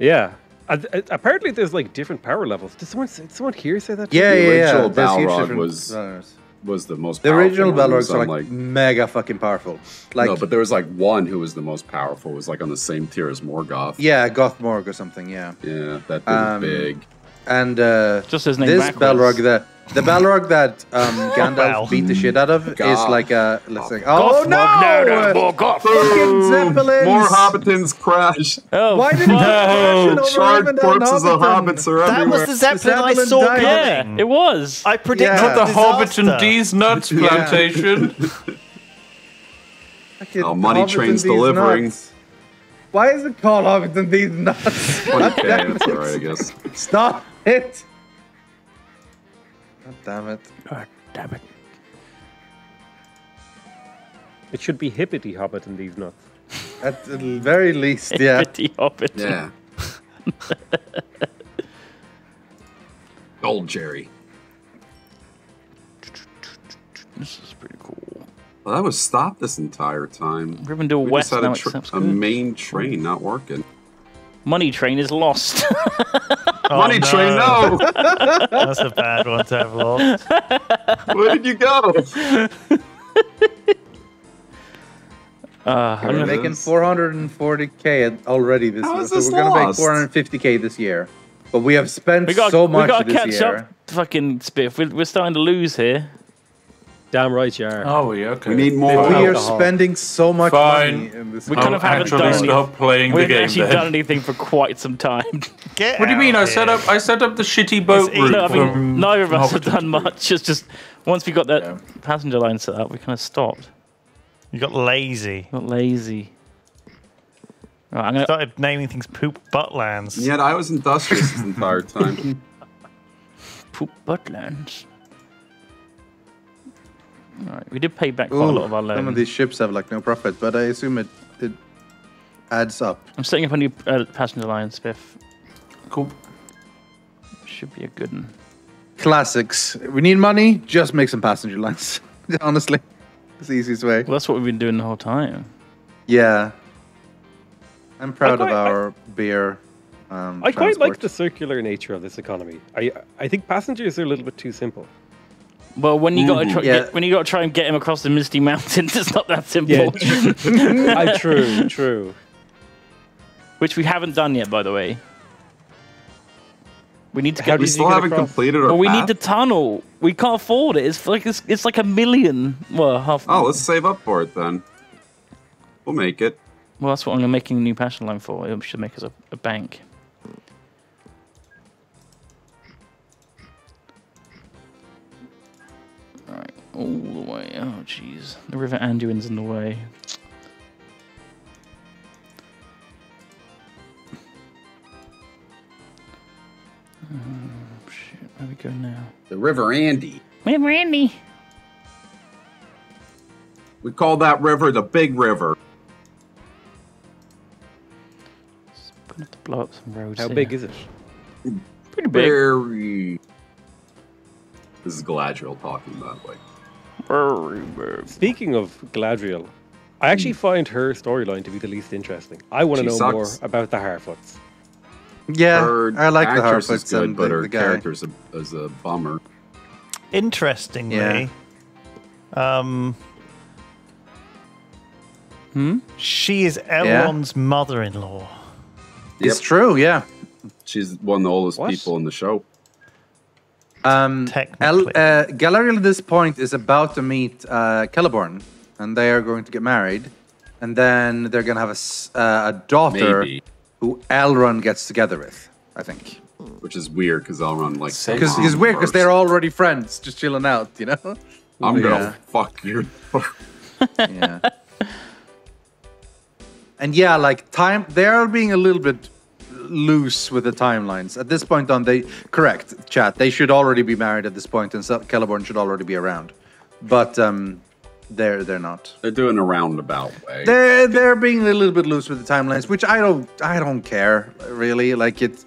Yeah. Apparently, there's like different power levels. Did someone say, did someone here say that? Yeah, The yeah, yeah. original There's Balrog was- Balrogs. Was the most The powerful original one. It was Balrogs are on, like, mega fucking powerful. Like no, but there was like one who was the most powerful. Was like on the same tier as Morgoth. yeah, Gothmorg or something. Yeah. yeah, that dude Um, big. And uh, Just his name this backwards. Balrog, the the Balrog that um, [LAUGHS] Gandalf Wow. beat the shit out of is like a let's say oh Goth no, Morg, no, no, fucking zeppelins! More Hobbitons crash. Oh, Why didn't you crash it over Charred corpses of Hobbiton? hobbits are That everywhere. was the Zeppelin I Zeppelin saw died. yeah, it was. I predicted Yeah. The disaster. Hobbiton D's nuts plantation. [LAUGHS] Fucking Oh, money train's these delivering. nuts. Why is it called Hobbiton these nuts? Okay, [LAUGHS] that's alright, I guess. Stop it! God damn it. God damn it. It should be hippity hobbit in these nuts. At the very least, yeah. Pretty Hobbit. Yeah. [LAUGHS] Old Jerry. This is pretty cool. Well, that was stopped this entire time. Rivendell We West just had now a, tr- accepts a main train not working. Money Train is lost. [LAUGHS] Oh, Money train, no! [LAUGHS] That's a bad one to have lost. Where did you go? uh, [LAUGHS] I'm We're gonna- making is. 440k already this How year. is So we're gonna make 450k this year. But we have spent we got so we much got to this catch year. up. Fucking spiff. We're, we're starting to lose here. Damn right you are. Oh, yeah, okay. We need more. We are spending so much Fine. money in this. We kind of haven't actually done any- stop playing We the haven't game actually then. done anything for quite some time. [LAUGHS] Get What do you mean? I set up. I set up the shitty boat It's route. easy. no, I mean, neither of us have done much. It's just once we got that Yeah. passenger line set up, we kind of stopped. You got lazy. Got lazy. Right, I'm gonna. Started naming things poop buttlands. Yet I was industrious this entire time. [LAUGHS] Poop Buttlands. All right, we did pay back quite a lot of our loans. some of these ships have like no profit, but I assume it it adds up. I'm setting up a new uh, passenger line, Spiff. Cool. Should be a good one. Classics. We need money. Just make some passenger lines. [LAUGHS] Honestly, it's the easiest way. Well, that's what we've been doing the whole time. Yeah. I'm proud quite- of I- our beer. Um, I quite like the circular nature of this economy. I I think passengers are a little bit too simple. Well, when you got to Mhm. try, Yeah. get, when you got to try and get him across the misty mountains, [LAUGHS] it's not that simple. Yeah, [LAUGHS] I, true, true. Which we haven't done yet, by the way. We need to How get. did We still haven't across? completed our Well, we need the tunnel. We can't afford it. It's like it's, it's like a million. Well, half. Oh, let's save up for it then. We'll make it. Well, that's what I'm making a new passion line for. It should make us a, a bank. All the way. Oh, jeez. The River Anduin's in the way. Oh, shit. Where we go now? The River Andy. River Andy. We call that river the Big River. Gonna have to blow up some roads. How here. big is it? Pretty big. Very. This is Galadriel talking about like. Very big. Speaking of Galadriel, I actually find her storyline to be the least interesting. I want to She know more about the Harfoots. Yeah, her I like the Harfoots good, and but the, her the guy. character's a, is a bummer. Interestingly, um, Hmm? she is Elrond's mother-in-law. It's true, yeah. She's one of the oldest What? people in the show. Um, El, Technically. uh, Galadriel at this point is about to meet uh, Celeborn, and they are going to get married, and then they're going to have a, s- uh, a daughter Maybe. who Elrond gets together with. I think Which is weird because Elrond like. Say- because mom it's weird because they're already friends, just chilling out, you know. [LAUGHS] I'm Yeah. gonna fuck you. [LAUGHS] yeah. And yeah, like time, they are being a little bit loose with the timelines. At this point on, they correct chat. They should already be married at this point, and so Celeborn should already be around. But um, they're they're not. They're doing a roundabout way. They're they're being a little bit loose with the timelines, which I don't I don't care really. Like it,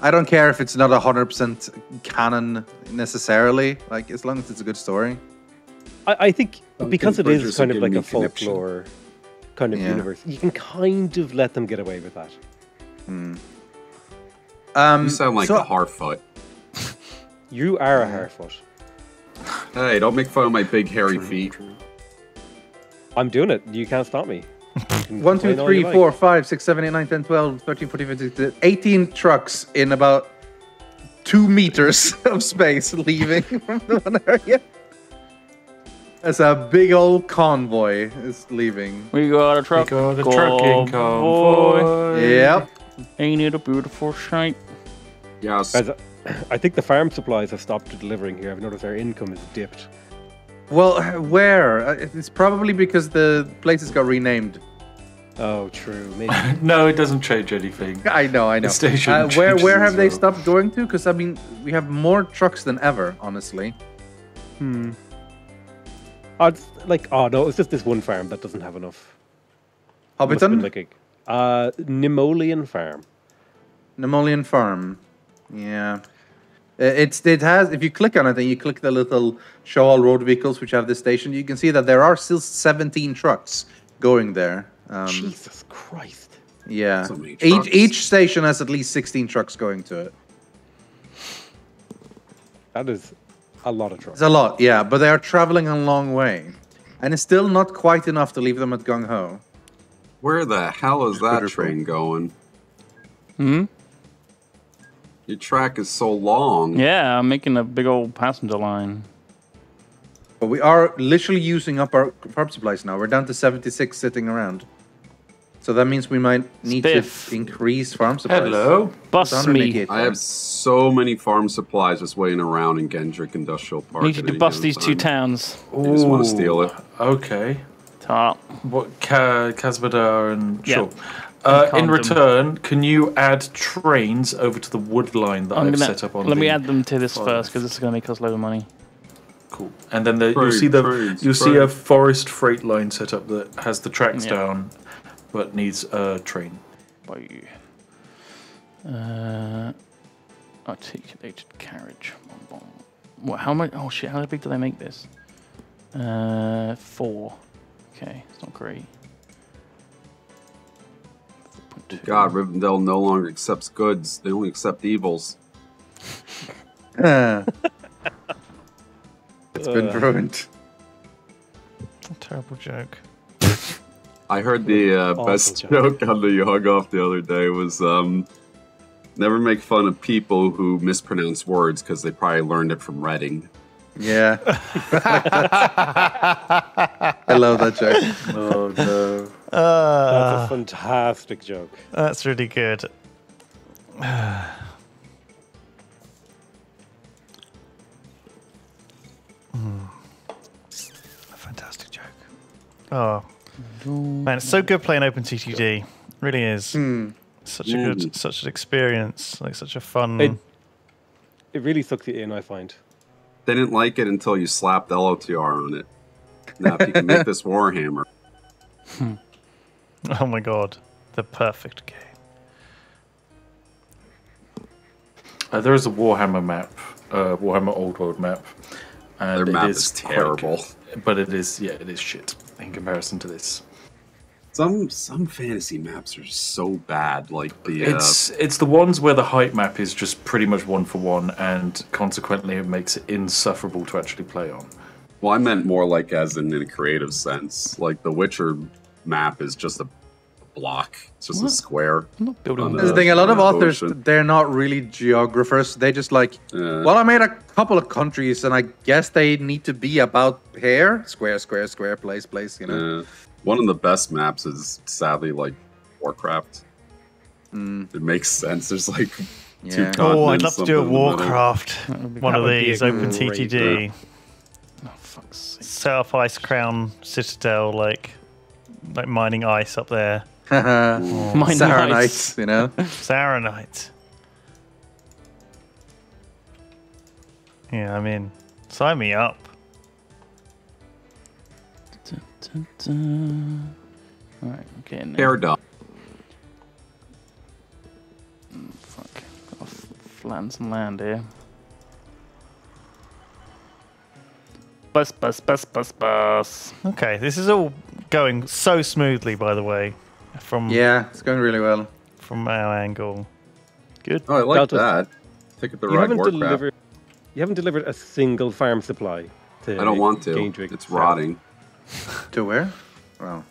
I don't care if it's not hundred percent canon necessarily. Like as long as it's a good story. I, I think Duncan because it Bridges is kind of like a me connection. folklore kind of Yeah. universe, you can kind of let them get away with that. Um, you sound like so- a Harfoot. [LAUGHS] You are a Harfoot. Hey, don't make fun of my big hairy feet. I'm doing it. You can't stop me. [LAUGHS] You can 1, 2, 3, you like. 4, 5, 6, 7, 8, 9, 10, 12, 13, 14, 15, 16, 18 trucks in about two meters [LAUGHS] of space leaving from the one area. That's a big old convoy is leaving. We got a truck. got a trucking convoy. Yep. Ain't it a beautiful sight? Yes. Guys, I think the farm supplies have stopped delivering here. I've noticed our income has dipped. Well, where? Uh, It's probably because the places got renamed. Oh, true. [LAUGHS] Maybe. No, it doesn't change anything. [LAUGHS] I know, I know. station Uh, where where as have they well. stopped going to? Because I mean, we have more trucks than ever, honestly. hmm. Oh, it's like, oh no, it's just this one farm that doesn't have enough. Must have been Hobbiton, Like a, uh, Nimolian farm. Nemolian Farm. Yeah. Uh, It's it has if you click on it and you click the little show all road vehicles which have this station, you can see that there are still 17 trucks going there. Um, Jesus Christ. yeah. So Each each station has at least 16 trucks going to it. That is a lot of trucks. It's a lot, yeah, but they are traveling a long way. And it's still not quite enough to leave them at Gung Ho. Where the hell is that Twitter train going? Hmm? Your track is so long. Yeah, I'm making a big old passenger line. But we are literally using up our farm supplies now. We're down to 76 sitting around. So that means we might need Spiff. to increase farm supplies. Hello. Bust me. I have so many farm supplies just waiting around in Gendrick Industrial Park. Need at to bust given these two time. towns. I just want to steal it. Okay. Top. What Ka- Kazbadar and Yeah. sure. Uh, in Condom. return, can you add trains over to the wood line that I'm I've gonna set up on let me add them to this file. first because this is gonna make us a load of money. Cool. And then the, you'll see the trains, you'll see a forest freight line set up that has the tracks Yeah. down, but needs a train. By uh, articulated carriage. Bom, bom. What? How much? Oh shit! How big do they make this? Uh, four. Okay, it's not great. God, Rivendell no longer accepts goods; they only accept evils. Ah. [LAUGHS] it's been Uh. ruined. Terrible joke. I heard the uh, best joke. joke on the Hug Off the other day was um, never make fun of people who mispronounce words because they probably learned it from Reading. Yeah. I love that joke. Oh no! That's Uh, a fantastic joke. that's really good. Hmm. [SIGHS] A fantastic joke. Oh, man, it's so good playing OpenTTD. Really is. Hmm. Such a good, such an experience. Like such a fun. It- It really sucks you in, I find. They didn't like it until you slapped LOTR on it. Now, if you can make [LAUGHS] this Warhammer, [LAUGHS] Oh my god, the perfect game. Uh, there is a Warhammer map, uh, Warhammer Old World map. And their map is is terrible. good. But it is, yeah, it is shit in comparison to this. Some some fantasy maps are so bad, like the uh, It's it's the ones where the height map is just pretty much one for one, and consequently it makes it insufferable to actually play on. Well, I meant more like as in, in a creative sense. Like the Witcher map is just a block. It's just a square. I'm not building On this. The thing. A lot of authors, ocean. they're not really geographers. They just like, Yeah. well, I made a couple of countries, and I guess they need to be about here. Square, square, square, place, place. You know. Uh, one of the best maps is sadly like Warcraft. Hmm. It makes sense. There's like two Yeah. continents. Oh, I'd love to do a something in the middle. Warcraft. One of would be a these, OpenTTD. Oh, fuck's sake. Set up Icecrown Citadel, like like mining ice up there. Mine Sarah nice. Knights, you know. [LAUGHS] Saronite. Yeah, I mean, sign me up. Dun, dun, dun. Alright, I'm. Air dog. Mm, fuck. Gotta flatten some land here. Bus, bus, bus, bus, bus. Okay, this is all going so smoothly, by the way, from Yeah, it's going really well. from our angle. Good. Oh, I like Daltos- that. Take it the You right haven't Warcraft. delivered. You haven't delivered a single farm supply. To I don't want to. Gaindrick It's South. rotting. To where? Wow.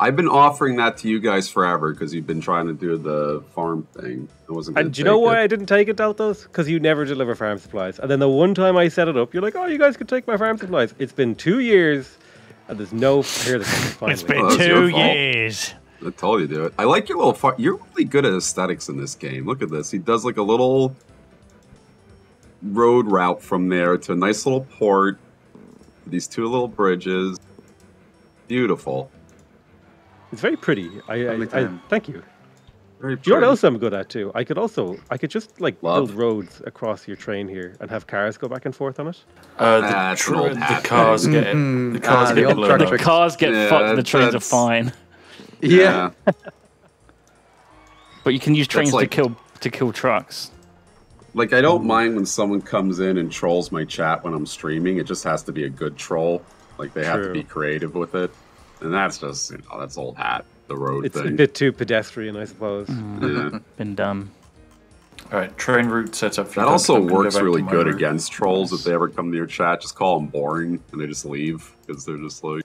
I've been offering that to you guys forever because you've been trying to do the farm thing. I wasn't. Gonna And do you know take why I didn't take it, Daltos? Because you never deliver farm supplies. And then the one time I set it up, you're like, "Oh, you guys can take my farm supplies." It's been two years, and there's no here. They come. It's been Oh, that's your two years. I told you to do it. I like your little. Far- You're really good at aesthetics in this game. Look at this. He does like a little road route from there to a nice little port. These two little bridges. Beautiful. It's very pretty. I, I, I thank you. Very Do you know what else I'm good at too? I could also, I could just like Love. build roads across your train here and have cars go back and forth on it. Uh, the, That's tr- the cars thing. get Mhm. the cars Ah, get the blown truck up. trick. Cars get Yeah, fucked, the trains are that's- fine. [LAUGHS] Yeah. But you can use trains like- to kill to kill trucks. Like I don't mind when someone comes in and trolls my chat when I'm streaming. It just has to be a good troll. Like they have to be creative with it. And that's just you know that's old hat. The road It's a bit too pedestrian, I suppose. yeah. [LAUGHS] Been dumb. All right, train route set up. for That also I'm gonna go works really good route. against trolls if they ever come to your chat. Just call them boring and they just leave because they're just like,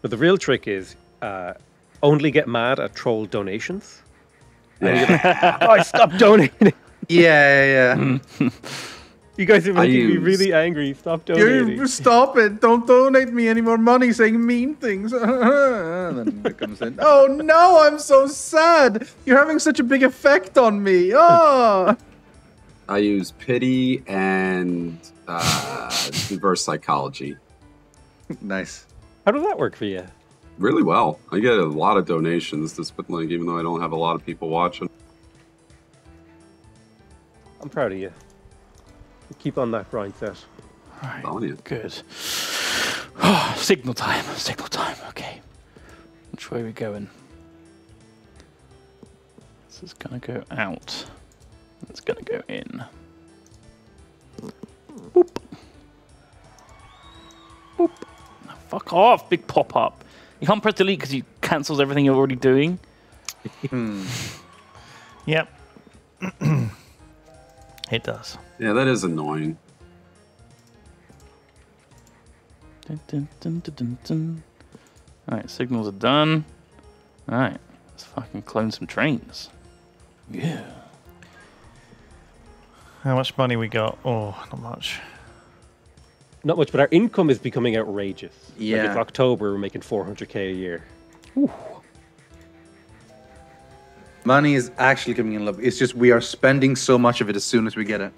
But the real trick is uh, only get mad at troll donations. And you're like, [LAUGHS] oh, stop donating. Yeah, yeah, yeah. [LAUGHS] You guys are making me really angry. Stop donating. You stop it! Don't donate me any more money saying mean things. [LAUGHS] and then it comes in. Oh no! I'm so sad. You're having such a big effect on me. Oh. I use pity and uh, reverse psychology Nice. How does that work for you? really well. I get a lot of donations, despite like even though I don't have a lot of people watching. I'm proud of you. Keep on that grind set. Telling you. Good. Oh, signal time. Signal time. Okay. Which way are we going? This is gonna go out. It's gonna go in. Boop. Boop. Oh, fuck off, big pop up. You can't press delete because he cancels everything you're already doing. Hmm. [LAUGHS] Yep. [CLEARS THROAT] it does. Yeah, that is annoying. Dun, dun, dun, dun, dun, dun. Alright, signals are done. Alright, let's fucking clone some trains. Yeah. How much money we got? Oh, not much. Not much, but our income is becoming outrageous. Yeah. Like it's October, we're making 400k a year. Money is actually coming in love. It's just we are spending so much of it as soon as we get it.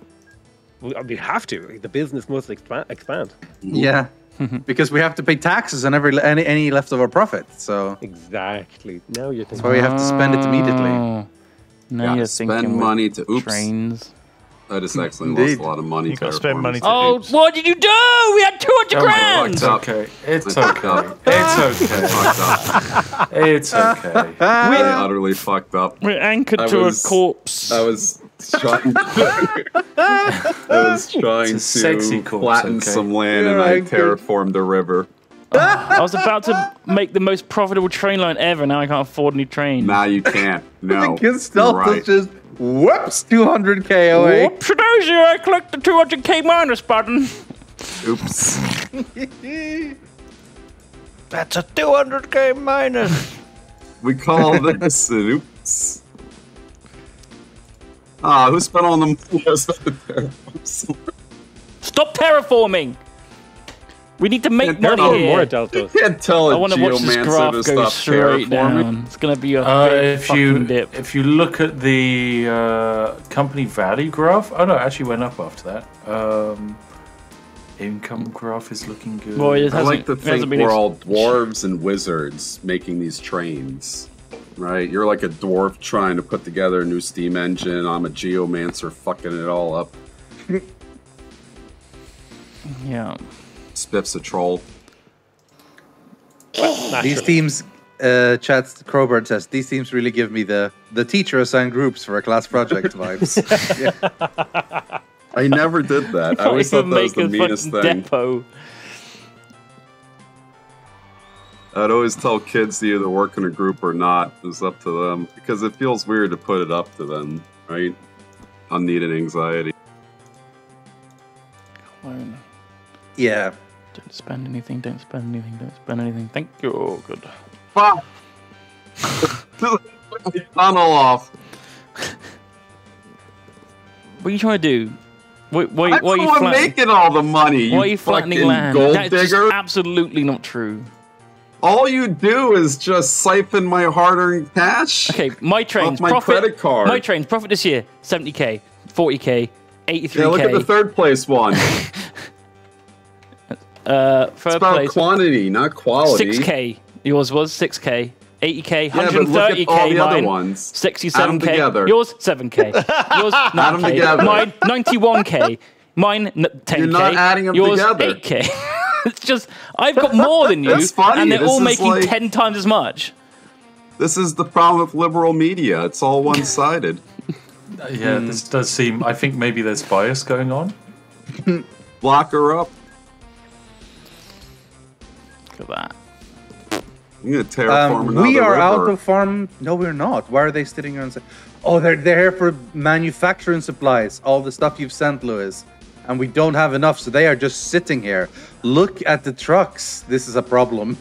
We, uh, we have to. The business must expa- expand. Yeah. [LAUGHS] because we have to pay taxes on every any, any leftover profit. So Exactly. Now you're that's why we have to spend it immediately. Oh. Now Gotta you're spend thinking with money to- oops. trains. I just mm, accidentally Indeed. lost a lot of money. You gotta to spend money to- Oh, Oops. what did you do? We had 200 Oh, grand! It's okay. It's I fucked okay. It's okay. Fucked up. It's okay. [LAUGHS] I utterly fucked up. We're anchored I to was- a corpse. I was trying. [LAUGHS] I was trying It's sexy to corpse, flatten okay. some land, and Yeah, I I think- terraformed the river. [LAUGHS] I was about to make the most profitable train line ever. Now I can't afford any trains. Now you can't. No, the good stealth you're right. just whoops 200k away. Whoopsie I clicked the 200k minus button. Oops. [LAUGHS] That's a 200k minus. We call [LAUGHS] this an oops. Ah, who spent all the money? Stop terraforming! We need to make Yeah, money here. more Daltos. can't tell a I want to watch this geomancer graph to go stop straight down. It's gonna be a Uh, big if fucking you dip. if you look at the uh, company value graph, oh no, it actually went up after that. Um, income graph is looking good. Boy, I like to it hasn't think we're all dwarves and wizards making these trains, right? You're like a dwarf trying to put together a new steam engine. I'm a geomancer fucking it all up. Yeah. Spiff's a troll. These Naturally. teams, uh, chats Crowbird says these teams really give me the the teacher assigned groups for a class project [LAUGHS] vibes. Yeah. I never did that. I always thought that was the meanest thing. depot. I'd always tell kids to either work in a group or not. It's up to them because it feels weird to put it up to them, right? Unneeded anxiety. Clone. yeah. Don't spend anything, don't spend anything, don't spend anything. Thank you. Oh, good. Fuck! [LAUGHS] Tunnel off. What are you trying to do? Wait, wait, I'm why are the you one making all the money. Why are you you flattening fucking land? Gold That's digger. absolutely not true. All you do is just siphon my hard-earned cash. Okay, my trains my profit. credit card. My trains profit this year: seventy k, forty k, eighty three Yeah, look at the third place one. [LAUGHS] Uh, It's third about place quantity, not quality. six k. Yours was six k, eighty k, Yeah, hundred but look thirty at all k. other Mine ones. sixty-seven Add 'em k. together. Yours seven k. [LAUGHS] Yours nine k. together. Mine ninety-one k. Mine ten k. You're not adding 'em Yours together. eight k. [LAUGHS] It's just I've got more than [LAUGHS] you, That's funny. and they're This all making like- ten times as much. This is the problem with liberal media. It's all one-sided. Uh, yeah, this does seem. I think maybe there's bias going on. Lock her up. Look at that. I'm gonna terraform Um, we are river. out of farm. No, we're not. Why are they sitting here and say, "Oh, they're they're here for manufacturing supplies, all the stuff you've sent, Lewis," and we don't have enough, so they are just sitting here. Look at the trucks. This is a problem.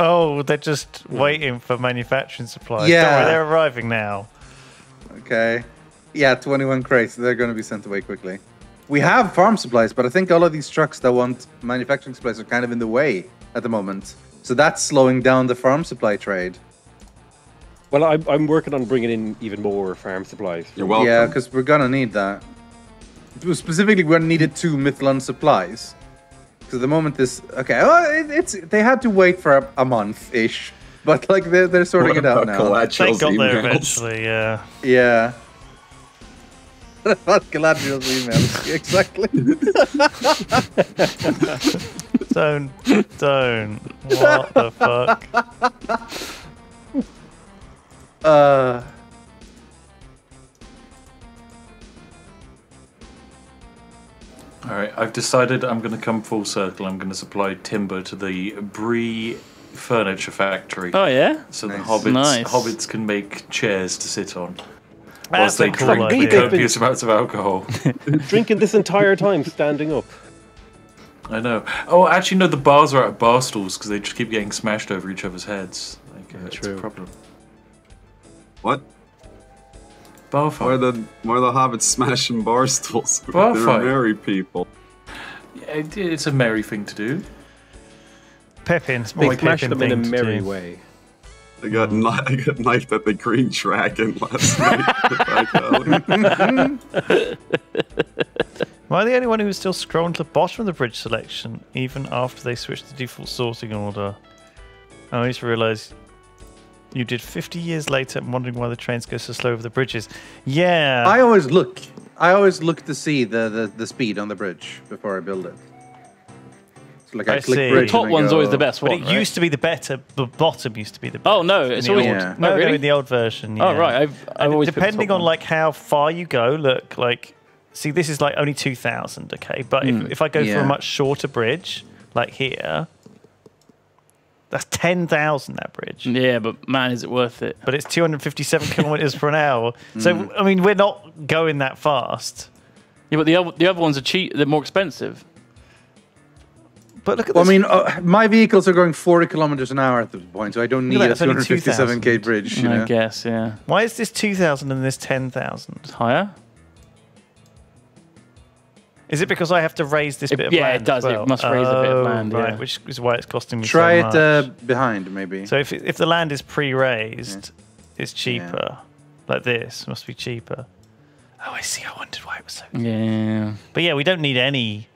Oh, they're just waiting for manufacturing supplies. Yeah. Don't worry, they're arriving now. Okay. Yeah, 21 crates. They're going to be sent away quickly. We have farm supplies, but I think all of these trucks that want manufacturing supplies are kind of in the way at the moment. So that's slowing down the farm supply trade. Well, I'm, I'm working on bringing in even more farm supplies. You're welcome. Yeah, because we're gonna need that. Specifically, we're gonna needed two Mithlon supplies. Because at the moment, this okay, oh, it, it's they had to wait for a, a month ish, [LAUGHS] but like they're they're sorting What it out about now. They Kalachil's got there emails? eventually, yeah. Yeah. [LAUGHS] about Galadriel's emails. [LAUGHS] Exactly. Don't, don't. What the fuck? Uh, All right, I've decided I'm going to come full circle. I'm going to supply timber to the Bree furniture factory, Oh yeah. so the hobbits Nice. hobbits can make chairs to sit on That's whilst they cool drink idea. copious amounts of alcohol. [LAUGHS] Drinking this entire time standing up. I know. Oh, actually, no. The bars are out of bar stools because they just keep getting smashed over each other's heads. Like, uh, it's a True. problem. What? Bar Why are fight. the why are the hobbits [LAUGHS] smashing bar stools? Bar They're fight. merry people. Yeah, it- it's a merry thing to do. Pippin. It's They big smash them in a merry way. I got kni- I [LAUGHS] got knifed at the Green Dragon last night. [LAUGHS] Like, Am I the only one who is still scrolling to the bottom of the bridge selection, even after they switched the default sorting order? I just realised you did 50 years later and wondering why the trains go so slow over the bridges. Yeah. I always look. I always look to see the, the, the speed on the bridge before I build it. So like I, I click see. bridge. Top and I one's always the best but one. it right? used to be the better. The bottom used to be the oh, best. Oh no, it's the always. old- Yeah. No, no, really. in the old version. Oh right, I've I've always depending on one. like how far you go look like see this is like only 2000 okay but Hmm. if, if i go for a much shorter bridge like here that's 10000 that bridge Yeah, but man, is it worth it? but it's 257 kilometers per hour Hmm. so i mean we're not going that fast Yeah, but the other the other ones are cheap. They're more expensive. but look at Well, I mean, uh, my vehicles are going 40 kilometers an hour at this point, so I don't need Look at a that, it's only 257k 2,000. bridge. You I know? guess. Yeah. why is this 2000 and this 10000 Higher. Is it because i have to raise this It- bit of yeah, land Yeah, it as does, it must raise a bit of Oh, land, right, yeah. which is why it's costing me Try so it much. uh, behind, maybe. So if if the land is pre-raised, it's cheaper. Like this must be cheaper. Oh, I see. I wondered why it was so. Yeah. But yeah, we don't need any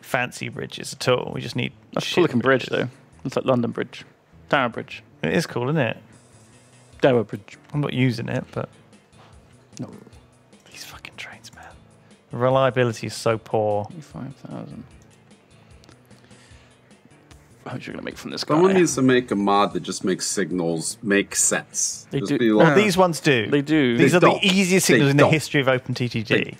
fancy bridges at all. We just need. That's shit cool looking bridge though. It's like London Bridge, Tower Bridge, It is cool, isn't it? Dover Bridge. I'm not using it, but No. Reliability is so poor. Five thousand. How much you're gonna make from this guy? Someone needs to make a mod that just makes signals make sense. They just do- be Well, these ones do. They do. These They are don't. the easiest They signals in the don't. history of OpenTTD. They-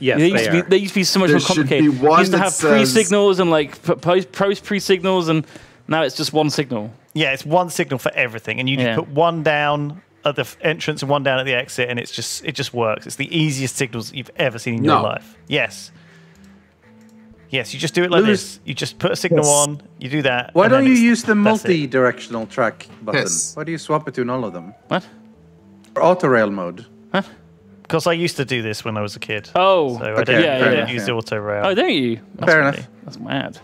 Yes, they they, used, to be, they used to be so much There more should complicated. be one used to that have pre says- signals and like p- post post pre signals, and now it's just one signal. Yeah, it's one signal for everything, and you just Yeah. put one down at the entrance and one down at the exit, and it's just it just works. It's the easiest signals you've ever seen in your No. life. Yes. Yes, you just do it like Lewis- this. You just put a signal Yes. on. You do that. Why don't you use the multi-directional track button? Yes. Why do you swap between all of them? What? Or auto rail mode. Huh? Because I used to do this when I was a kid. Oh, so I okay, don't, yeah, I yeah. don't use the auto rail. oh, don't you? That's, Fair funny. enough. that's mad.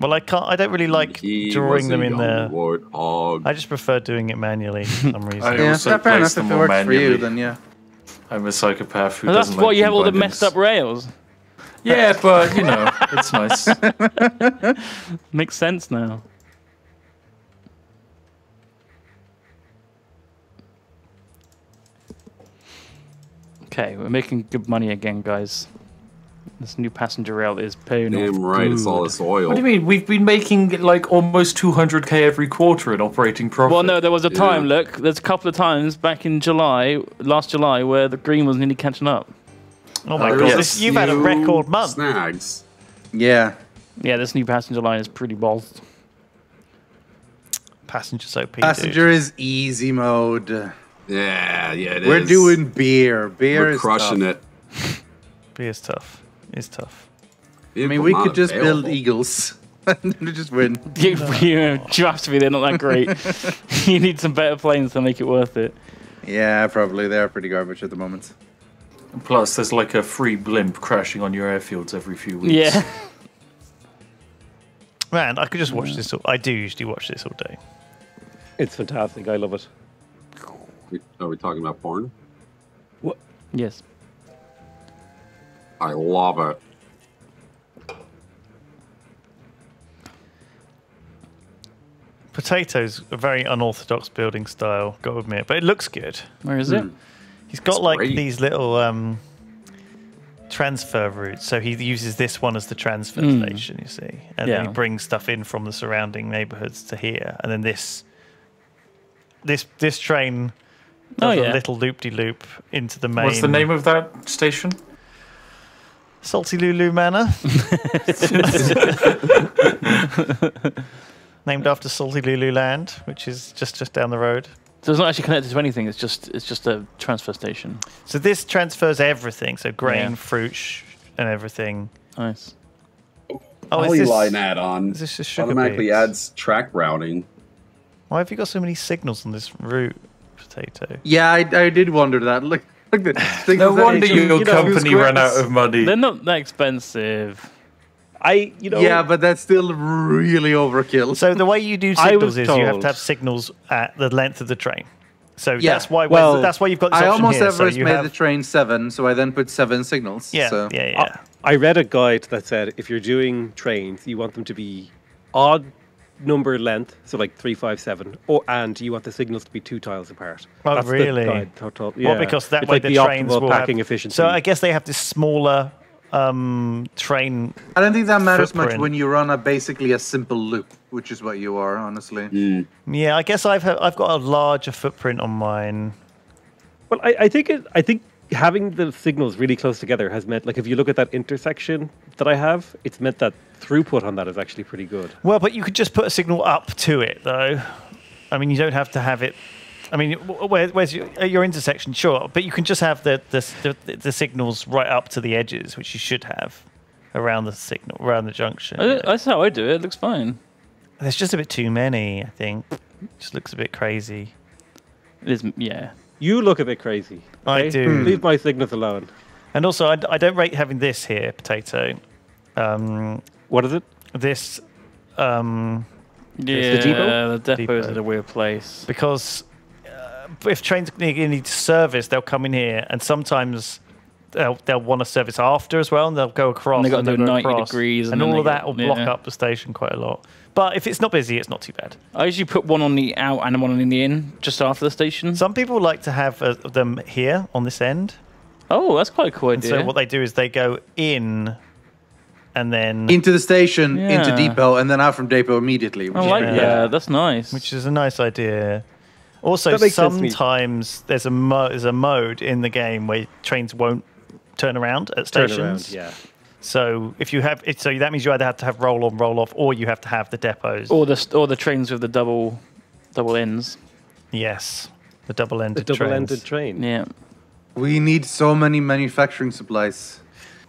Well, I can't. I don't really like he drawing them in there. warthog. I just prefer doing it manually for some [LAUGHS] reason. I Yeah, also fair place enough. them If it all works for you, manually. then yeah. I'm a psychopath who Well, that's doesn't why like you have all the messed up rails. Yeah, but you know, it's nice. [LAUGHS] Makes sense now. Okay, we're making good money again, guys. This new passenger rail is paying off Damn right, it's all this oil. What do you mean? We've been making like almost 200k every quarter in operating profit. Well, no, there was a time. Yeah. Look, there's a couple of times back in July, last July, where the green was nearly catching up. Oh my There's god, this, you've had a record month. Snags. Yeah. Yeah, this new passenger line is pretty bold. Passengers OP. dude. Passenger is easy mode. Yeah, yeah, it We're is. doing beer. Beer We're is crushing tough. it. Be as tough. It's tough. I mean, we could just build eagles [LAUGHS] and then just win. You, [LAUGHS] you, trust me, they're not that great. [LAUGHS] you need some better planes to make it worth it. Yeah, probably. They're pretty garbage at the moment. Plus, there's like a free blimp crashing on your airfields every few weeks. Yeah. Man, I could just watch this. All, I do usually watch this all day. It's fantastic. I love it. Are we talking about porn? What? Yes. I love it. Potatoes, a very unorthodox building style, got to admit, but it looks good. Where is it? He's got It's like great. these little um, transfer routes, So he uses this one as the transfer Mm. station, you see. And then he brings stuff in from the surrounding neighborhoods to here. And then this this this train Oh, does a little loop de loop into the main What's the name of that station? Salty Lulu Manor. [LAUGHS] Named after Salty Lulu Land, which is just just down the road. So it's not actually connected to anything. It's just it's just a transfer station. So this transfers everything. So grain, Yeah. fruit, sh- and everything. Nice. Oh, is this, Polyline add-on is this just sugar automatically beets? adds track routing. Why have you got so many signals on this route, potato? Yeah, I, I did wonder that. Look, look at the No wonder your you know, company ran out of money. They're not that expensive. I, you know, Yeah, but that's still really overkill. So the way you do [LAUGHS] signals was is you have to have signals at the length of the train. So Yeah. that's why Well, that's why you've got this I almost here. ever so made have, the train seven, so I then put seven signals. yeah, so. yeah, yeah. I read a guide that said if you're doing trains, you want them to be odd number length, so like three, five, seven, or and you want the signals to be two tiles apart. Oh, That's the really? guide total- Well, because that it's way like the, the trains will packing have, efficiency. So I guess they have this smaller um, train. I don't think that matters much when you run a basically a simple loop, which is what you are, honestly. Yeah, I guess I've I've got a larger footprint on mine. Well, I, I think it, I think having the signals really close together has meant like if you look at that intersection that I have, it's meant that throughput on that is actually pretty good. Well, but you could just put a signal up to it, though. I mean, you don't have to have it. I mean, where, where's your, your intersection? Sure, but you can just have the, the the the signals right up to the edges, which you should have around the signal, around the junction. I- That's how I do it. It looks fine. There's just a bit too many. I think. Just looks a bit crazy. It is, yeah. You look a bit crazy. I okay? do. Leave my signals alone. And also, I don't rate having this here, potato. Um, What is it? this um, Yeah, the depot? the depot is Depot. at a weird place. because uh, if trains need, need service, they'll come in here, and sometimes they'll they'll want to service after as well, and they'll go across. And they gotta and do 90 across, degrees, and and, all of that go- will block yeah. up the station quite a lot. But if it's not busy, it's not too bad. I usually put one on the out and one on the in, just after the station. Some people like to have uh, them here on this end, oh, that's quite a cool and idea. so what they do is they go in, and then Into the station, into depot, and then out from depot immediately. Which I is like pretty Yeah. That's nice. which is a nice idea. Also, That makes sense to me. sometimes there's a mo- there's a mode in the game where trains won't turn around at Turn stations. around. Yeah. So if you have it, so that means you either have to have roll on, roll off, or you have to have the depots. or the or the trains with the double double ends. yes, the The double-ended The double-ended train. Yeah. We need so many manufacturing supplies.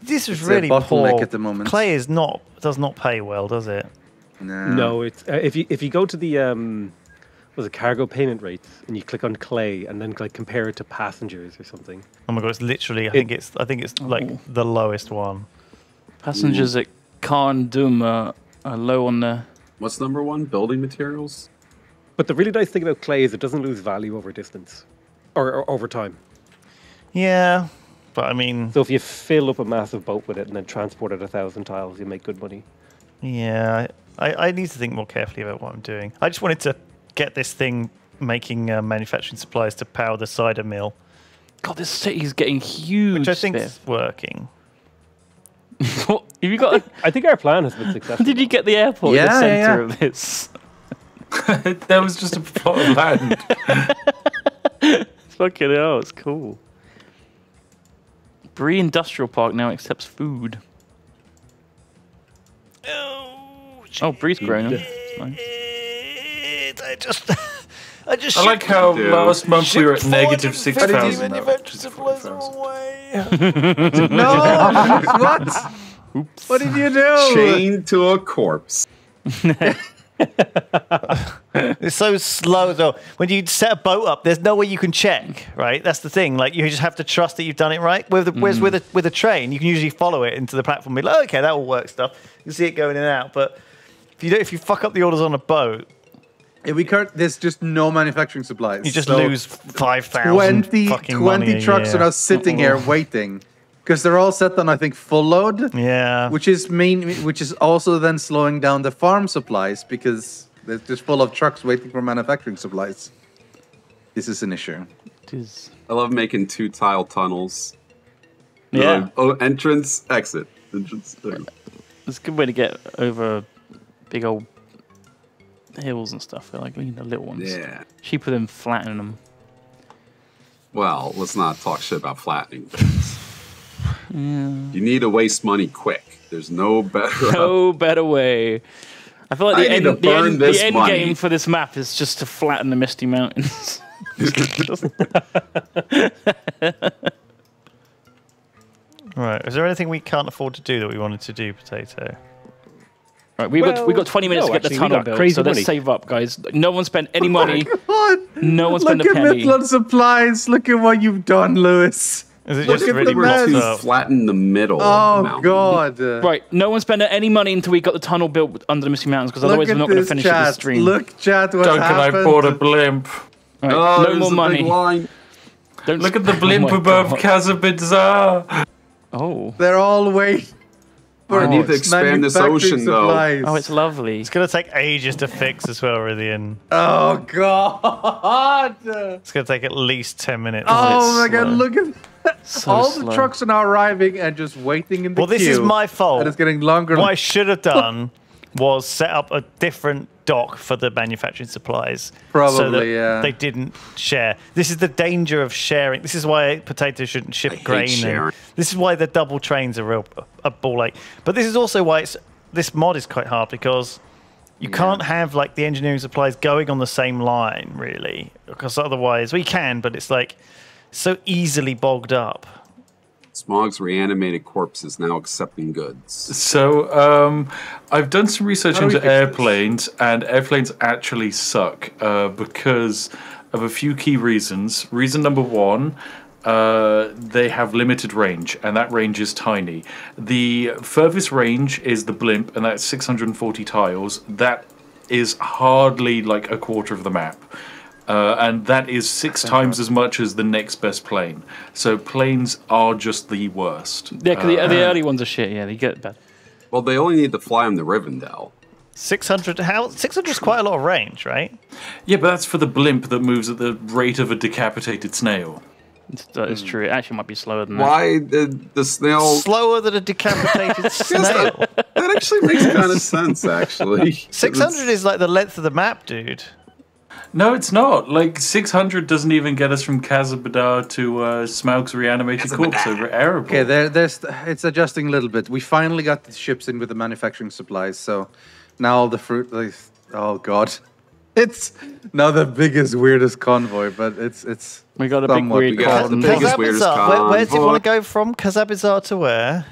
This is It's a really bottleneck poor. at the moment. Clay is not does not pay well, does it? No. No, it's uh, if you if you go to the um, was it cargo payment rates and you click on clay and then like compare it to passengers or something. Oh my god, it's literally. I It- think it's. I think it's like Oh. the lowest one. Passengers at Khan Dum are, are low on the. What's number one? Building materials. But the really nice thing about clay is it doesn't lose value over distance or, or over time. Yeah, but I mean, So if you fill up a massive boat with it and then transport it a thousand tiles, you make good money. yeah, I, I need to think more carefully about what I'm doing. I just wanted to get this thing making uh, manufacturing supplies to power the cider mill, God, this city is getting huge. which I think Spiff. is working. [LAUGHS] what? Have you got? A, I think our plan has been successful. did you get the airport in the Yeah, yeah, center yeah. of this? [LAUGHS] there was just a plot of land. [LAUGHS] Fucking hell, it's cool. Bree Industrial Park now accepts food. Oh, Oh, Bree's grown. That's nice. I just, I just. I like how Dude. last month we were at negative shipped 6,000. 450 now. manufactured supplies away. No! [LAUGHS] what? What did you do? Chained to a corpse. [LAUGHS] It's so slow though. When you set a boat up, there's no way you can check, right? That's the thing. Like you just have to trust that you've done it right. With the, whereas mm. with a with a train, you can usually follow it into the platform. And be like, okay, that will work stuff. You can see it going in and out. But if you don't, if you fuck up the orders on a boat, Yeah, we can't, there's just no manufacturing supplies. you just So lose five thousand 20, fucking 20 money a trucks year. are now sitting here [LAUGHS] waiting because they're all set on, I think, full load. Yeah, which is mean which is also then slowing down the farm supplies because they're just full of trucks waiting for manufacturing supplies this is an issue It is. I love making two tile tunnels. Yeah. Like, oh, entrance, exit. Entrance, exit. It's a good way to get over big old hills and stuff. They're Like you know, little ones. Yeah. Cheaper than flattening them. Well, let's not talk shit about flattening things. [LAUGHS] You need to waste money quick. There's no better. [LAUGHS] No [LAUGHS] better way. I feel like I the need end, the end, the end money. game for this map is just to flatten the Misty Mountains. Right. Is there anything we can't afford to do that we wanted to do, Potato? Right, we got we Well, got 20 minutes no, to get actually, the tunnel built, crazy so let's save up, guys. No one spent any oh money. God. No one spent Look a at penny. Midland Supplies. Look at what you've done, Lewis. Is it Look just at really the mess. blocked flatten the middle. Oh mountain. God. Right, no one spent any money until we got the tunnel built under the Misty Mountains, because otherwise we're not going to finish chat. this stream. Look, chat. What Duncan, I bought a blimp. Right, Oh, no more money. Don't Look at the Oh blimp my above God. Kazabizar. Oh, They're all waiting. For I need to expand this manufacturing ocean, though. oh, it's lovely. It's going to take ages to fix as well, Rythian. Oh God. It's going to take at least 10 minutes. Oh my God! Look at So all slow. the trucks are now arriving and just waiting in the Well, this is my fault. And it's getting longer. What I should have done was set up a different dock for the manufacturing supplies. so that yeah. They didn't share. This is the danger of sharing. This is why potatoes shouldn't ship I grain. this is why the double trains are real a ball ache. But this is also why it's this mod is quite hard because you can't have like the engineering supplies going on the same line really because otherwise we can, but it's like so easily bogged up. Smaug's reanimated corpse is now accepting goods. So um, I've done some research How into fix this? airplanes, and airplanes actually suck uh, because of a few key reasons. Reason number one. Uh, they have limited range, and that range is tiny. The furthest range is the blimp, and that's 640 tiles. That is hardly like a quarter of the map. Uh, and that is six times as much as the next best plane. So planes are just the worst. Yeah, because the, the early ones are shit. Yeah, they get bad. Well, they only need to fly them to Rivendell. 600 how 600 is quite a lot of range, right? Yeah, but that's for the blimp that moves at the rate of a decapitated snail. It's, that is true. It actually might be slower than that. Why the the snail? Slower than a decapitated [LAUGHS] snail. That actually makes kind of sense, actually. [LAUGHS] 600 is like the length of the map, dude. No, it's not. Like 600 doesn't even get us from Kazabadar to uh, Smaug's reanimated corpse over Erebor. Okay, there, there's it's adjusting a little bit. We finally got the ships in with the manufacturing supplies, so now all the fruit. Like, oh god, [LAUGHS] it's now the biggest, weirdest convoy, but it's it's. We got a big somewhat- weird we got the biggest, weirdest Kazabazar. Where, where do you want to go from? Kazabazar to where?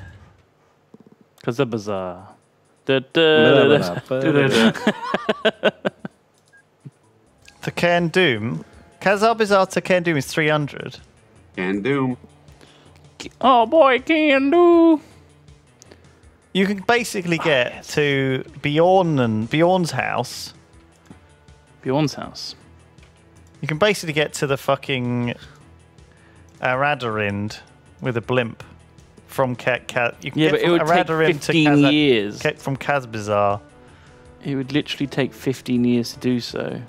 Da, da, da, [LAUGHS] da. To Cairn Doom. Kazabazar to Cairn Doom is 300. Can do. Oh boy, can do. You can basically ah, get to Beorn and Beorn's house. Beorn's house. You can basically get to the fucking uh, Aradarind with a blimp from Kat. Ka- you can Yeah, get but it from would take 15 to Kaza- years. Ka- from Kazbazar. It would literally take 15 years to do so.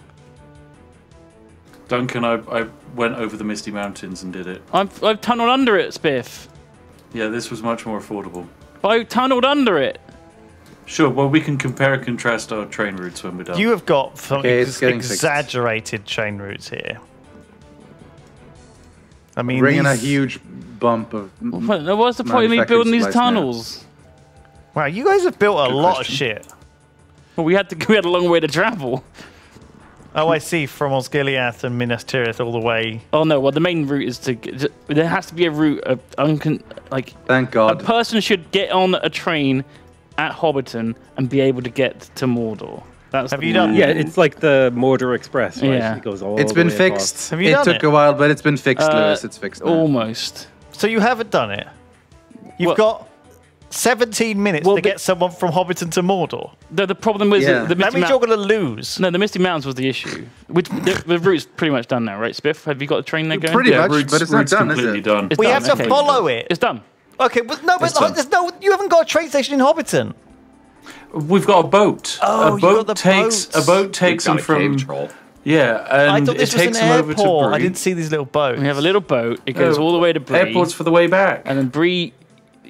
Duncan, I, I went over the Misty Mountains and did it. I've, I've tunneled under it, Spiff. Yeah, this was much more affordable. I tunneled under it. Sure, well, we can compare and contrast our train routes when we're done. You have got some Okay, it's ex- getting fixed. exaggerated chain routes here. I mean, bringing a these- huge bump of. What, what's the point of me Manufacturing building these supplies now. tunnels? Wow, you guys have built a Good lot question. of shit. Well, we had to. [LAUGHS] We had a long way to travel. Oh, I see. From Osgiliath and Minas Tirith all the way. Oh no! Well, the main route is to. There has to be a route. Of uncon- like Thank God. a person should get on a train at Hobbiton and be able to get to Mordor. That's Have you done- Yeah, it's like the Mordor Express, right? Yeah. It goes all It's the been way across. fixed. Have you it done took it? a while, but it's been fixed, Uh, Lewis. It's fixed. now. almost. So you haven't done it. You've Well- got 17 minutes Well, to the- get someone from Hobbiton to Mordor. The, the problem was Yeah. the, the That Misty means Mount- you're going to lose. No, the Misty Mountains was the issue. Which the, the route's pretty much done now, right, Spiff? Have you got a train there going? Pretty yeah, much, routes, but it's not routes done, is completely it? done. It's We done, have to follow it. It's done. Okay, but no, but there's no. You haven't got a train station in Hobbiton. We've got a boat. Oh, a you boat got the takes boats. a boat takes got them a cave from troll. Yeah, I and thought this it was takes an them over to airport. Bree. I didn't see these little boats. We have a little boat. It goes No, all the way to Bree. Airport's for the way back. and then Bree,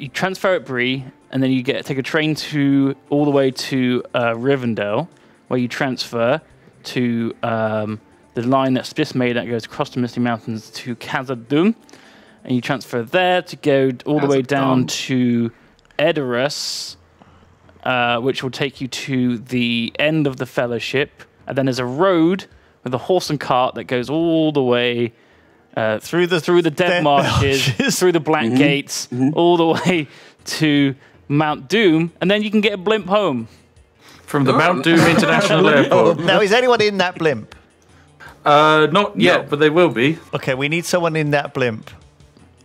you transfer at Bree, and then you get take a train to all the way to uh, Rivendell, where you transfer to um, the line that Spliss made that goes across the Misty Mountains to Khazad-dûm, and you transfer there to go all the way down to Edoras, uh, which will take you to the end of the Fellowship, and then there's a road with a horse and cart that goes all the way uh, through the through the dead, dead marshes, marshes. through the black gates, all the way to Mount Doom, and then you can get a blimp home. From the Mount Doom International [LAUGHS] Airport. Now, is anyone in that blimp? Uh, not yet, but they will be. Okay, we need someone in that blimp.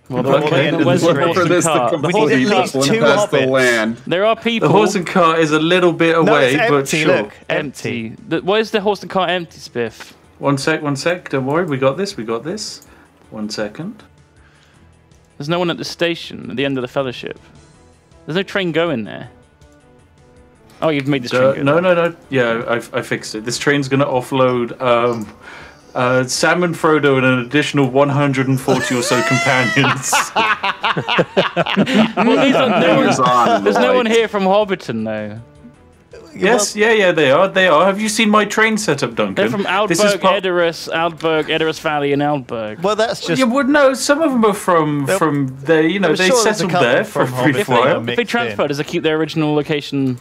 Well, Before the okay. end of where's the the stream. horse For and this cart? completely We need at least two infest the hobbits. land. There are people The horse and cart is a little bit away, No, it's but empty. sure. Look, empty. empty. The, why is the horse and cart empty, Spiff? One sec, one sec. Don't worry, we got this. We got this. One second. There's no one at the station at the end of the Fellowship. There's no train going there. Oh, you've made this Uh, train go. no, no, no. Yeah, I, I fixed it. This train's going to offload um, uh, Sam and Frodo and an additional 140 or so companions. [LAUGHS] [LAUGHS] Well, these are- no one- on there's the no one here from Hobbiton, though. Yes, yeah, yeah, they are. They are. Have you seen my train setup, Duncan? They're from This is Aldburg, part- Edoras, Aldburg, Edoras Valley, and Aldburg. Well, that's just. Yeah, well, no, some of them are from They'll- from there. You know, I'm they sure settled there for a from brief Hobbit If they, Fire if they mixed transfer, in. does it keep their original location?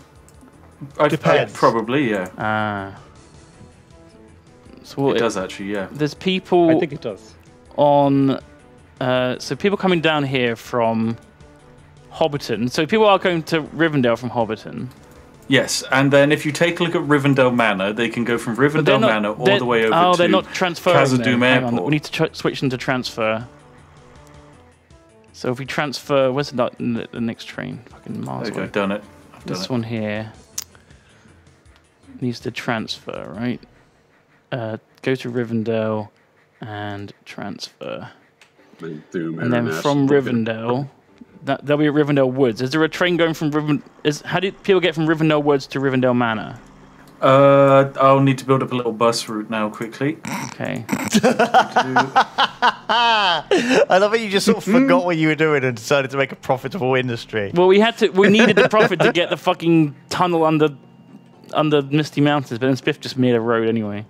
I, I, Depends. probably, yeah. Ah. So what, It does actually, yeah. there's people I think it does. on. Uh, so people coming down here from Hobbiton. So people are going to Rivendell from Hobbiton. Yes, and then if you take a look at Rivendell Manor, they can go from Rivendell not- Manor all the way over oh, to they're not transferring. Khazad-dûm then. Hang on, Airport. We need to tr- switch them to transfer. So if we transfer, where's the, the, the next train? Fucking miles Okay, away. I've done it. I've done This it. one here needs to transfer, right? Uh, go to Rivendell and transfer. And then from Rivendell, that, there'll be at Rivendell Woods. Is there a train going from Riven? Is how do people get from Rivendell Woods to Rivendell Manor? Uh, I'll need to build up a little bus route now quickly. Okay. [LAUGHS] I love it. You just sort of forgot what you were doing and decided to make a profitable industry. Well, we had to. We needed the profit to get the fucking tunnel under under Misty Mountains, but then Spiff just made a road anyway.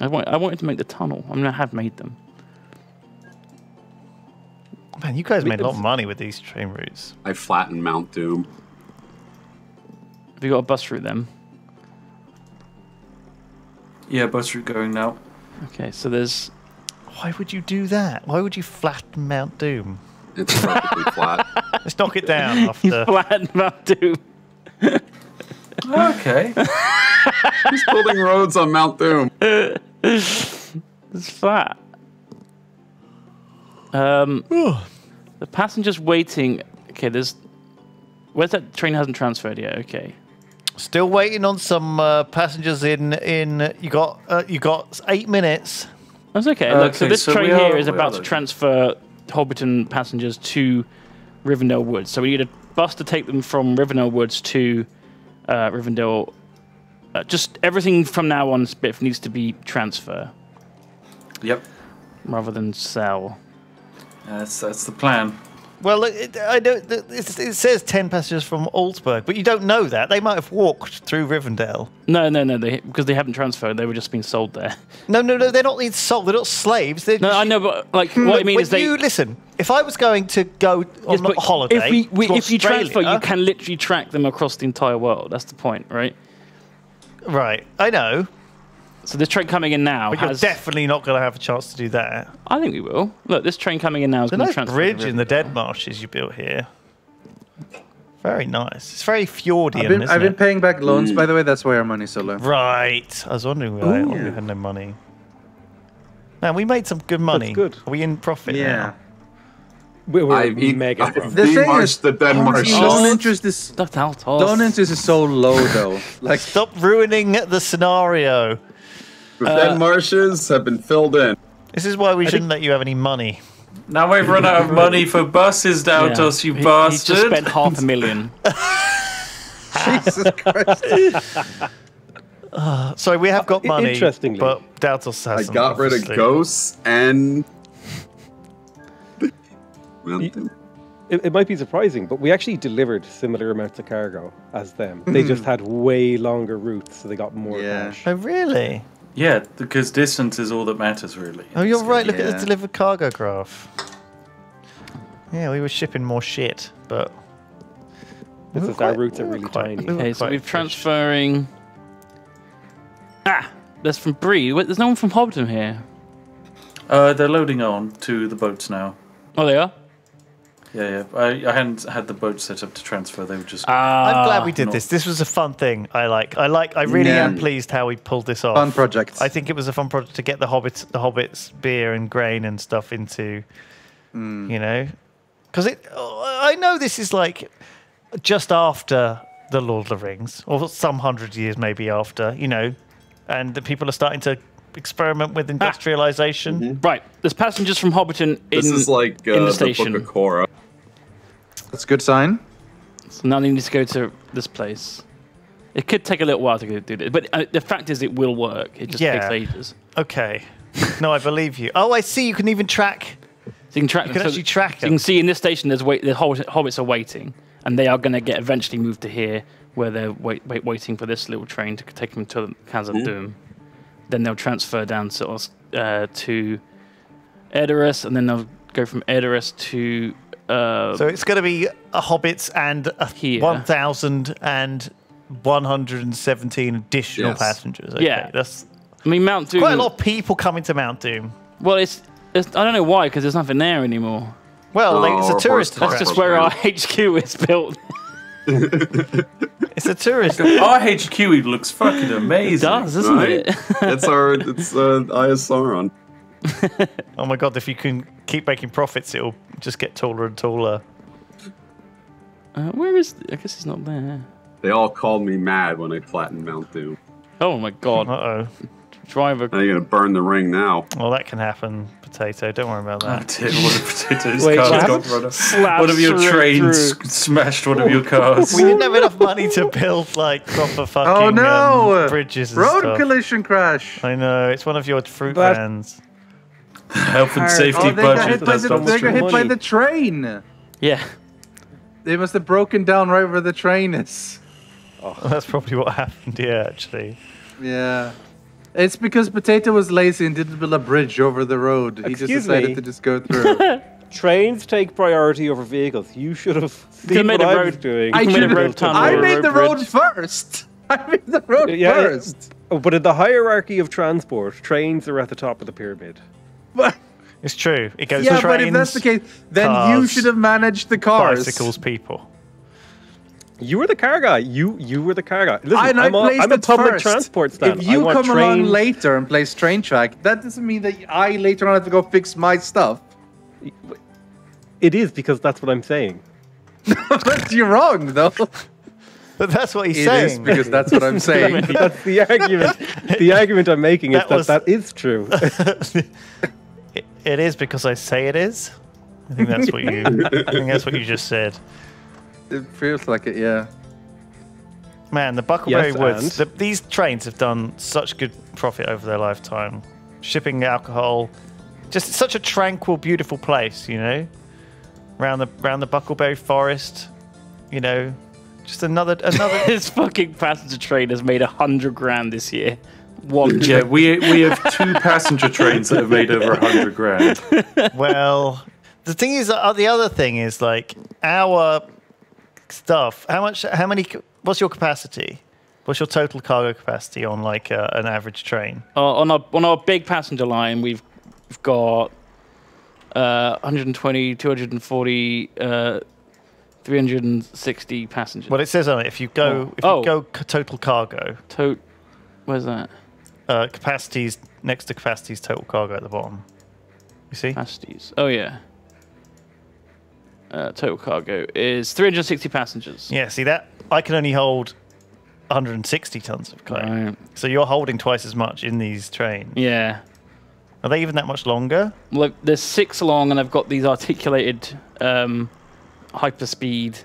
I want. I wanted to make the tunnel. I mean, I have made them. Man, you guys made a lot of money with these train routes. I flattened Mount Doom. Have you got a bus route then? Yeah, bus route going now. Okay, so there's. Why would you do that? Why would you flatten Mount Doom? It's perfectly [LAUGHS] flat. Let's knock it down [LAUGHS] after. Flat Mount Doom. Okay. He's building roads on Mount Doom? [LAUGHS] It's flat. Um, the passengers waiting. Okay, there's. Where's that train hasn't transferred yet? Okay. Still waiting on some uh, passengers in. In you got uh, you got eight minutes. That's okay. Look, so this so train we are- here is about to transfer Hobbiton passengers to Rivendell Woods. So we need a bus to take them from Rivendell Woods to uh, Rivendell. Uh, just everything from now on, Spiff needs to be transfer yep. rather than sell. That's that's the plan. Well, it, I don't. It, it says ten passengers from Altsburg, but you don't know that they might have walked through Rivendell. No, no, no. They because they haven't transferred. They were just being sold there. No, no, no. They're not being sold. They're not slaves. They're No, I know, but like hmm, what I mean is they. you listen. If I was going to go on Yes, a holiday, If, we, we, to if you transfer, you can literally track them across the entire world. That's the point, right? Right, I know, So this train coming in now but you're definitely not going to have a chance to do that. I think we will. Look, this train coming in now is There's a going to nice transfer. bridge the in the dead marshes you built here. Very nice. It's very Fjordian, I've been, isn't I've been paying back loans, by the mm. way. That's why our money's so low. Right. I was wondering why, why we had no money. Man, we made some good money. good. Are we in profit Yeah. now? We were I've eaten. mega I've. The thing is, the dead marshes. Loan interest is That's out. loan interest is so low though. [LAUGHS] Like Stop ruining the scenario. The uh, dead marshes have been filled in. This is why we shouldn't let you have any money. Now we've run out of money for buses, Daltos, you he, bastard. He just spent half a million. [LAUGHS] Jesus Christ. [LAUGHS] Sorry, we have got money. interestingly- but Daltos I hasn't. got rid of ghosts and. Well, You- It, it might be surprising, but we actually delivered similar amounts of cargo as them. They hmm. just had way longer routes, so they got more Yeah. cash. Oh, really? Yeah, because distance is all that matters, really. Oh, you're right. Look at the delivered cargo graph. Yeah, we were shipping more shit, but. It's we were just our routes are really quite- tiny. we Okay, so we're fish. transferring. Ah, that's from Bree. Wait, There's no one from Hobbiton here. Uh, they're loading on to the boats now. Oh, they are. Yeah, yeah. I, I hadn't had the boat set up to transfer. They were just. Ah, I'm glad we did not- this. This was a fun thing. I like. I like. I really Yeah. am pleased how we pulled this off. Fun project. I think it was a fun project to get the hobbits, the hobbits, beer and grain and stuff into, Hmm. you know, because it. I know this is like just after the Lord of the Rings, or some hundred years maybe after, you know, and the people are starting to experiment with industrialization. Right, there's passengers from Hobbiton in, this is like uh, in the the, station. Book of Korra. That's a good sign. So now they need to go to this place. It could take a little while to go do this, but uh, the fact is, it will work. It just Yeah. takes ages. Okay, no, I believe you. Oh, I see. You can even track. So you can track. You can so- actually track so you can see in this station, there's wait. The hobbits, hobbits are waiting, and they are going to get eventually moved to here, where they're wait, wait, waiting for this little train to take them to Khazad-dûm. Then they'll transfer down to Os- uh, to Edoras, and then they'll go from Edoras to. Uh, So it's going to be a hobbits and a Here. 1,117 additional Yes. passengers. Okay, Yeah. that's I mean, Mount Doom. quite a lot of people coming to Mount Doom. Well, it's, it's I don't know why because there's nothing there anymore. Well, like, Oh, it's a tourist That's just where our [LAUGHS] HQ is built. It's a tourist. Our HQ looks fucking amazing. It does, doesn't right? it? it's our it's uh, Eye of Sauron. oh my god! If you can keep making profits, it'll just get taller and taller. Uh, where is? I guess it's not there. They all called me mad when I flattened Mount Doom. Oh my Uh god! oh. Driver. Now you're gonna burn the ring now. Well, that can happen. Potato. Don't worry about Oh, that. dear, what a potatoes Wait, car's what got happened? run off. One of your straight trains smashed one of your cars. We didn't have enough money to build like proper [LAUGHS] fucking Oh no! um, bridges and Road stuff. collision crash. I know it's one of your fruit But- vans. Health and safety oh, they got budget hit by the, not they got hit by the train. Yeah. They must have broken down right where the train is. That's probably what happened. Yeah, actually. Yeah. It's because Potato was lazy and didn't build a bridge over the road. He just decided me? to just go through. [LAUGHS] Trains take priority over vehicles. You should have seen made what a I was road- doing. I You made a road tunnel. I made road the road bridge. first. [LAUGHS] I made the road Yeah, first. Oh, but in the hierarchy of transport, trains are at the top of the pyramid. But, It's true. It goes yeah, trains, but if that's the case, then you should have managed the cars. bicycles, people. You were the car guy. You you were the car guy. Listen, I, and I I'm, a, placed I'm a public first. transport stand. If you want come along later and place train track, that doesn't mean that I later on have to go fix my stuff. it is because that's what I'm saying. but [LAUGHS] you're wrong, though. But that's what he's It saying. is because that's what I'm [LAUGHS] saying. That's the argument. The [LAUGHS] argument I'm making is That that was- that is true. It- it is because I say it is. I think that's what you. I think that's what you just said. It feels like it, yeah. Man, the Bucklebury Yes, Woods. The, these trains have done such good profit over their lifetime. Shipping alcohol, just such a tranquil, beautiful place. You know, round the round the Bucklebury Forest. You know, just another another. [LAUGHS] this fucking passenger train has made a hundred grand this year. One Yeah, we we have two passenger trains that have made over a hundred grand. well, the thing is, uh, the other thing is like our stuff. How much? How many? What's your capacity? What's your total cargo capacity on like uh, an average train? Uh, on our on our big passenger line, we've, we've got uh, 120, 240, uh, 360 passengers. Well, it says on it if you go Oh. if you Oh. go total cargo, To- where's that? uh, capacities next to capacities total cargo at the bottom. You see? Capacities. Oh yeah. Uh, total cargo is 360 passengers. Yeah. See that? I can only hold 160 tons of clay. Right. So you're holding twice as much in these trains. Yeah. Are they even that much longer? Look, there's six along, and I've got these articulated um, hyperspeed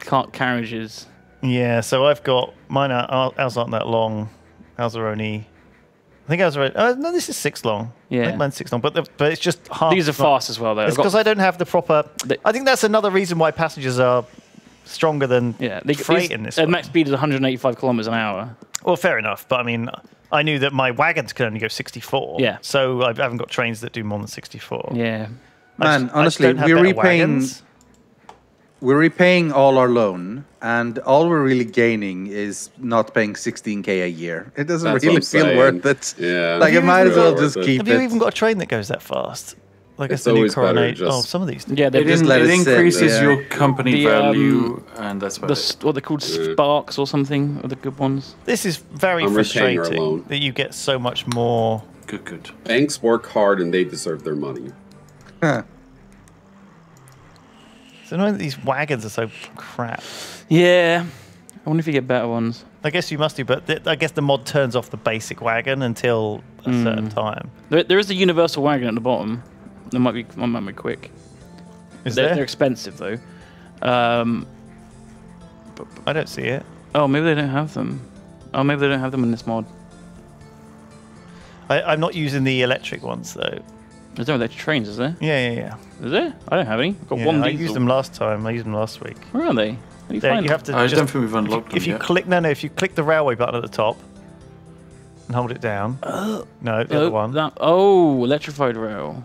cart carriages. Yeah. So I've got mine. Are, ours aren't that long. Alzeroni. I think Alzeroni. Oh uh, no, this is six long. I Yeah. think mine's six long, but the, but it's just half. These are long. fast as well, though. It's because I don't have the proper. They- I think that's another reason why passengers are stronger than yeah, they, freight these- in this. Their one. max speed is 185 kilometers an hour. Well, fair enough, but I mean, I knew that my wagons can only go 64. Yeah. So I haven't got trains that do more than 64. Yeah. I Man, just- honestly, we're repaying wagons. We're repaying all our loan, and all we're really gaining is not paying 16k a year. It doesn't That's really feel saying. worth it. Yeah. like I might as well worth just it. keep Have it. you even got a train that goes that fast? Like It's it's the new always better Coronado. just- Oh, some of these. do. Yeah, It, they've just in- let it it sit, increases yeah. your company The, um, value, and that's about the it. what they're called sparks or something are the good ones. This is very I'm repaying frustrating loan. that you get so much more. Good, good. Banks work hard and they deserve their money. Huh. It's annoying that these wagons are so crap. Yeah. I wonder if you get better ones. I guess you must do, but th- I guess the mod turns off the basic wagon until a Hmm. certain time. There, there is a universal wagon at the bottom. That might be that might be quick. Is They're, there? they're expensive though. Um, I don't see it. oh, maybe they don't have them. Oh, maybe they don't have them in this mod. I, I'm not using the electric ones though. There's no electric trains, is there? Yeah, yeah, yeah. Is there? I don't have any. I've got Yeah, one I used them last time. I used them last week. Where are they? You There, find you have to. I just, don't think we've if you, unlocked them if you yet. click no, no. If you click the railway button at the top and hold it down. [GASPS] no, the Oh, other one. that- oh, electrified rail.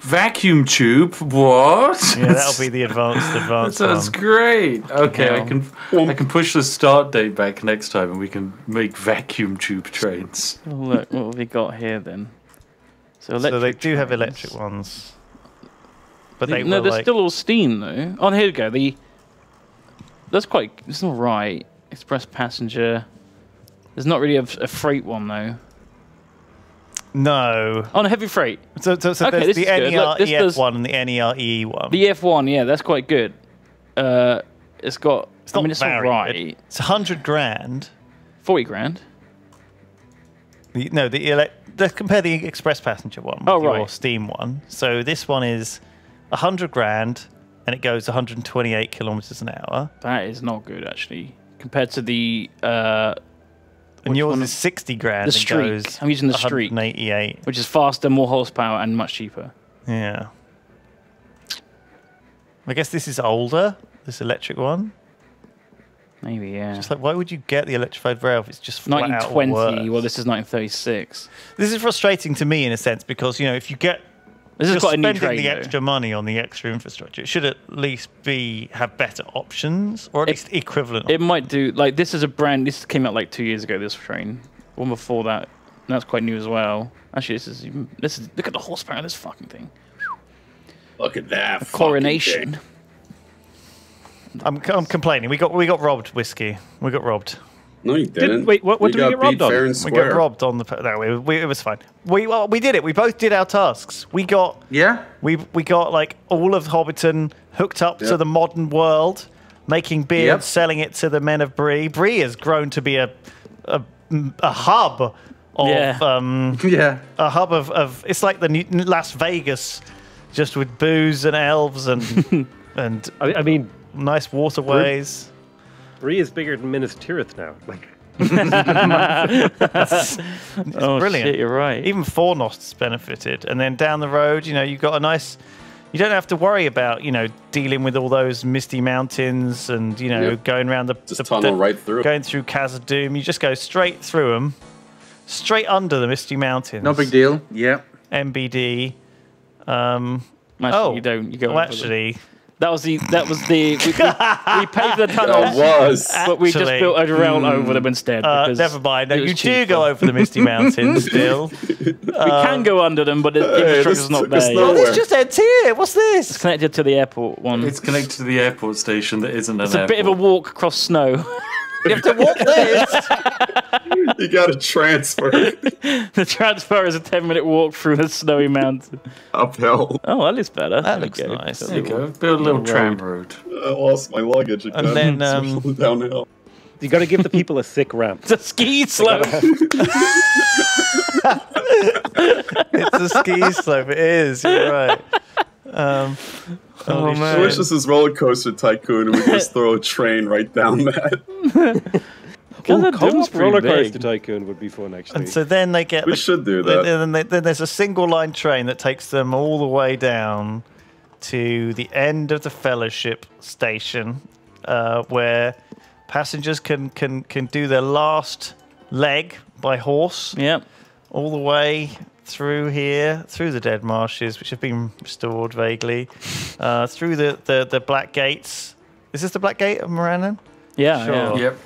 Vacuum tube? What? Yeah, that'll be the advanced [LAUGHS] advanced. That advanced sounds one. great. Okay, I can I can push the start date back next time, and we can make vacuum tube trains. Look, what have we got here then? So, So they do have electric ones, but they no. They're like still all steam though. Oh, here we go. The that's quite. It's not right. Express passenger. There's not really a, a freight one though. no. Oh, no, heavy freight. So, so, so Okay, there's this the is good. Look, this NEREF one and the NERE one. The F1, yeah, that's quite good. Uh, it's got. it's not I mean, it's very not It's hundred grand. Forty grand. The, no, the ele- let's compare the express passenger one with Oh, your steam one. So this one is hundred grand, and it goes 128 kilometers an hour. That is not good actually compared to the uh, And yours one? is 60 grand. The and Streak. goes I'm using the Streak. 188. which is faster, more horsepower, and much cheaper. Yeah. I guess this is older. This electric one. Maybe yeah. It's like, why would you get the electrified rail if it's just flat 1920. worse? Well, this is 1936. This is frustrating to me in a sense because you know if you get This you're is quite a new spending train. the though. extra money on the extra infrastructure, it should at least be have better options or at It- least equivalent. It might do like this is a brand. This came out like two years ago. This train, one before that. and That's quite new as well. Actually, this is even, this is look at the horsepower of this fucking thing. Look at that. fucking Coronation. thing. I'm, I'm complaining. We got we got robbed, whiskey. We got robbed. No, you didn't. wait, what- what did we get robbed on? Fair We got robbed on the. No, we, we, it was fine. We well, we did it. We both did our tasks. We got Yeah. we we got like all of Hobbiton hooked up to the modern world, making beer, Yep. and selling it to the men of Bree. Bree has grown to be a a, a hub of Yeah. um, [LAUGHS] Yeah. a hub of, of it's like the new Las Vegas, just with booze and elves and [LAUGHS] and I, I mean, nice waterways. Bree is bigger than Minas Tirith now. [LAUGHS] Like, [LAUGHS] oh brilliant. shit, you're right. Even Fornost's benefited, and then down the road, you know, you've got a nice. You don't have to worry about you know dealing with all those misty mountains and you know Yep. going around the Just the, tunnel the- right through. going through Khazad-dûm. You just go straight through them, straight under the misty mountains. No big deal. Yeah. MBD. Um, Actually, oh, you don't. You go. well, over them. Actually, that was the that was the we, we, we paid for the [LAUGHS] That tunnels, was. but we just Actually, built a rail over them instead. uh, because never mind. No, it was you do cheaper. go over the misty mountains [LAUGHS] still. We can go under them, but the infrastructure's not took us there. yet. Oh, this just ends here. What's this? It's connected to the airport one. It's connected to the airport station that isn't an It's a bit of a walk across snow. [LAUGHS] You have to walk this. you got to transfer [LAUGHS] the transfer is a 10 minute walk through the snowy mountain. uphill. Oh, that looks better. That There looks go. nice. Got There you little- go. Build a little little tram road. road. I lost my luggage again. And then, um, [LAUGHS] downhill. you got to give the people a sick ramp. It's a ski slope. [LAUGHS] it's a ski slope. It is. You're right. Um, Oh, man. I wish this is Roller Coaster Tycoon and we just [LAUGHS] throw a train right down that. Khazad Co-op Doom's pretty roller coaster tycoon would be fun, actually. And so then they get We the- should do then- that. Then, then, then there's a single line train that takes them all the way down to the end of the fellowship station, uh, where passengers can, can can do their last leg by horse Yep. all the way through here, through the dead marshes, which have been restored vaguely, uh, through the, the, the black gates. Is this the black gate of Morannon? Yeah. Sure. yeah. Yep.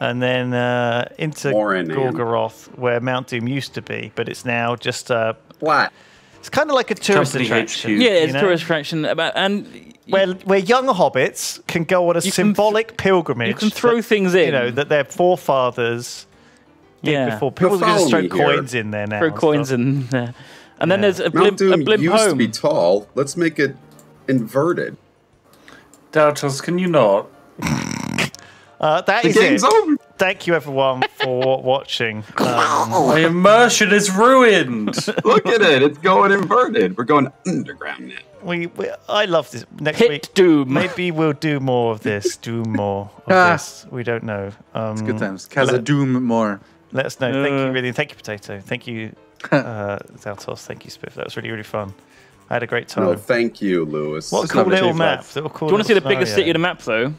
and then uh, into Morannon. Gorgoroth, where Mount Doom used to be, but it's now just uh, Flat. it's kind of like a tourist Company attraction. HQ. Yeah, you it's a tourist attraction about and Where where young hobbits can go on a You th- symbolic pilgrimage. you can throw that, things in. You know that their forefathers did yeah, before. People are going to throw me here. coins in there now. throw coins stuff. in there. And then there's a Mount blimp, a Doom blimp used to be tall. Let's make it inverted. Doubters, can you not? Uh, that The is game's it. over. Thank you everyone for [LAUGHS] watching. Um, My immersion is ruined. [LAUGHS] Look at it. It's going inverted. We're going underground now. we, we I love this. Next Hit week Doom. maybe we'll do more of this. Do more of Ah. this. We don't know. Um, Good times. Khazad-dûm more. Let us know. Thank you, Uh. really. Thank you, Potato. Thank you, [LAUGHS] uh, Daltos. Thank you, Spiff. That was really, really fun. I had a great time. No, thank you, Lewis. what a Just cool little safe map. cool Do you want to see the little biggest city scenario. of the map, though?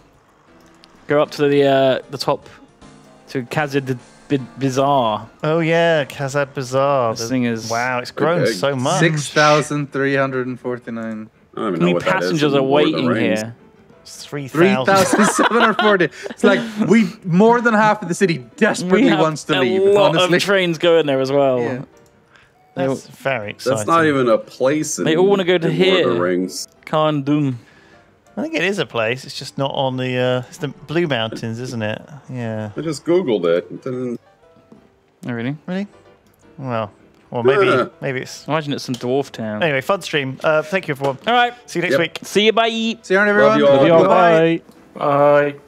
Go up to the uh, the top to Khazad B- Bizarre. Oh yeah, Kazad Bazaar. This The- thing is- wow. It's grown Okay. so much. 6,349. I don't even know what passengers in are Lord of the waiting here? Three thousand. 3,740. It's like we more than half of the city desperately We have wants to a leave. lot honestly, of trains going there as well. Yeah. That's very exciting. That's not even a place. In, They all wanna go to in here. the Rings. Khan I think it is a place. It's just not on the. Uh, it's the Blue Mountains, isn't it? Yeah. I just googled it. It didn't- Oh, really? Really? Well. Well, maybe. Yeah. Maybe it's. Imagine it's some dwarf town. Anyway, fun stream. Uh, thank you, everyone. All right. See you next Yep. week. See you. Bye. See you around, everyone. Love you all. Love you all, Bye. bye. Bye.